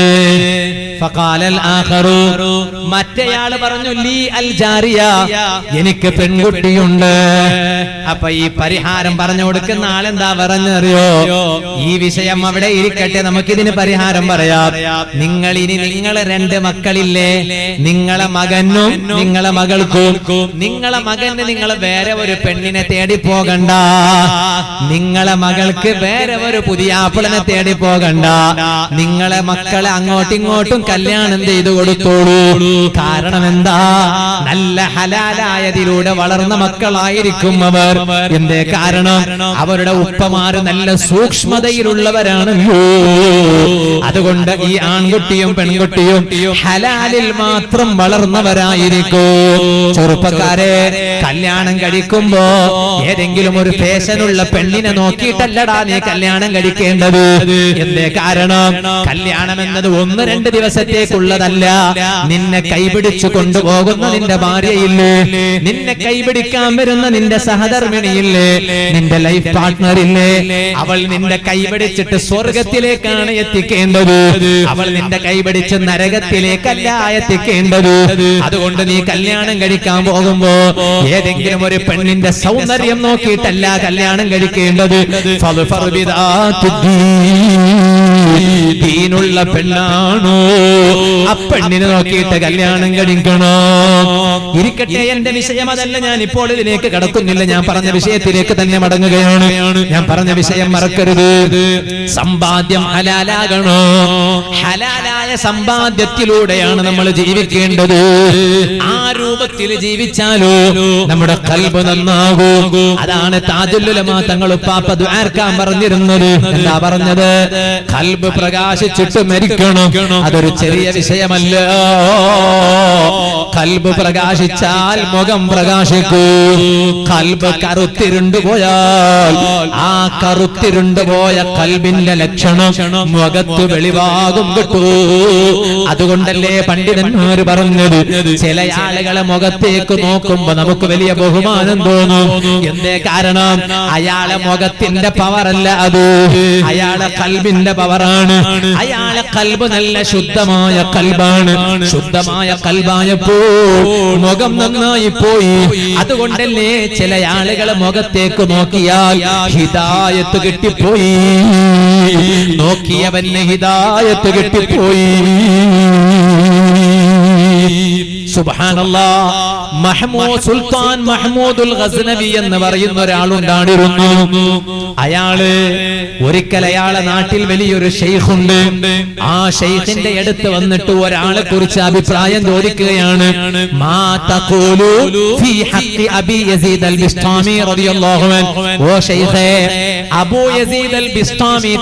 മറ്റേയാൾ പറഞ്ഞു ലീ അൽ ജാരിയ എനിക്ക് പെൺകുട്ടിയുണ്ട്. അപ്പൊ ഈ പരിഹാരം പറഞ്ഞു കൊടുക്കുന്ന ആളെന്താ പറഞ്ഞറിയോ? ഈ വിഷയം അവിടെ ഇരിക്കട്ടെ നമുക്കിതിന് പരിഹാരം പറയാം. നിങ്ങൾ ഇനി നിങ്ങളെ രണ്ട് മക്കളില്ലേ? നിങ്ങളെ മകനും നിങ്ങളെ മകൾക്കും. നിങ്ങളെ മകന് നിങ്ങൾ വേറെ ഒരു പെണ്ണിനെ തേടി പോകണ്ട. നിങ്ങളെ മകൾക്ക് വേറെ ഒരു പുതിയ ആപ്പിളിനെ തേടി പോകണ്ട. നിങ്ങളെ മക്കളെ അങ്ങോട്ടും ഇങ്ങോട്ടും കല്യാണം ചെയ്തു കൊടുത്തോളൂ. കാരണം എന്താ നല്ല ഹലാലായതിലൂടെ വളർന്ന മക്കളായിരിക്കും അവർ. എന്തേ കാരണം? അവരുടെ ഉപ്പമാര് നല്ല സൂക്ഷ്മതയിലുള്ളവരാണല്ലോ. അതുകൊണ്ട് ഈ ആൺകുട്ടിയും പെൺകുട്ടിയും ഹലാലിൽ മാത്രം വളർന്നവരായിരിക്കും. ചെറുപ്പക്കാരെ കല്യാണം കഴിക്കുമ്പോ ഏതെങ്കിലും ഒരു ഫേഷനുള്ള പെണ്ണിനെ നോക്കിയിട്ടല്ലടാ നീ കല്യാണം കഴിക്കേണ്ടത്. എന്തേ കാരണം? കല്യാണം എന്നത് ഒന്ന് രണ്ട് ദിവസത്തേക്കുള്ളതല്ല. നിന്നെ കൈപിടിച്ചു കൊണ്ടുപോകുന്ന നിന്റെ ഭാര്യയില്ലേ? നിന്നെ കൈപിടിക്കാൻ വരുന്ന നിന്റെ സഹധർമ്മിണിയില്ലേ? നിന്റെ ലൈഫ് പാർട്ട്ണർ ഇല്ലേ അവൾ നിന്റെ കൈപിടിച്ചിട്ട് സ്വർഗത്തിലേക്കാണ് എത്തിക്കേണ്ടത്. അവൾ നിന്റെ കൈപിടിച്ച് നരകത്തിലേക്കല്ല എത്തിക്കേണ്ടത്. അതുകൊണ്ട് നീ കല്യാണം കഴിക്കാൻ പോകുമ്പോ ഏതെങ്കിലും ഒരു പെണ്ണിന്റെ സൗന്ദര്യം നോക്കിയിട്ടല്ല കല്യാണം കഴിക്കേണ്ടത്. ദീനുള്ള പെണ്ണാണോ? ആ പെണ്ണിനെ നോക്കിയിട്ട് കല്യാണം കഴിക്കണോ? ഇരിക്കട്ടെ എന്റെ വിഷയം അതല്ല. ഞാൻ ഇപ്പോൾ ഇതിലേക്ക് കടക്കുന്നില്ല. ഞാൻ പറഞ്ഞ വിഷയത്തിലേക്ക് തന്നെ മടങ്ങുകയാണ്. ഞാൻ പറഞ്ഞ വിഷയം മറക്കരുത്. സമ്പാദ്യം ഹലാലാകണോ? ഹലാലായ സമ്പാദ്യത്തിലൂടെയാണ് നമ്മൾ ജീവിക്കേണ്ടത്. ആ രൂപത്തിൽ ജീവിച്ചാലോ നമ്മുടെ കൽബ് നന്നാകൂ. അതാണ് താജുല്ലുലമാ തങ്ങൾ ഉപ്പാപ്പ ദ്വാർക്കാൻ പറഞ്ഞിരുന്നത്. എന്താ പറഞ്ഞത്? കൽബ് പ്രകാശിച്ചിട്ട് മരിക്കണം. അതൊരു ചെറിയ വിഷയമല്ല. കൽബ് പ്രകാശിച്ചാൽ മുഖം പ്രകാശിക്കൂ. കൽബ് കറുത്തിരുണ്ടു പോയാൽ ആ കറുത്തിരുണ്ടു പോയ കൽബിന്റെ ലക്ഷണം മുഖത്ത് വെളിവാകും കിട്ടൂ. അതുകൊണ്ടല്ലേ പണ്ഡിതന്മാര് പറഞ്ഞത്? ചില ആളുകളെ മുഖത്തേക്ക് നോക്കുമ്പോ നമുക്ക് വലിയ ബഹുമാനം തോന്നും. എന്തേ കാരണം? അയാളെ മുഖത്തിന്റെ പവറല്ല അത്. അയാളെ കൽബിന്റെ പവറാണ് അയാളെ കൽബ് നല്ല ശുദ്ധമായ കൽബാണ്. ശുദ്ധമായ കൽബായപ്പോ മുഖം നന്നായി പോയി. അതുകൊണ്ടല്ലേ ചില ആളുകൾ മുഖത്തേക്ക് നോക്കിയാൽ ഹിതായത്ത് കിട്ടിപ്പോയി. നോക്കിയവന് ഹിതായത്ത് കിട്ടിപ്പോയി. സുബ്ഹാനല്ലാ മഹ്മൂദ് സുൽത്താൻ മഹ്മൂദുൽ ഗസ്നവി എന്ന് പറയുന്ന ഒരാളുണ്ടായിരുന്നു അയാൾ ഒരിക്കൽ അയാളെ നാട്ടിൽ വലിയൊരു ഷെയ്ഖുണ്ട്. ആ ഷെയ്ഖിന്റെ അടുത്ത് വന്നിട്ട് ഒരാളെ കുറിച്ച് അഭിപ്രായം ചോദിക്കുകയാണ്.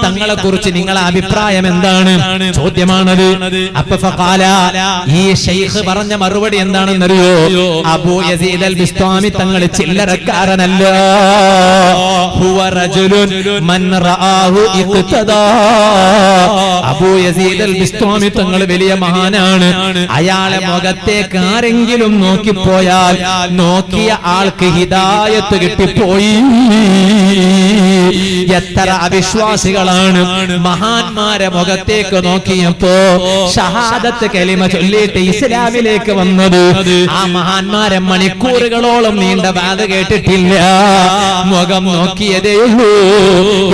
തങ്ങളെ കുറിച്ച് നിങ്ങളെ അഭിപ്രായം എന്താണ്? ചോദ്യമാണത്. അപ്പൊ ഈ ഷെയ്ഖ് പറഞ്ഞ മറുപടി എന്താണെന്നറിയോ? അബൂ യസീദ് അൽ ബിസ്താമി തങ്ങൾ ചില്ലറക്കാരനല്ല. ഹുവ റജുലുൻ മൻ റആഹു ഇഖ്തദാ. അബൂ യസീദ് അൽ ബിസ്താമി തങ്ങൾ വലിയ മഹാനാണ്. അയാളെ മുഖത്തേക്ക് ആരെങ്കിലും നോക്കിപ്പോയാൽ നോക്കിയ ആൾക്ക് ഹിദായത്ത് കിട്ടിപ്പോയി. എത്ര അവിശ്വാസികളാണ്. മഹാന്മാരെ മുഖത്തേക്ക് നോക്കിയപ്പോ ഷഹാദത്ത് കലിമ ചൊല്ലിയിട്ട് ഇസ്ലാമിലേക്ക് വന്നത് ആ മഹാന്മാരെ മണിക്കൂറുകളോളം നീണ്ട ബാധ കേട്ടിട്ടില്ല. മുഖം നോക്കിയതേ ഉള്ളൂ.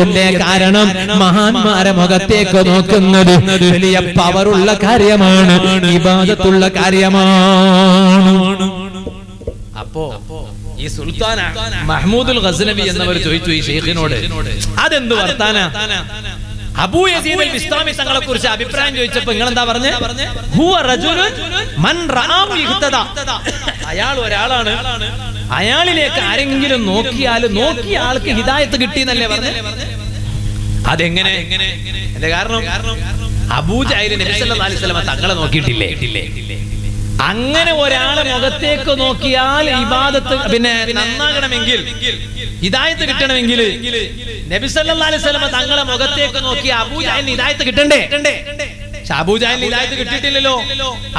എന്റെ കാരണം? മഹാന്മാരെ മുഖത്തേക്ക് നോക്കുന്നത് വലിയ പവറുള്ള കാര്യമാണ്. ഇബാദത്തുള്ള കാര്യമാണ്. അപ്പോ ഈ സുൽത്താന മഹ്മൂദുൽ ഗസ്നബി എന്നവർ ചോദിച്ചു ഈ ഷെയ്ഖിനോട് അതെന്ത് വർത്താന? അബൂ യസീദ് അൽ ബിസ്താമി തങ്ങളെ കുറിച്ച് അഭിപ്രായം ചോദിച്ചപ്പോ നിങ്ങൾ എന്താ പറഞ്ഞേ? ഹുവ റജുലുൻ മൻ റആഹു ഇഹ്തദാ. അയാൾ ഒരാളാണ്. അയാളിലേക്ക് ആരെങ്കിലും നോക്കിയാൽ നോക്കിയ ആൾക്ക് ഹിദായത്ത് കിട്ടി എന്നല്ലേ പറഞ്ഞേ? അതെങ്ങനെ? എന്റെ കാരണം? അബൂജാഹിൽ നബി സല്ലല്ലാഹു അലൈഹി വസല്ലം തങ്ങളെ നോക്കിയിട്ടില്ലേ? അങ്ങനെ ഒരാളെ മുഖത്തേക്ക് നോക്കിയാൽ ഇബാദത്ത് പിന്നെ നന്നാകണമെങ്കിൽ ഹിദായത്ത് കിട്ടണമെങ്കിൽ നബി സല്ലല്ലാഹു അലൈഹി വസല്ലം തങ്ങളെ മുഖത്തേക്ക് നോക്കി അബൂജാലിന് ഹിദായത്ത് കിട്ടണ്ടേ? പക്ഷെ അബൂജാഹിലിന് ഹിദായത്ത് കിട്ടിയിട്ടില്ലല്ലോ.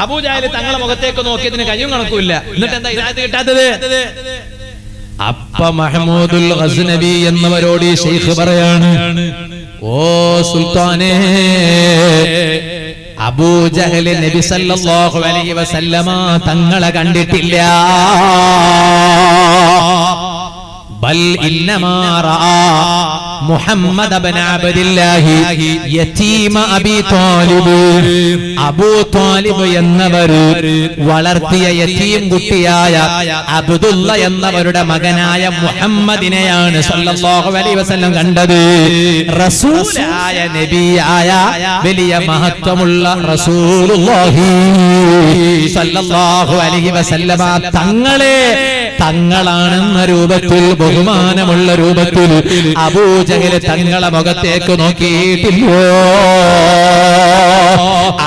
അബൂജാലി തങ്ങളെ മുഖത്തേക്ക് നോക്കിയതിന് കഴിയും കണക്കൂല്ല എന്നിട്ട് എന്താ ഹിദായത്ത് കിട്ടാത്തത്? അപ്പ മഹമൂദുൽ ഹസ്നബി എന്നവരോട് ഈ ഷെയ്ഖ് പറയാണ് ഓ സുൽത്താനേ അബൂജഹൽ നബി സല്ലല്ലാഹു അലൈഹി വസല്ലമ തങ്ങളെ കണ്ടിട്ടില്ല. ബൽ ഇന്നമാ മുഹമ്മദ് താലിബ് അബൂ താലിബ് എന്നവർ വളർത്തിയ യതീം കുട്ടിയായ അബ്ദുള്ള എന്നവരുടെ മകനായ മുഹമ്മദിനെയാണ് സല്ലല്ലാഹു അലൈഹി വസല്ലം കണ്ടത്. റസൂലായ നബിയായ വലിയ മഹത്വമുള്ള റസൂലുള്ളാഹി സല്ലല്ലാഹു അലൈഹി വസല്ലമ തങ്ങളെ തങ്ങളാണെന്ന രൂപത്തിൽ ബഹുമാനമുള്ള രൂപത്തിൽ അബൂജഹൽ തങ്ങളെ മുഖത്തേക്ക് നോക്കിയിട്ടില്ലോ.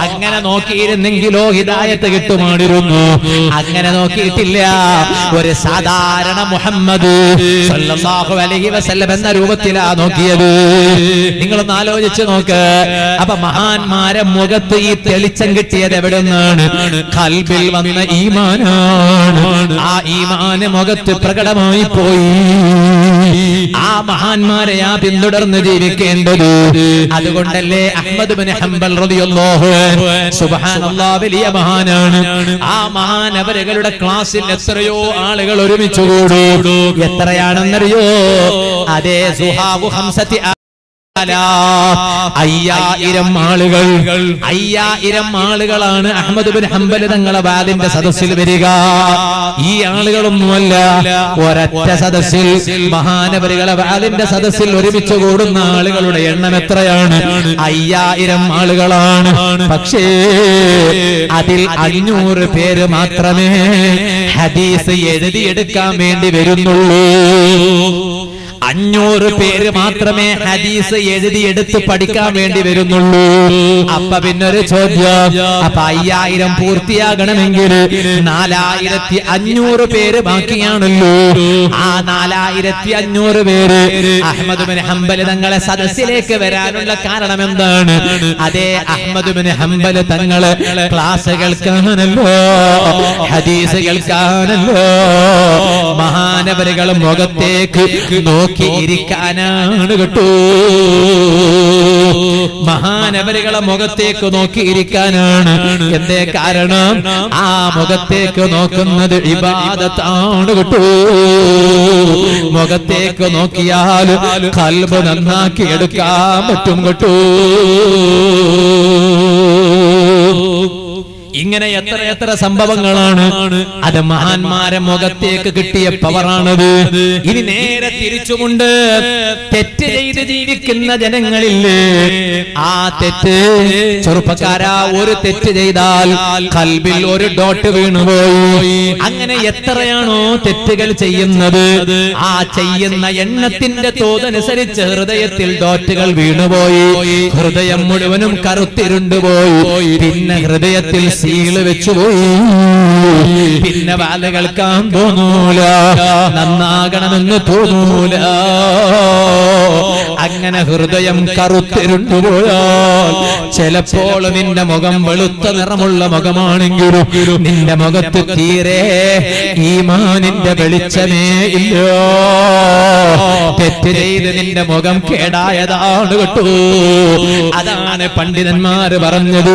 അങ്ങനെ നോക്കിയിരുന്നെങ്കിലോ ഹിതായത്ത് കിട്ടുമായിരുന്നു അങ്ങനെ നോക്കിയിട്ടില്ല. ഒരു സാധാരണ മുഹമ്മദ് വസല്ലം എന്ന രൂപത്തിലാ നോക്കിയത്. നിങ്ങളൊന്ന് ആലോചിച്ച് നോക്ക്. അപ്പൊ മഹാന്മാരെ മുഖത്ത് ഈ തെളിച്ചം കിട്ടിയത് എവിടെ നിന്നാണ് കൽബിൽ വന്ന ഈമാനാണ്. ആ ഈമാന് മുഖത്ത് പ്രകടമായി പോയി. ആ മഹാന്മാരെ ആ പിന്തുടർന്ന് ജീവിക്കേണ്ടത് അതുകൊണ്ടല്ലേ അഹമ്മദ് ഹംബൽ റളിയല്ലാഹു വലിയ മഹാനാണ്. ആ മഹാൻ അവരുടെ ക്ലാസ്സിൽ എത്രയോ ആളുകൾ ഒരുമിച്ച് കൂടും. എത്രയാണെന്നറിയോ? അതേ സുഹാബു ഹംസത്തി. അയ്യായിരം ആളുകൾ. അയ്യായിരം ആളുകളാണ് അഹമ്മദ് ബിൻ ഹംബൽ തങ്ങളെ വാദിന്റെ സദസ്സിൽ വരിക. ഈ ആളുകളൊന്നുമല്ല ഒരൊറ്റ സദസ്സിൽ മഹാനപരികളെ വാദിന്റെ സദസ്സിൽ ഒരുമിച്ച് കൂടുന്ന ആളുകളുടെ എണ്ണം എത്രയാണ്? അയ്യായിരം ആളുകളാണ്. പക്ഷേ അതിൽ അഞ്ഞൂറ് പേര് മാത്രമേ ഹദീസ് എഴുതിയെടുക്കാൻ വേണ്ടി വരുന്നുള്ളൂ. അഞ്ഞൂറ് പേര് മാത്രമേ ഹദീസ് എഴുതിയെടുത്ത് പഠിക്കാൻ വേണ്ടി വരുന്നുള്ളൂ. അപ്പൊ പിന്നൊരു ചോദ്യം. അപ്പൊ അയ്യായിരം പൂർത്തിയാകണമെങ്കിൽ നാലായിരത്തി അഞ്ഞൂറ് പേര് ബാക്കിയാണല്ലോ. ആ നാലായിരത്തി അഞ്ഞൂറ് പേര് അഹമ്മദ് ബിൻ ഹംബൽ തങ്ങളെ സദസ്സിലേക്ക് വരാനുള്ള കാരണം എന്താണ് അതേ അഹമ്മദ് ബിൻ ഹംബൽ തങ്ങൾ ക്ലാസ് കേൾക്കാനല്ലോ ഹദീസ് കേൾക്കാനല്ലോ മഹാനവരുകൾ മുഖത്തേക്ക് നോക്കി നോക്കി ഇരിക്കാനാണ് കേട്ടോ. മഹാനവരുകളെ മുഖത്തേക്ക് നോക്കി ഇരിക്കാനാണ്. എന്തേ കാരണം? ആ മുഖത്തേക്ക് നോക്കുന്നത് ഇബാദത്താണ് കേട്ടോ. മുഖത്തേക്ക് നോക്കിയാൽ കൽബ് നന്നാക്കി എടുക്കാൻ പറ്റും കേട്ടോ. ഇങ്ങനെ എത്ര എത്ര സംഭവങ്ങളാണ്. അത് മഹാന്മാരെ മുഖത്തേക്ക് കിട്ടിയ പവറാണത്. ഇനി നേരെ തിരിച്ചുമുണ്ട്. തെറ്റ് ചെയ്ത് ജീവിക്കുന്ന ജനങ്ങളില്ലേ? ആ തെറ്റ് ചെറുപ്പക്കാരാ ഒരു തെറ്റ് ചെയ്താൽ കൽബിൽ ഒരു ഡോട്ട് വീണുപോയി. അങ്ങനെ എത്രയാണോ തെറ്റുകൾ ചെയ്യുന്നത്? ആ ചെയ്യുന്ന എണ്ണത്തിന്റെ തോതനുസരിച്ച് ഹൃദയത്തിൽ ഡോട്ടുകൾ വീണുപോയി. ഹൃദയം മുഴുവനും കറുത്തിരുണ്ടുപോയി. പിന്നെ ഹൃദയത്തിൽ സീൽ വെച്ചുപോയി പിന്നെ വാല കേൾക്കാൻ തോന്നൂല. നന്നാകണമെന്ന് തോന്നൂല. അങ്ങനെ ഹൃദയം കറുത്തിരുണ്ടുപോയാൽ ചിലപ്പോൾ നിന്റെ മുഖം വെളുത്ത നിറമുള്ള മുഖമാണെങ്കിലും നിന്റെ മുഖത്ത് തീരെ ഈമാനിന്റെ വെളിച്ചമേ ഇല്ല. തെറ്റ് ചെയ്ത് നിന്റെ മുഖം കേടായതാണ് കേട്ടോ. അതാണ് പണ്ഡിതന്മാര് പറഞ്ഞത്.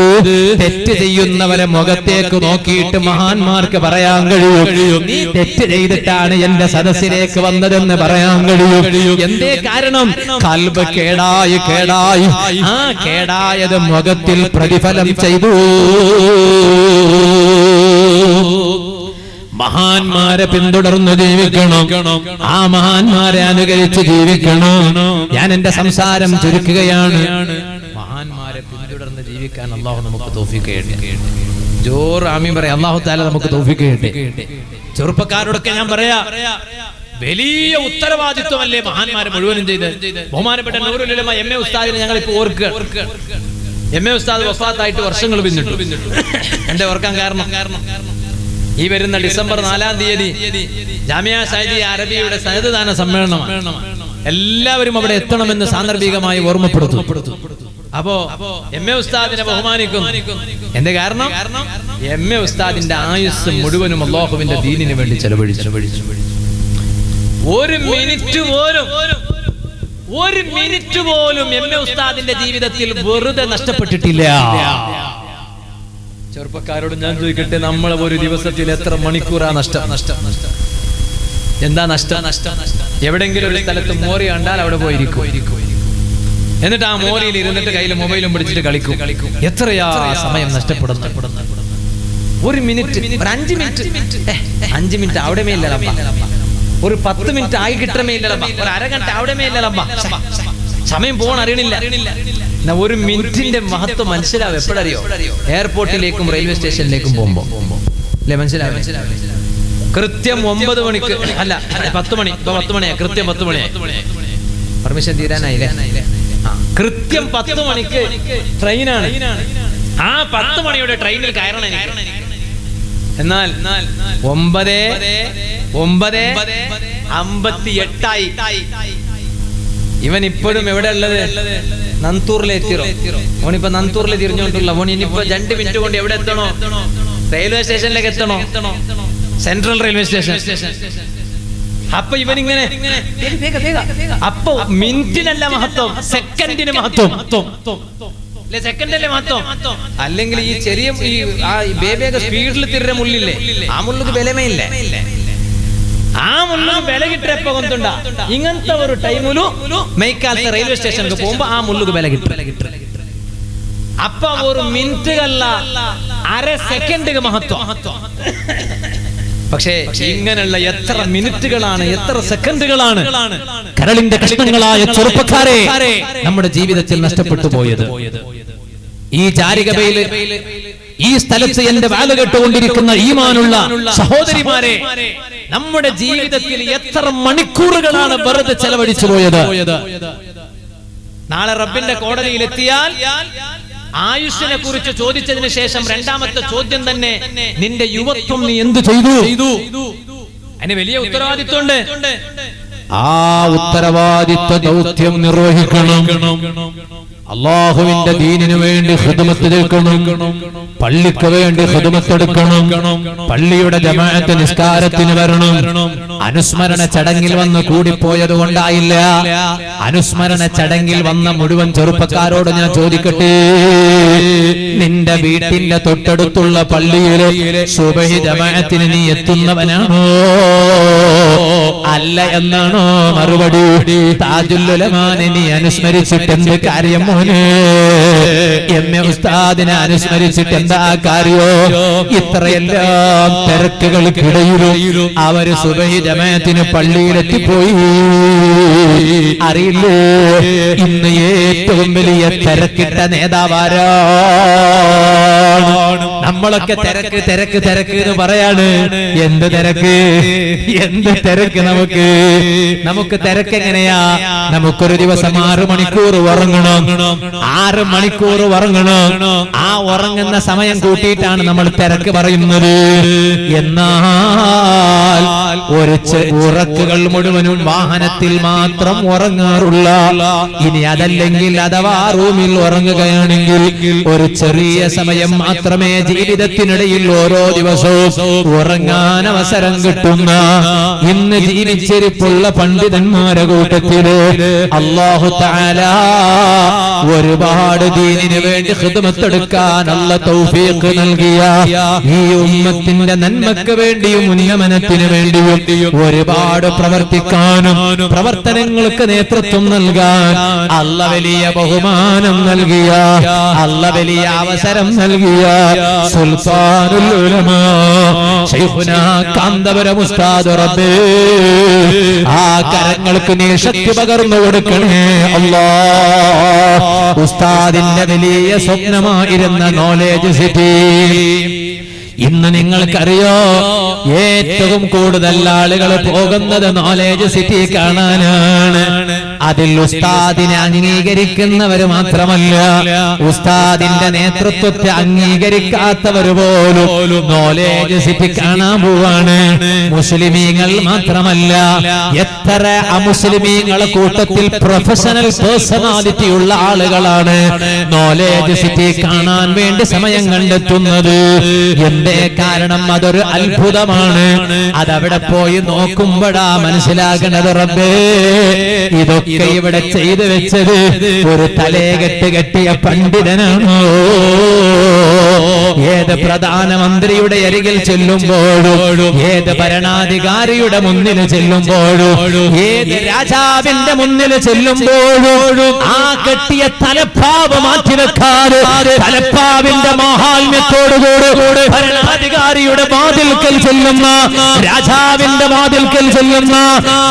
തെറ്റ് ചെയ്യുന്നവരെ മുഖത്തേക്ക് നോക്കിയിട്ട് മഹാന്മാർക്ക് പറയാൻ കഴിയും. നീ തെറ്റ് ചെയ്തിട്ടാണ് എന്റെ സദസ്സിലേക്ക് വന്നതെന്ന് പറയാൻ കഴിയും. എന്തേ കാരണം? കൽബ് കേടായി കേടായി. ആ കേടായത് മുഖത്തിൽ പ്രതിഫലം ചെയ്തു. മഹാന്മാരെ പിന്തുടർന്ന് ജീവിക്കണം. ആ മഹാന്മാരെ അനുകരിച്ച് ജീവിക്കണം. ഞാൻ എന്റെ സംസാരം ചുരുക്കുകയാണ്. മഹാന്മാരെ പിന്തുടർന്ന് ജീവിക്കാൻ അള്ളാഹു നമുക്ക് തോഫിക്കട്ടെ ജോർ ആമീൻ പറയാം. അള്ളാഹു താല നമുക്ക് തോഫിക്കട്ടെ. ചെറുപ്പക്കാരോടൊക്കെ ഞാൻ പറയാ വലിയ ഉത്തരവാദിത്വമല്ലേ മഹാന്മാരെ മുഴുവനും ചെയ്ത്. ബഹുമാനപ്പെട്ട നൂറുലമ എം എ ഉസ്താദിനെ ഞങ്ങൾ ഇപ്പൊ ഓർക്കുക. എം എ ഉസ്താദ് വഫാത്തായിട്ട് വർഷങ്ങൾ പിന്നിട്ടു. എന്റെ ഓർക്കാൻ കാരണം. ഈ വരുന്ന ഡിസംബർ നാലാം തീയതി ജാമിയ സൈദി അറബിയുടെ സഹിതദാന സമ്മേളനം എല്ലാവരും അവിടെ എത്തണമെന്ന് സാന്ദർഭികമായി ഓർമ്മപ്പെടുത്തും അപ്പോ എം എ ഉസ്താദിനെ ബഹുമാനിക്കുന്നു എന്റെ കാരണം? എം എ ഉസ്താദിന്റെ ആയുസ് മുഴുവനും അള്ളാഹുവിന്റെ ദീനിന് വേണ്ടി ചെലവഴിച്ചു. ചെലവഴിച്ചു. ഒരു മിനിറ്റ് പോലും ഒരു മിനിറ്റ് പോലും എം എ ഉസ്താദിന്റെ ജീവിതത്തിൽ വെറുതെ നഷ്ടപ്പെട്ടിട്ടില്ല. ചെറുപ്പക്കാരോട് ഞാൻ ചോദിക്കട്ടെ നമ്മൾ ഒരു ദിവസത്തിൽ എത്ര മണിക്കൂറാ നഷ്ടം? നഷ്ടം നഷ്ടം. എന്താ നഷ്ടം? നഷ്ടം? എവിടെങ്കിലും ഒരു സ്ഥലത്ത് മോറി കണ്ടാൽ അവിടെ പോയിരിക്കും. എന്നിട്ട് ആ മോലയിൽ ഇരുന്നിട്ട് കയ്യിൽ മൊബൈലും പിടിച്ചിട്ട് കളിക്കും. എത്രയാ സമയം നഷ്ടപ്പെടുന്നു ഒരു മിനിറ്റ് ഒരു അഞ്ച് മിനിറ്റ്. അഞ്ചു മിനിറ്റ്. അവിടെ മേലപ്പ ഒരു പത്ത് മിനിറ്റ് ആയി കിട്ടമേ ഇല്ലപ്പ ഒരു അരഗണ്ട അവിടെ സമയം പോകണം അറിയണില്ല. ഒരു മിനിറ്റിന്റെ മഹത്വം മനസ്സിലാവും. എപ്പോഴറിയോ? എയർപോർട്ടിലേക്കും റെയിൽവേ സ്റ്റേഷനിലേക്കും പോകുമ്പോ. അല്ലെ മനസ്സിലാവും കൃത്യം ഒമ്പത് മണിക്ക്. അല്ല പത്ത് മണി. ഇപ്പൊ പത്ത് മണിയാ. കൃത്യം പത്ത് മണിയാ പെർമിഷൻ തീരാനായില്ലേ? കൃത്യം പത്ത് മണിക്ക് ട്രെയിനാണ്. ആ പത്ത് മണിയുടെ ട്രെയിനിൽ കയറണം എന്നാൽ ഒമ്പത് ഒമ്പത് അമ്പത്തി എട്ടായി ഇവൻ ഇപ്പോഴും എവിടെ ഉള്ളത്? നന്തൂറിലെ എത്തിയോ? ഓനിപ്പോ നന്തൂറിൽ തിരിഞ്ഞോണ്ടുള്ള ഓൻ ഇനിയിപ്പോ രണ്ട് മിനിറ്റ് കൊണ്ട് എവിടെ എത്തണോ? റെയിൽവേ സ്റ്റേഷനിലേക്ക് എത്തണോ? Central railway station. അപ്പൊ ഇവനിങ്ങനെ. അപ്പൊ മിനിറ്റിനല്ല മഹത്വം സെക്കൻഡിന് മഹത്വം. സെക്കൻഡല്ലേ അല്ലെങ്കിൽ ഈ ചെറിയ ഈ ആ സ്പീഡിൽ തിരുന്ന മുള്ളില്ലേ? ആ മുള്ളുക്ക് ബലമേയില്ലേ? ആ മുള്ള വില കിട്ടിയപ്പോ കൊണ്ടുണ്ട ഇങ്ങനത്തെ ഒരു ടൈമിലു മെയ്ക്കാലത്തെ റെയിൽവേ സ്റ്റേഷനിൽ പോകുമ്പോ ആ മുള്ളുക്ക് വില കിട്ടും. അപ്പൊ ഒരു മിനിറ്റുകല്ല അര സെക്കൻഡ് മഹത്വം. പക്ഷേ ഇങ്ങനെയുള്ള എത്ര മിനിറ്റുകളാണ് എത്ര സെക്കൻഡുകളാണ് കരളിന്റെ കഷ്ണങ്ങളായ ചെറുപ്പക്കാരെ നമ്മുടെ ജീവിതത്തിൽ നഷ്ടപ്പെട്ടു പോയത് ഈ ജാരികബയിൽ ഈ സ്ഥലത്ത് എന്റെ വാല കേട്ടുകൊണ്ടിരിക്കുന്ന ഈമാനുള്ള സഹോദരിമാരെ നമ്മുടെ ജീവിതത്തിൽ എത്ര മണിക്കൂറുകളാണ് വെറുതെ ചെലവഴിച്ചു പോയത്? നാളെ റബ്ബിന്റെ കോടതിയിൽ എത്തിയാൽ ആയുഷിനെ കുറിച്ച് ചോദിച്ചതിന് ശേഷം രണ്ടാമത്തെ ചോദ്യം തന്നെ നിന്റെ യുവത്വം നീ എന്ത് ചെയ്തു? അതിന് വലിയ ഉത്തരവാദിത്വമുണ്ട്. ആ ഉത്തരവാദിത്വ ദൗത്യം നിർവഹിക്കണം. അള്ളാഹുവിന്റെ ദീനിനു വേണ്ടി ഹൃദമത്ത് നിൽക്കണം. പള്ളിക്ക് വേണ്ടി ഹൃദമത്തെടുക്കണം പള്ളിയുടെ ജമാഅത്ത് നിസ്കാരത്തിന് വരണം. അനുസ്മരണ ചടങ്ങിൽ വന്ന് കൂടിപ്പോയത് കൊണ്ടായില്ല. അനുസ്മരണ ചടങ്ങിൽ വന്ന മുഴുവൻ ചെറുപ്പക്കാരോട് ഞാൻ ചോദിക്കട്ടെ? നിന്റെ വീട്ടിന്റെ തൊട്ടടുത്തുള്ള പള്ളിയിലെ സുബഹി ജമാഅത്തിന് നീ എത്തുന്നവനാണോ? അല്ല എന്നാണോ മറുപടി? താജുല്ലുലമാനെ അനുസ്മരിച്ചിട്ട് എന്ത് കാര്യം മോനെ? എം എ ഉസ്താദിനെ അനുസ്മരിച്ചിട്ട് എന്താ കാര്യോ? ഇത്രയെല്ലാം തിരക്കുകൾക്കിടയിലും അവർ സുബഹി ജമയത്തിന് പള്ളിയിലെത്തിപ്പോയി അറിയില്ലേ? ഇന്ന് ഏറ്റവും വലിയ തിരക്കിട്ട നേതാവാരാണ് നമ്മളൊക്കെ തിരക്ക് തിരക്ക് തിരക്ക് എന്ന് പറയാണ്. എന്ത് തിരക്ക്? എന്ത് തിരക്ക് നമുക്ക്? നമുക്ക് തിരക്ക് എങ്ങനെയാ? നമുക്കൊരു ദിവസം ആറ് മണിക്കൂർ ഉറങ്ങണം. ആറ് മണിക്കൂർ ഉറങ്ങണം. ആ ഉറങ്ങുന്ന സമയം കൂട്ടിയിട്ടാണ് നമ്മൾ തിരക്ക് പറയുന്നത്. എന്നാൽ ഒരു ഉറക്കുകൾ മുഴുവനും വാഹനത്തിൽ മാത്രം ഉറങ്ങാറുള്ള ഇനി അതല്ലെങ്കിൽ അഥവാ റൂമിൽ ഉറങ്ങുകയാണെങ്കിൽ ഒരു ചെറിയ സമയം മാത്രമേ ജീവിതത്തിനിടയിൽ ഓരോ ദിവസവും ഉറങ്ങാൻ അവസരം കിട്ടുന്ന ഇന്ന് ജീവിച്ചിരിപ്പുള്ള പണ്ഡിതന്മാരെ കൂട്ടത്തിൽ അള്ളാഹു താല ഒരുപാട് ദീനിന് വേണ്ടി ഹൃദമത്തെടുക്കാനുള്ള അല്ല തൗഫീഖ് നൽകിയ ഈ ഉമ്മത്തിന്റെ നന്മക്ക് വേണ്ടിയും ഉന്നമനത്തിന് വേണ്ടിയും ഒരുപാട് പ്രവർത്തിക്കാനും പ്രവർത്തനങ്ങൾക്ക് നേതൃത്വം നൽകാൻ അല്ല വലിയ ബഹുമാനം നൽകിയ അല്ല വലിയ അവസരം നൽകിയ കരങ്ങൾക്ക് നീ ശക്തി പകർന്നു കൊടുക്കണേ അല്ലാ. ഉസ്താദിന്റെ വലിയ സ്വപ്നമായിരുന്ന നോളേജ് സിറ്റി ഇന്ന് നിങ്ങൾക്കറിയോ ഏറ്റവും കൂടുതൽ ആളുകൾ പോകുന്നത് നോളേജ് സിറ്റി കാണാനാണ്. അതിൽ ഉസ്താദിനെ അംഗീകരിക്കുന്നവർ മാത്രമല്ല ഉസ്താദിന്റെ നേതൃത്വത്തെ അംഗീകരിക്കാത്തവർ പോലും നോലേജ് സിറ്റി കാണാൻ പോവാണ്. മുസ്ലിമീങ്ങൾ മാത്രമല്ല എത്ര അമുസ്ലിമീങ്ങളെ കൂട്ടത്തിൽ പ്രൊഫഷണൽ പേഴ്സണാലിറ്റി ഉള്ള ആളുകളാണ്. നോലേജ് സിറ്റി കാണാൻ വേണ്ടി സമയം കണ്ടെത്തുന്നത് എന്തേ കാരണം? അതൊരു അത്ഭുതമാണ്. അതവിടെ പോയി നോക്കുമ്പോഴാ മനസ്സിലാകണത് റബ്ബേ. ഇതൊക്കെ ഇവിടെ ചെയ്തു വെച്ചത് ഒരു തലേകെട്ട് കെട്ടിയ പണ്ഡിതനാണോ? ഏത് പ്രധാനമന്ത്രിയുടെ അരികിൽ ചെല്ലുമ്പോഴും ഏത് ഭരണാധികാരിയുടെ മുന്നിൽ ചെല്ലുമ്പോഴും ഏത് രാജാവിന്റെ മുന്നിൽ ചെല്ലുമ്പോഴും ആ കെട്ടിയ തലപ്പാവ് മാറ്റിവെക്കാതെ തലപ്പാവിന്റെ മാഹാത്മ്യത്തോടുകൂടി ഭരണാധികാരിയുടെ വാതിൽക്കൽ ചെല്ലുന്ന രാജാവിന്റെ വാതിൽക്കൽ ചെല്ലുന്ന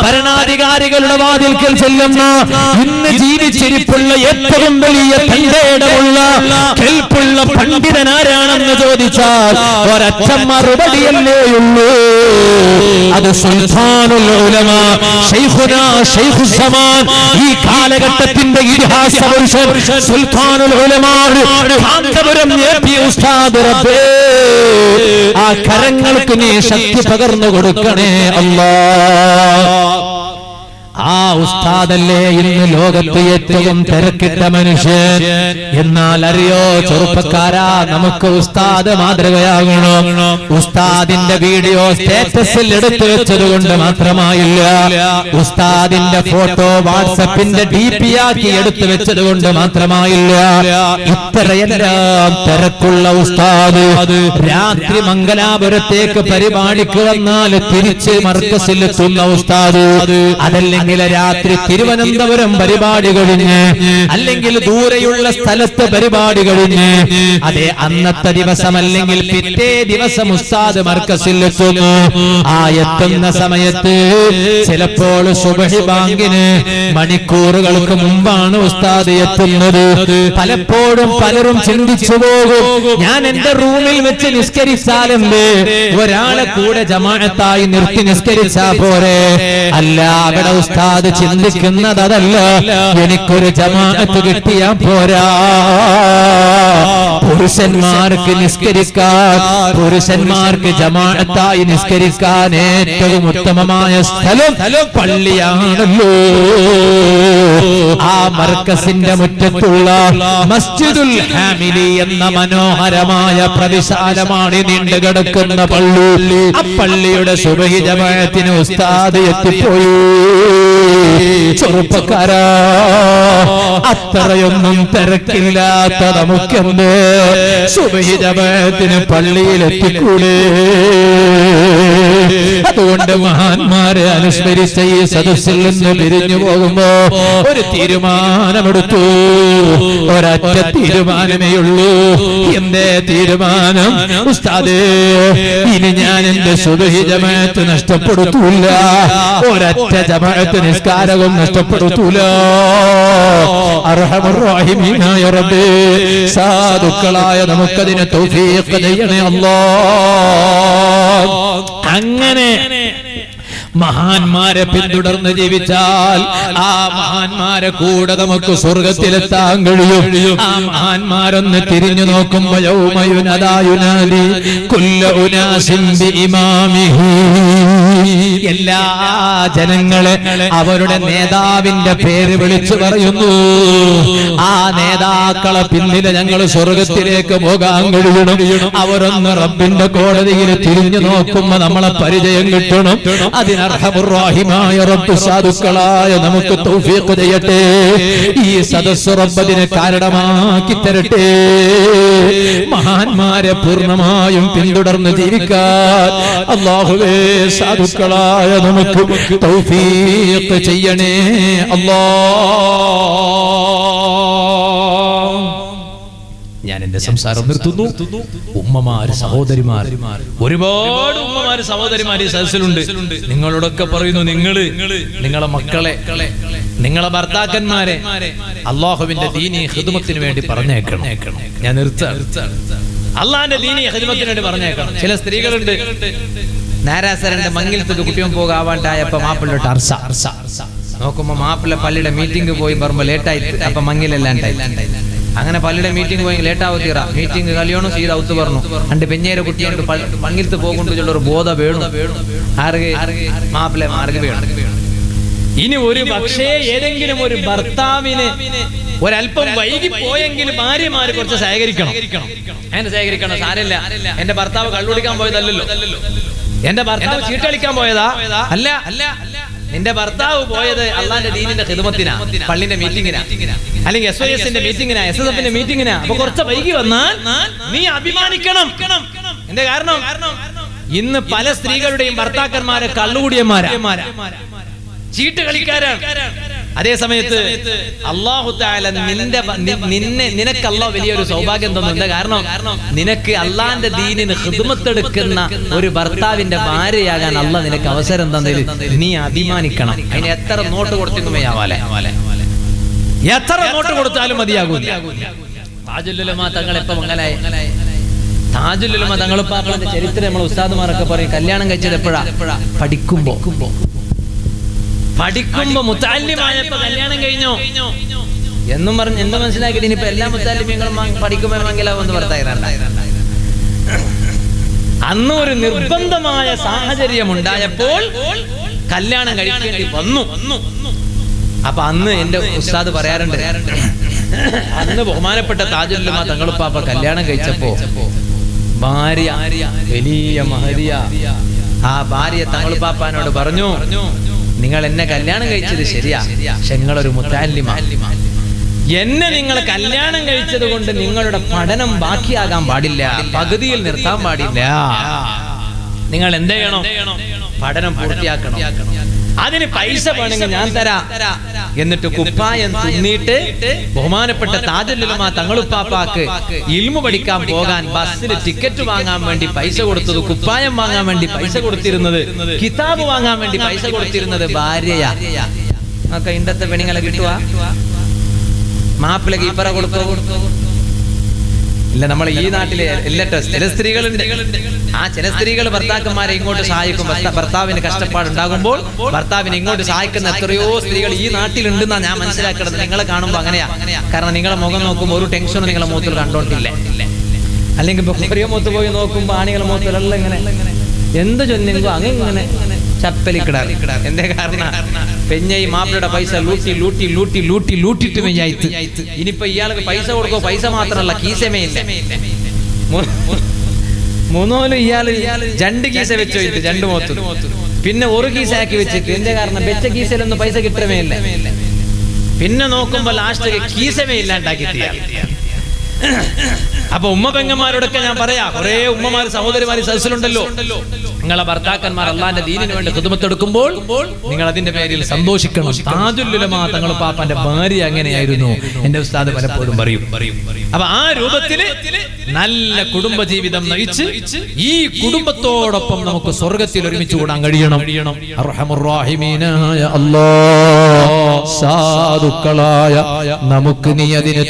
ഭരണാധികാരികളുടെ വാതിൽക്കൽ ചെല്ലുന്ന ഇന്ന് ജീവിച്ചിരിപ്പുള്ള ഏറ്റവും വലിയ തന്റേടമുള്ള കെൽപ്പുള്ള പണ്ഡിതൻ ആരാണെന്ന് ചോദിച്ചാൽ ഒരൊറ്റ മറുപടിയല്ലേ ഉള്ളൂ അത് സുൽത്താനുൽ ഈ കാലഘട്ടത്തിന്റെ ഇതിഹാസ സുൽത്താനുൽ റബ്ബേ. ആ കരങ്ങൾക്ക് നീ ശക്തി പകർന്നു കൊടുക്കണേ അല്ലാ ആ ഉസ്താദല്ലേ ഇന്ന് ലോകത്ത് ഏറ്റവും തിരക്കിട്ട മനുഷ്യൻ. എന്നാൽ അറിയോ ചെറുപ്പക്കാരാ നമുക്ക് ഉസ്താദ് മാതൃകയാകണം. ഉസ്താദിന്റെ വീഡിയോ സ്റ്റേറ്റസിൽ എടുത്തു വെച്ചത് കൊണ്ട് മാത്രമായില്ല. ഉസ്താദിന്റെ ഫോട്ടോ വാട്സപ്പിന്റെ ഡി പി ആക്കി എടുത്തു വെച്ചത് കൊണ്ട് മാത്രമായില്ല. ഇത്രയെല്ലാം തിരക്കുള്ള ഉസ്താദ് രാത്രി മംഗലാപുരത്തേക്ക് പരിപാടിക്ക് വന്നാൽ തിരിച്ച് മർക്കസിൽ എത്തുന്ന ഉസ്താദ്. അതല്ലെങ്കിൽ രാത്രി തിരുവനന്തപുരം പരിപാടി കഴിഞ്ഞ് അല്ലെങ്കിൽ ദൂരെയുള്ള സ്ഥലത്ത് പരിപാടി കഴിഞ്ഞ് അതെ അന്നത്തെ ദിവസം അല്ലെങ്കിൽ പിറ്റേ ദിവസം ഉസ്താദ് മർക്കസിൽ എത്തുന്നു. ആ എത്തുന്ന സമയത്ത് ചിലപ്പോൾ സുബഹി ബാങ്കിന് മണിക്കൂറുകൾക്ക് മുമ്പാണ് ഉസ്താദ് എത്തുന്നത്. പലപ്പോഴും പലരും ചിന്തിച്ചു പോകും ഞാൻ എന്റെ റൂമിൽ വെച്ച് നിസ്കരിച്ചാലും ഒരാളെ കൂടെ ജമാഅത്തായി നിർത്തി നിസ്കരിച്ചാ പോരെ? അല്ല അവിടെ ഉസ്താദ് ചിന്തിക്കുന്നത് അതല്ല. എനിക്കൊരു ജമാഅത്ത് കിട്ടിയാ പോരാ. പുരുഷന്മാർക്ക് നിസ്കരിക്കാൻ പുരുഷന്മാർക്ക് ജമാഅത്തായി നിസ്കരിക്കാൻ ഏറ്റവും ഉത്തമമായ സ്ഥലം പള്ളിയാണല്ലോ. ആ മർക്കസിന്റെ മുറ്റത്തുള്ള മസ്ജിദുൽ ഹാമിലി എന്ന മനോഹരമായ പ്രതിശാലമാണ് നീണ്ടു കിടക്കുന്ന പള്ളി. ആ പള്ളിയുടെ സുബഹി ജമാഅത്തിന് ഉസ്താദ് എത്തിപ്പോയി. ചെറുപ്പക്കാരാ. അത്രയൊന്നും തിരക്കില്ലാത്ത നമുക്കെന്ത് സുബഹി പള്ളിയിലെത്തിക്കൂടേ. അതുകൊണ്ട് മഹാന്മാരെ അനുസ്മരിച്ച ഈ സദസ്സിൽ നിന്ന് പിരിഞ്ഞു പോകുമ്പോ ഒരു തീരുമാനമെടുത്തു. ഒരൊറ്റ തീരുമാനമേ ഉള്ളൂ. എന്റെ തീരുമാനം? ഉസ്താദേ ഇനി ഞാൻ എന്റെ സുബഹി ജമാഅത്ത് നഷ്ടപ്പെടുത്തൂല. ഒരൊറ്റ ജമാഅത്ത് നിസ്കാരവും നഷ്ടപ്പെടുത്തൂല. റബ്ബേ സാധുക്കളായ നമുക്കതിനെ തൗഫീഖ് ചെയ്യണേ അല്ലാ അങ്ങനെ മഹാന്മാരെ പിന്തുടർന്ന് ജീവിച്ചാൽ ആ മഹാന്മാരെ കൂടെ നമുക്ക് സ്വർഗത്തിലെത്താൻ കഴിയും. ആ മഹാന്മാരൊന്ന് തിരിഞ്ഞു നോക്കുമ്പോഴോ യൗമയുനദായുനാദി കുല്ല ഉനാസിൻ ബിഇമാമിഹി. എല്ലാ ജനങ്ങളെ അവരുടെ നേതാവിന്റെ പേര് വിളിച്ചു പറയുന്നു. ആ നേതാക്കളെ പിന്നിൽ ഞങ്ങൾ സ്വർഗത്തിലേക്ക് പോകാൻ കഴിയണം. അവരൊന്ന് റബ്ബിന്റെ കോടതിയിൽ തിരിഞ്ഞു നോക്കുമ്പോ നമ്മളെ പരിചയം കിട്ടണം. അതിനർഹമുറാഹിമായ റബ്ബ് സാധുക്കളായ നമുക്ക് തൗഫീഖ് ചെയ്യട്ടെ. ഈ സദസ് റബ്ബതിനെ കാരണമാക്കി തരട്ടെ. മഹാന്മാരെ പൂർണമായും പിന്തുടർന്ന് ജീവിക്കാൻ. അള്ളാഹുവേ സാധുക്കളായ നമുക്ക് തൗഫീഖ് ചെയ്യണേ. അല്ലാ. ഞാൻ എന്റെ സംസാരം നിർത്തുന്നു. ഉമ്മമാര് സഹോദരിമാർ. ഒരുപാട് ഉമ്മമാര് സഹോദരിമാര് ഈ സദസ്സിലുണ്ട്. നിങ്ങളോടൊക്കെ പറയുന്നു നിങ്ങൾ നിങ്ങളെ മക്കളെ നിങ്ങളെ ഭർത്താക്കന്മാരെ അള്ളാഹുവിന്റെ ദീനി ഹൃദമത്തിന് വേണ്ടി പറഞ്ഞേക്കണം. ഞാൻ നിർത്ത അള്ളാഹിന്റെ ദീനി ഹൃദമത്തിന് വേണ്ടി പറഞ്ഞേക്കണം. ചില സ്ത്രീകളുണ്ട്. നാരാസരന്റെ മംഗലത്തേക്ക് കുട്ടിയും പോകാവാണ്ടായപ്പോ മാപ്പിളോട്ട് അർസ അർസ നോക്കുമ്പോ മാപ്പിള പള്ളിയുടെ മീറ്റിംഗ് പോയി പറയുമ്പോ ലേറ്റായി അപ്പൊ മങ്ങിലല്ലാണ്ടായി അങ്ങനെ പള്ളിയുടെ മീറ്റിംഗ് പോയി ലേറ്റാവു തീറ. മീറ്റിംഗ് കല്യാണം ചെയ്ത് ഔത്ത് പറഞ്ഞു. രണ്ട് പെഞ്ഞേരെ കുട്ടിയോട് മങ്ങിലത്ത് പോകുകൊണ്ടുള്ള ഒരു ബോധ വേണം. ആർക്ക്? മാപ്പിളെ മാർഗ വേണം. ഇനി ഒരു പക്ഷേ ഏതെങ്കിലും ഒരു ഭർത്താവിന് ഒരല്പം വൈകി പോയെങ്കിൽ ഭാര്യമാര് കുറച്ച് സഹകരിക്കണം. അങ്ങനെ സഹകരിക്കണം. സാരമില്ല. എന്റെ ഭർത്താവ് കള്ളുടിക്കാൻ പോയതല്ലല്ലോ. എന്റെ ഭർത്താവ് ചീട്ടളിക്കാൻ പോയതാ? അല്ല. അല്ല. നിന്റെ ഭർത്താവ് പോയത് അള്ളാന്റെ ദീനിന്റെ ഹിദമത്തിനാ പള്ളിന്റെ മീറ്റിംഗിനാ അല്ലെങ്കിൽ എസ് ഐ എസിന്റെ മീറ്റിംഗിനാ എസ് എസ് എഫിന്റെ മീറ്റിംഗിനാ അപ്പൊ കുറച്ച് വൈകി വന്നാൽ നീ അഭിമാനിക്കണം. എന്റെ കാരണം? ഇന്ന് പല സ്ത്രീകളുടെയും ഭർത്താക്കന്മാരെ കള്ളുകൂടിയന്മാരാ. ചീട്ട് കളിക്കാരാണ്. അതേ സമയത്ത് അള്ളാഹു താല നിന്റെ നിന്നെ നിനക്ക് അള്ളാഹ് വലിയൊരു സൗഭാഗ്യം തന്നിട്ടുണ്ട്. കാരണം നിനക്ക് അള്ളാന്റെ ദീനിന് ഹൃദമത്തെടുക്കുന്ന ഒരു ഭർത്താവിന്റെ ഭാര്യയാകാൻ അള്ളാഹ് നിനക്ക് അവസരം തന്നതിൽ നീ അഭിമാനിക്കണം. അതിന് എത്ര നോട്ട് കൊടുത്തെന്നുമേ എത്ര നോട്ട് കൊടുത്താലും മതിയാകൂ താജുല്ലുലമ തങ്ങളെ താജുല്ലുലമ തങ്ങൾ പാപ്പളന്റെ ചരിത്രം നമ്മൾ ഉസ്താദുമാരൊക്കെ പറയും കല്യാണം കഴിച്ചത് എപ്പോഴാ? പഠിക്കുമ്പോ. പഠിക്കുമ്പോ മുത്താല്യമായപ്പോ കല്യാണം കഴിഞ്ഞു? എന്നും പറഞ്ഞു എന്ന് മനസ്സിലാക്കിയിട്ട് ഇനിയിപ്പോ എല്ലാ മുത്താല്യങ്ങളും പഠിക്കുമ്പോൾ മംഗലാവെന്ന് അന്ന് ഒരു നിർബന്ധമായ സാഹചര്യം ഉണ്ടായപ്പോൾ കല്യാണം കഴിക്കേണ്ടി വന്നു. അപ്പൊ അന്ന് എന്റെ ഉസ്താദ് പറയാറുണ്ട്. അന്ന് ബഹുമാനപ്പെട്ട താജുല്ലുമ തങ്ങളുപ്പാപ്പ കല്യാണം കഴിച്ചപ്പോ ഭാര്യ വലിയ മഹരിയ ആ ഭാര്യ തങ്ങളുപ്പാപ്പാനോട് പറഞ്ഞു നിങ്ങൾ എന്നെ കല്യാണം കഴിച്ചത് ശരിയാ. പക്ഷെ നിങ്ങളൊരു മുത്താലിമ. എന്നെ നിങ്ങൾ കല്യാണം കഴിച്ചത് കൊണ്ട് നിങ്ങളുടെ പഠനം ബാക്കിയാകാൻ പാടില്ല. പകുതിയിൽ നിർത്താൻ പാടില്ല. നിങ്ങൾ എന്ത് ചെയ്യണം? പഠനം പൂർത്തിയാക്കണം. അതിന് പൈസ വേണമെങ്കിൽ ഞാൻ തരാ. എന്നിട്ട് കുപ്പായം തുന്നിയിട്ട് ബഹുമാനപ്പെട്ട താജുലുലമ തങ്ങളുപ്പാപ്പാക്ക് ഇൽമു പഠിക്കാൻ പോകാൻ ബസ്സിൽ ടിക്കറ്റ് വാങ്ങാൻ വേണ്ടി പൈസ കൊടുത്തത് കുപ്പായം വാങ്ങാൻ വേണ്ടി പൈസ കൊടുത്തിരുന്നത് കിതാബ് വാങ്ങാൻ വേണ്ടി പൈസ കൊടുത്തിരുന്നത് ഭാര്യയാ. ഒക്കെ ഇന്നത്തെ പെണ്ണുങ്ങളെ കിട്ടുക മാപ്പിളക്ക് ഇപ്പറ കൊടുത്തോ? ഇല്ല നമ്മളെ ഈ നാട്ടിലെ എല്ലാ സ്ത്രീകളുണ്ട്. ആ ചില സ്ത്രീകൾ ഭർത്താക്കന്മാരെ ഇങ്ങോട്ട് സഹായിക്കും. ഭർത്ത- ഭർത്താവിന് കഷ്ടപ്പാടുണ്ടാകുമ്പോൾ ഭർത്താവിനെ ഇങ്ങോട്ട് സഹായിക്കുന്ന എത്രയോ സ്ത്രീകൾ ഈ നാട്ടിലുണ്ടെന്നാ ഞാൻ മനസ്സിലാക്കുന്നത്. നിങ്ങളെ കാണുമ്പോൾ അങ്ങനെയാ. കാരണം നിങ്ങളെ മുഖം നോക്കുമ്പോൾ ഒരു ടെൻഷനും നിങ്ങളെ മുഖത്തിൽ കണ്ടോണ്ടില്ല. അല്ലെങ്കിൽ ചെറിയ മുഖത്ത് പോയി നോക്കുമ്പോൾ ആണികളെ മുഖത്തിലെല്ലാം ഇങ്ങനെ. എന്ത് ചൊന്നിങ്ങോ അങ്ങനെ ചപ്പലിക്കിടാറ് എന്തേ കാരണം? പെഞ്ഞ ഈ മാപ്പിളയുടെ പൈസ ലൂട്ടി ലൂട്ടി ലൂട്ടി ലൂട്ടി ലൂട്ടിട്ട് മെയ്യായിട്ട് ഇനിയിപ്പോ ഇയാൾക്ക് പൈസ കൊടുക്കോ പൈസ മാത്രമല്ല കീസമേ ഇല്ല. മൂന്നോലും ഇയാൾ രണ്ട് കീസ വെച്ച് വെച്ചു രണ്ട് മോത്ത് പിന്നെ ഒരു കീസ ആക്കി വെച്ചിട്ട് എന്റെ കാരണം? വെച്ച കീസയിലൊന്നും പൈസ കിട്ടമേ ഇല്ല. പിന്നെ നോക്കുമ്പോ ലാസ്റ്റ് കീസമേ ഇല്ലാണ്ടാക്കി അപ്പൊ ഉമ്മ പെങ്ങന്മാരോടൊക്കെ ഞാൻ പറയാ കുറെ ഉമ്മമാര് സഹോദരിമാര് സദസ്സിലുണ്ടല്ലോ. നിങ്ങളെ ഭർത്താക്കന്മാർ അള്ളാന്റെ ദീനിന് വേണ്ടി കുതുമത്തെടുക്കുമ്പോൾ നിങ്ങൾ അതിന്റെ പേരിൽ സന്തോഷിക്കണം. താജുല്ലുലമാ തങ്ങൾ പാപ്പാന്റെ ഭാര്യ അങ്ങനെയായിരുന്നു എന്റെ ഉസ്താദ് പലപ്പോഴും പറയും. അപ്പൊ ആ രൂപത്തിൽ നല്ല കുടുംബ ജീവിതം നയിച്ച് ഈ കുടുംബത്തോടൊപ്പം നമുക്ക് സ്വർഗത്തിൽ ഒരുമിച്ച് കൂടാൻ കഴിയണം. സാധുക്കളായ നമുക്ക് നീ അതിന്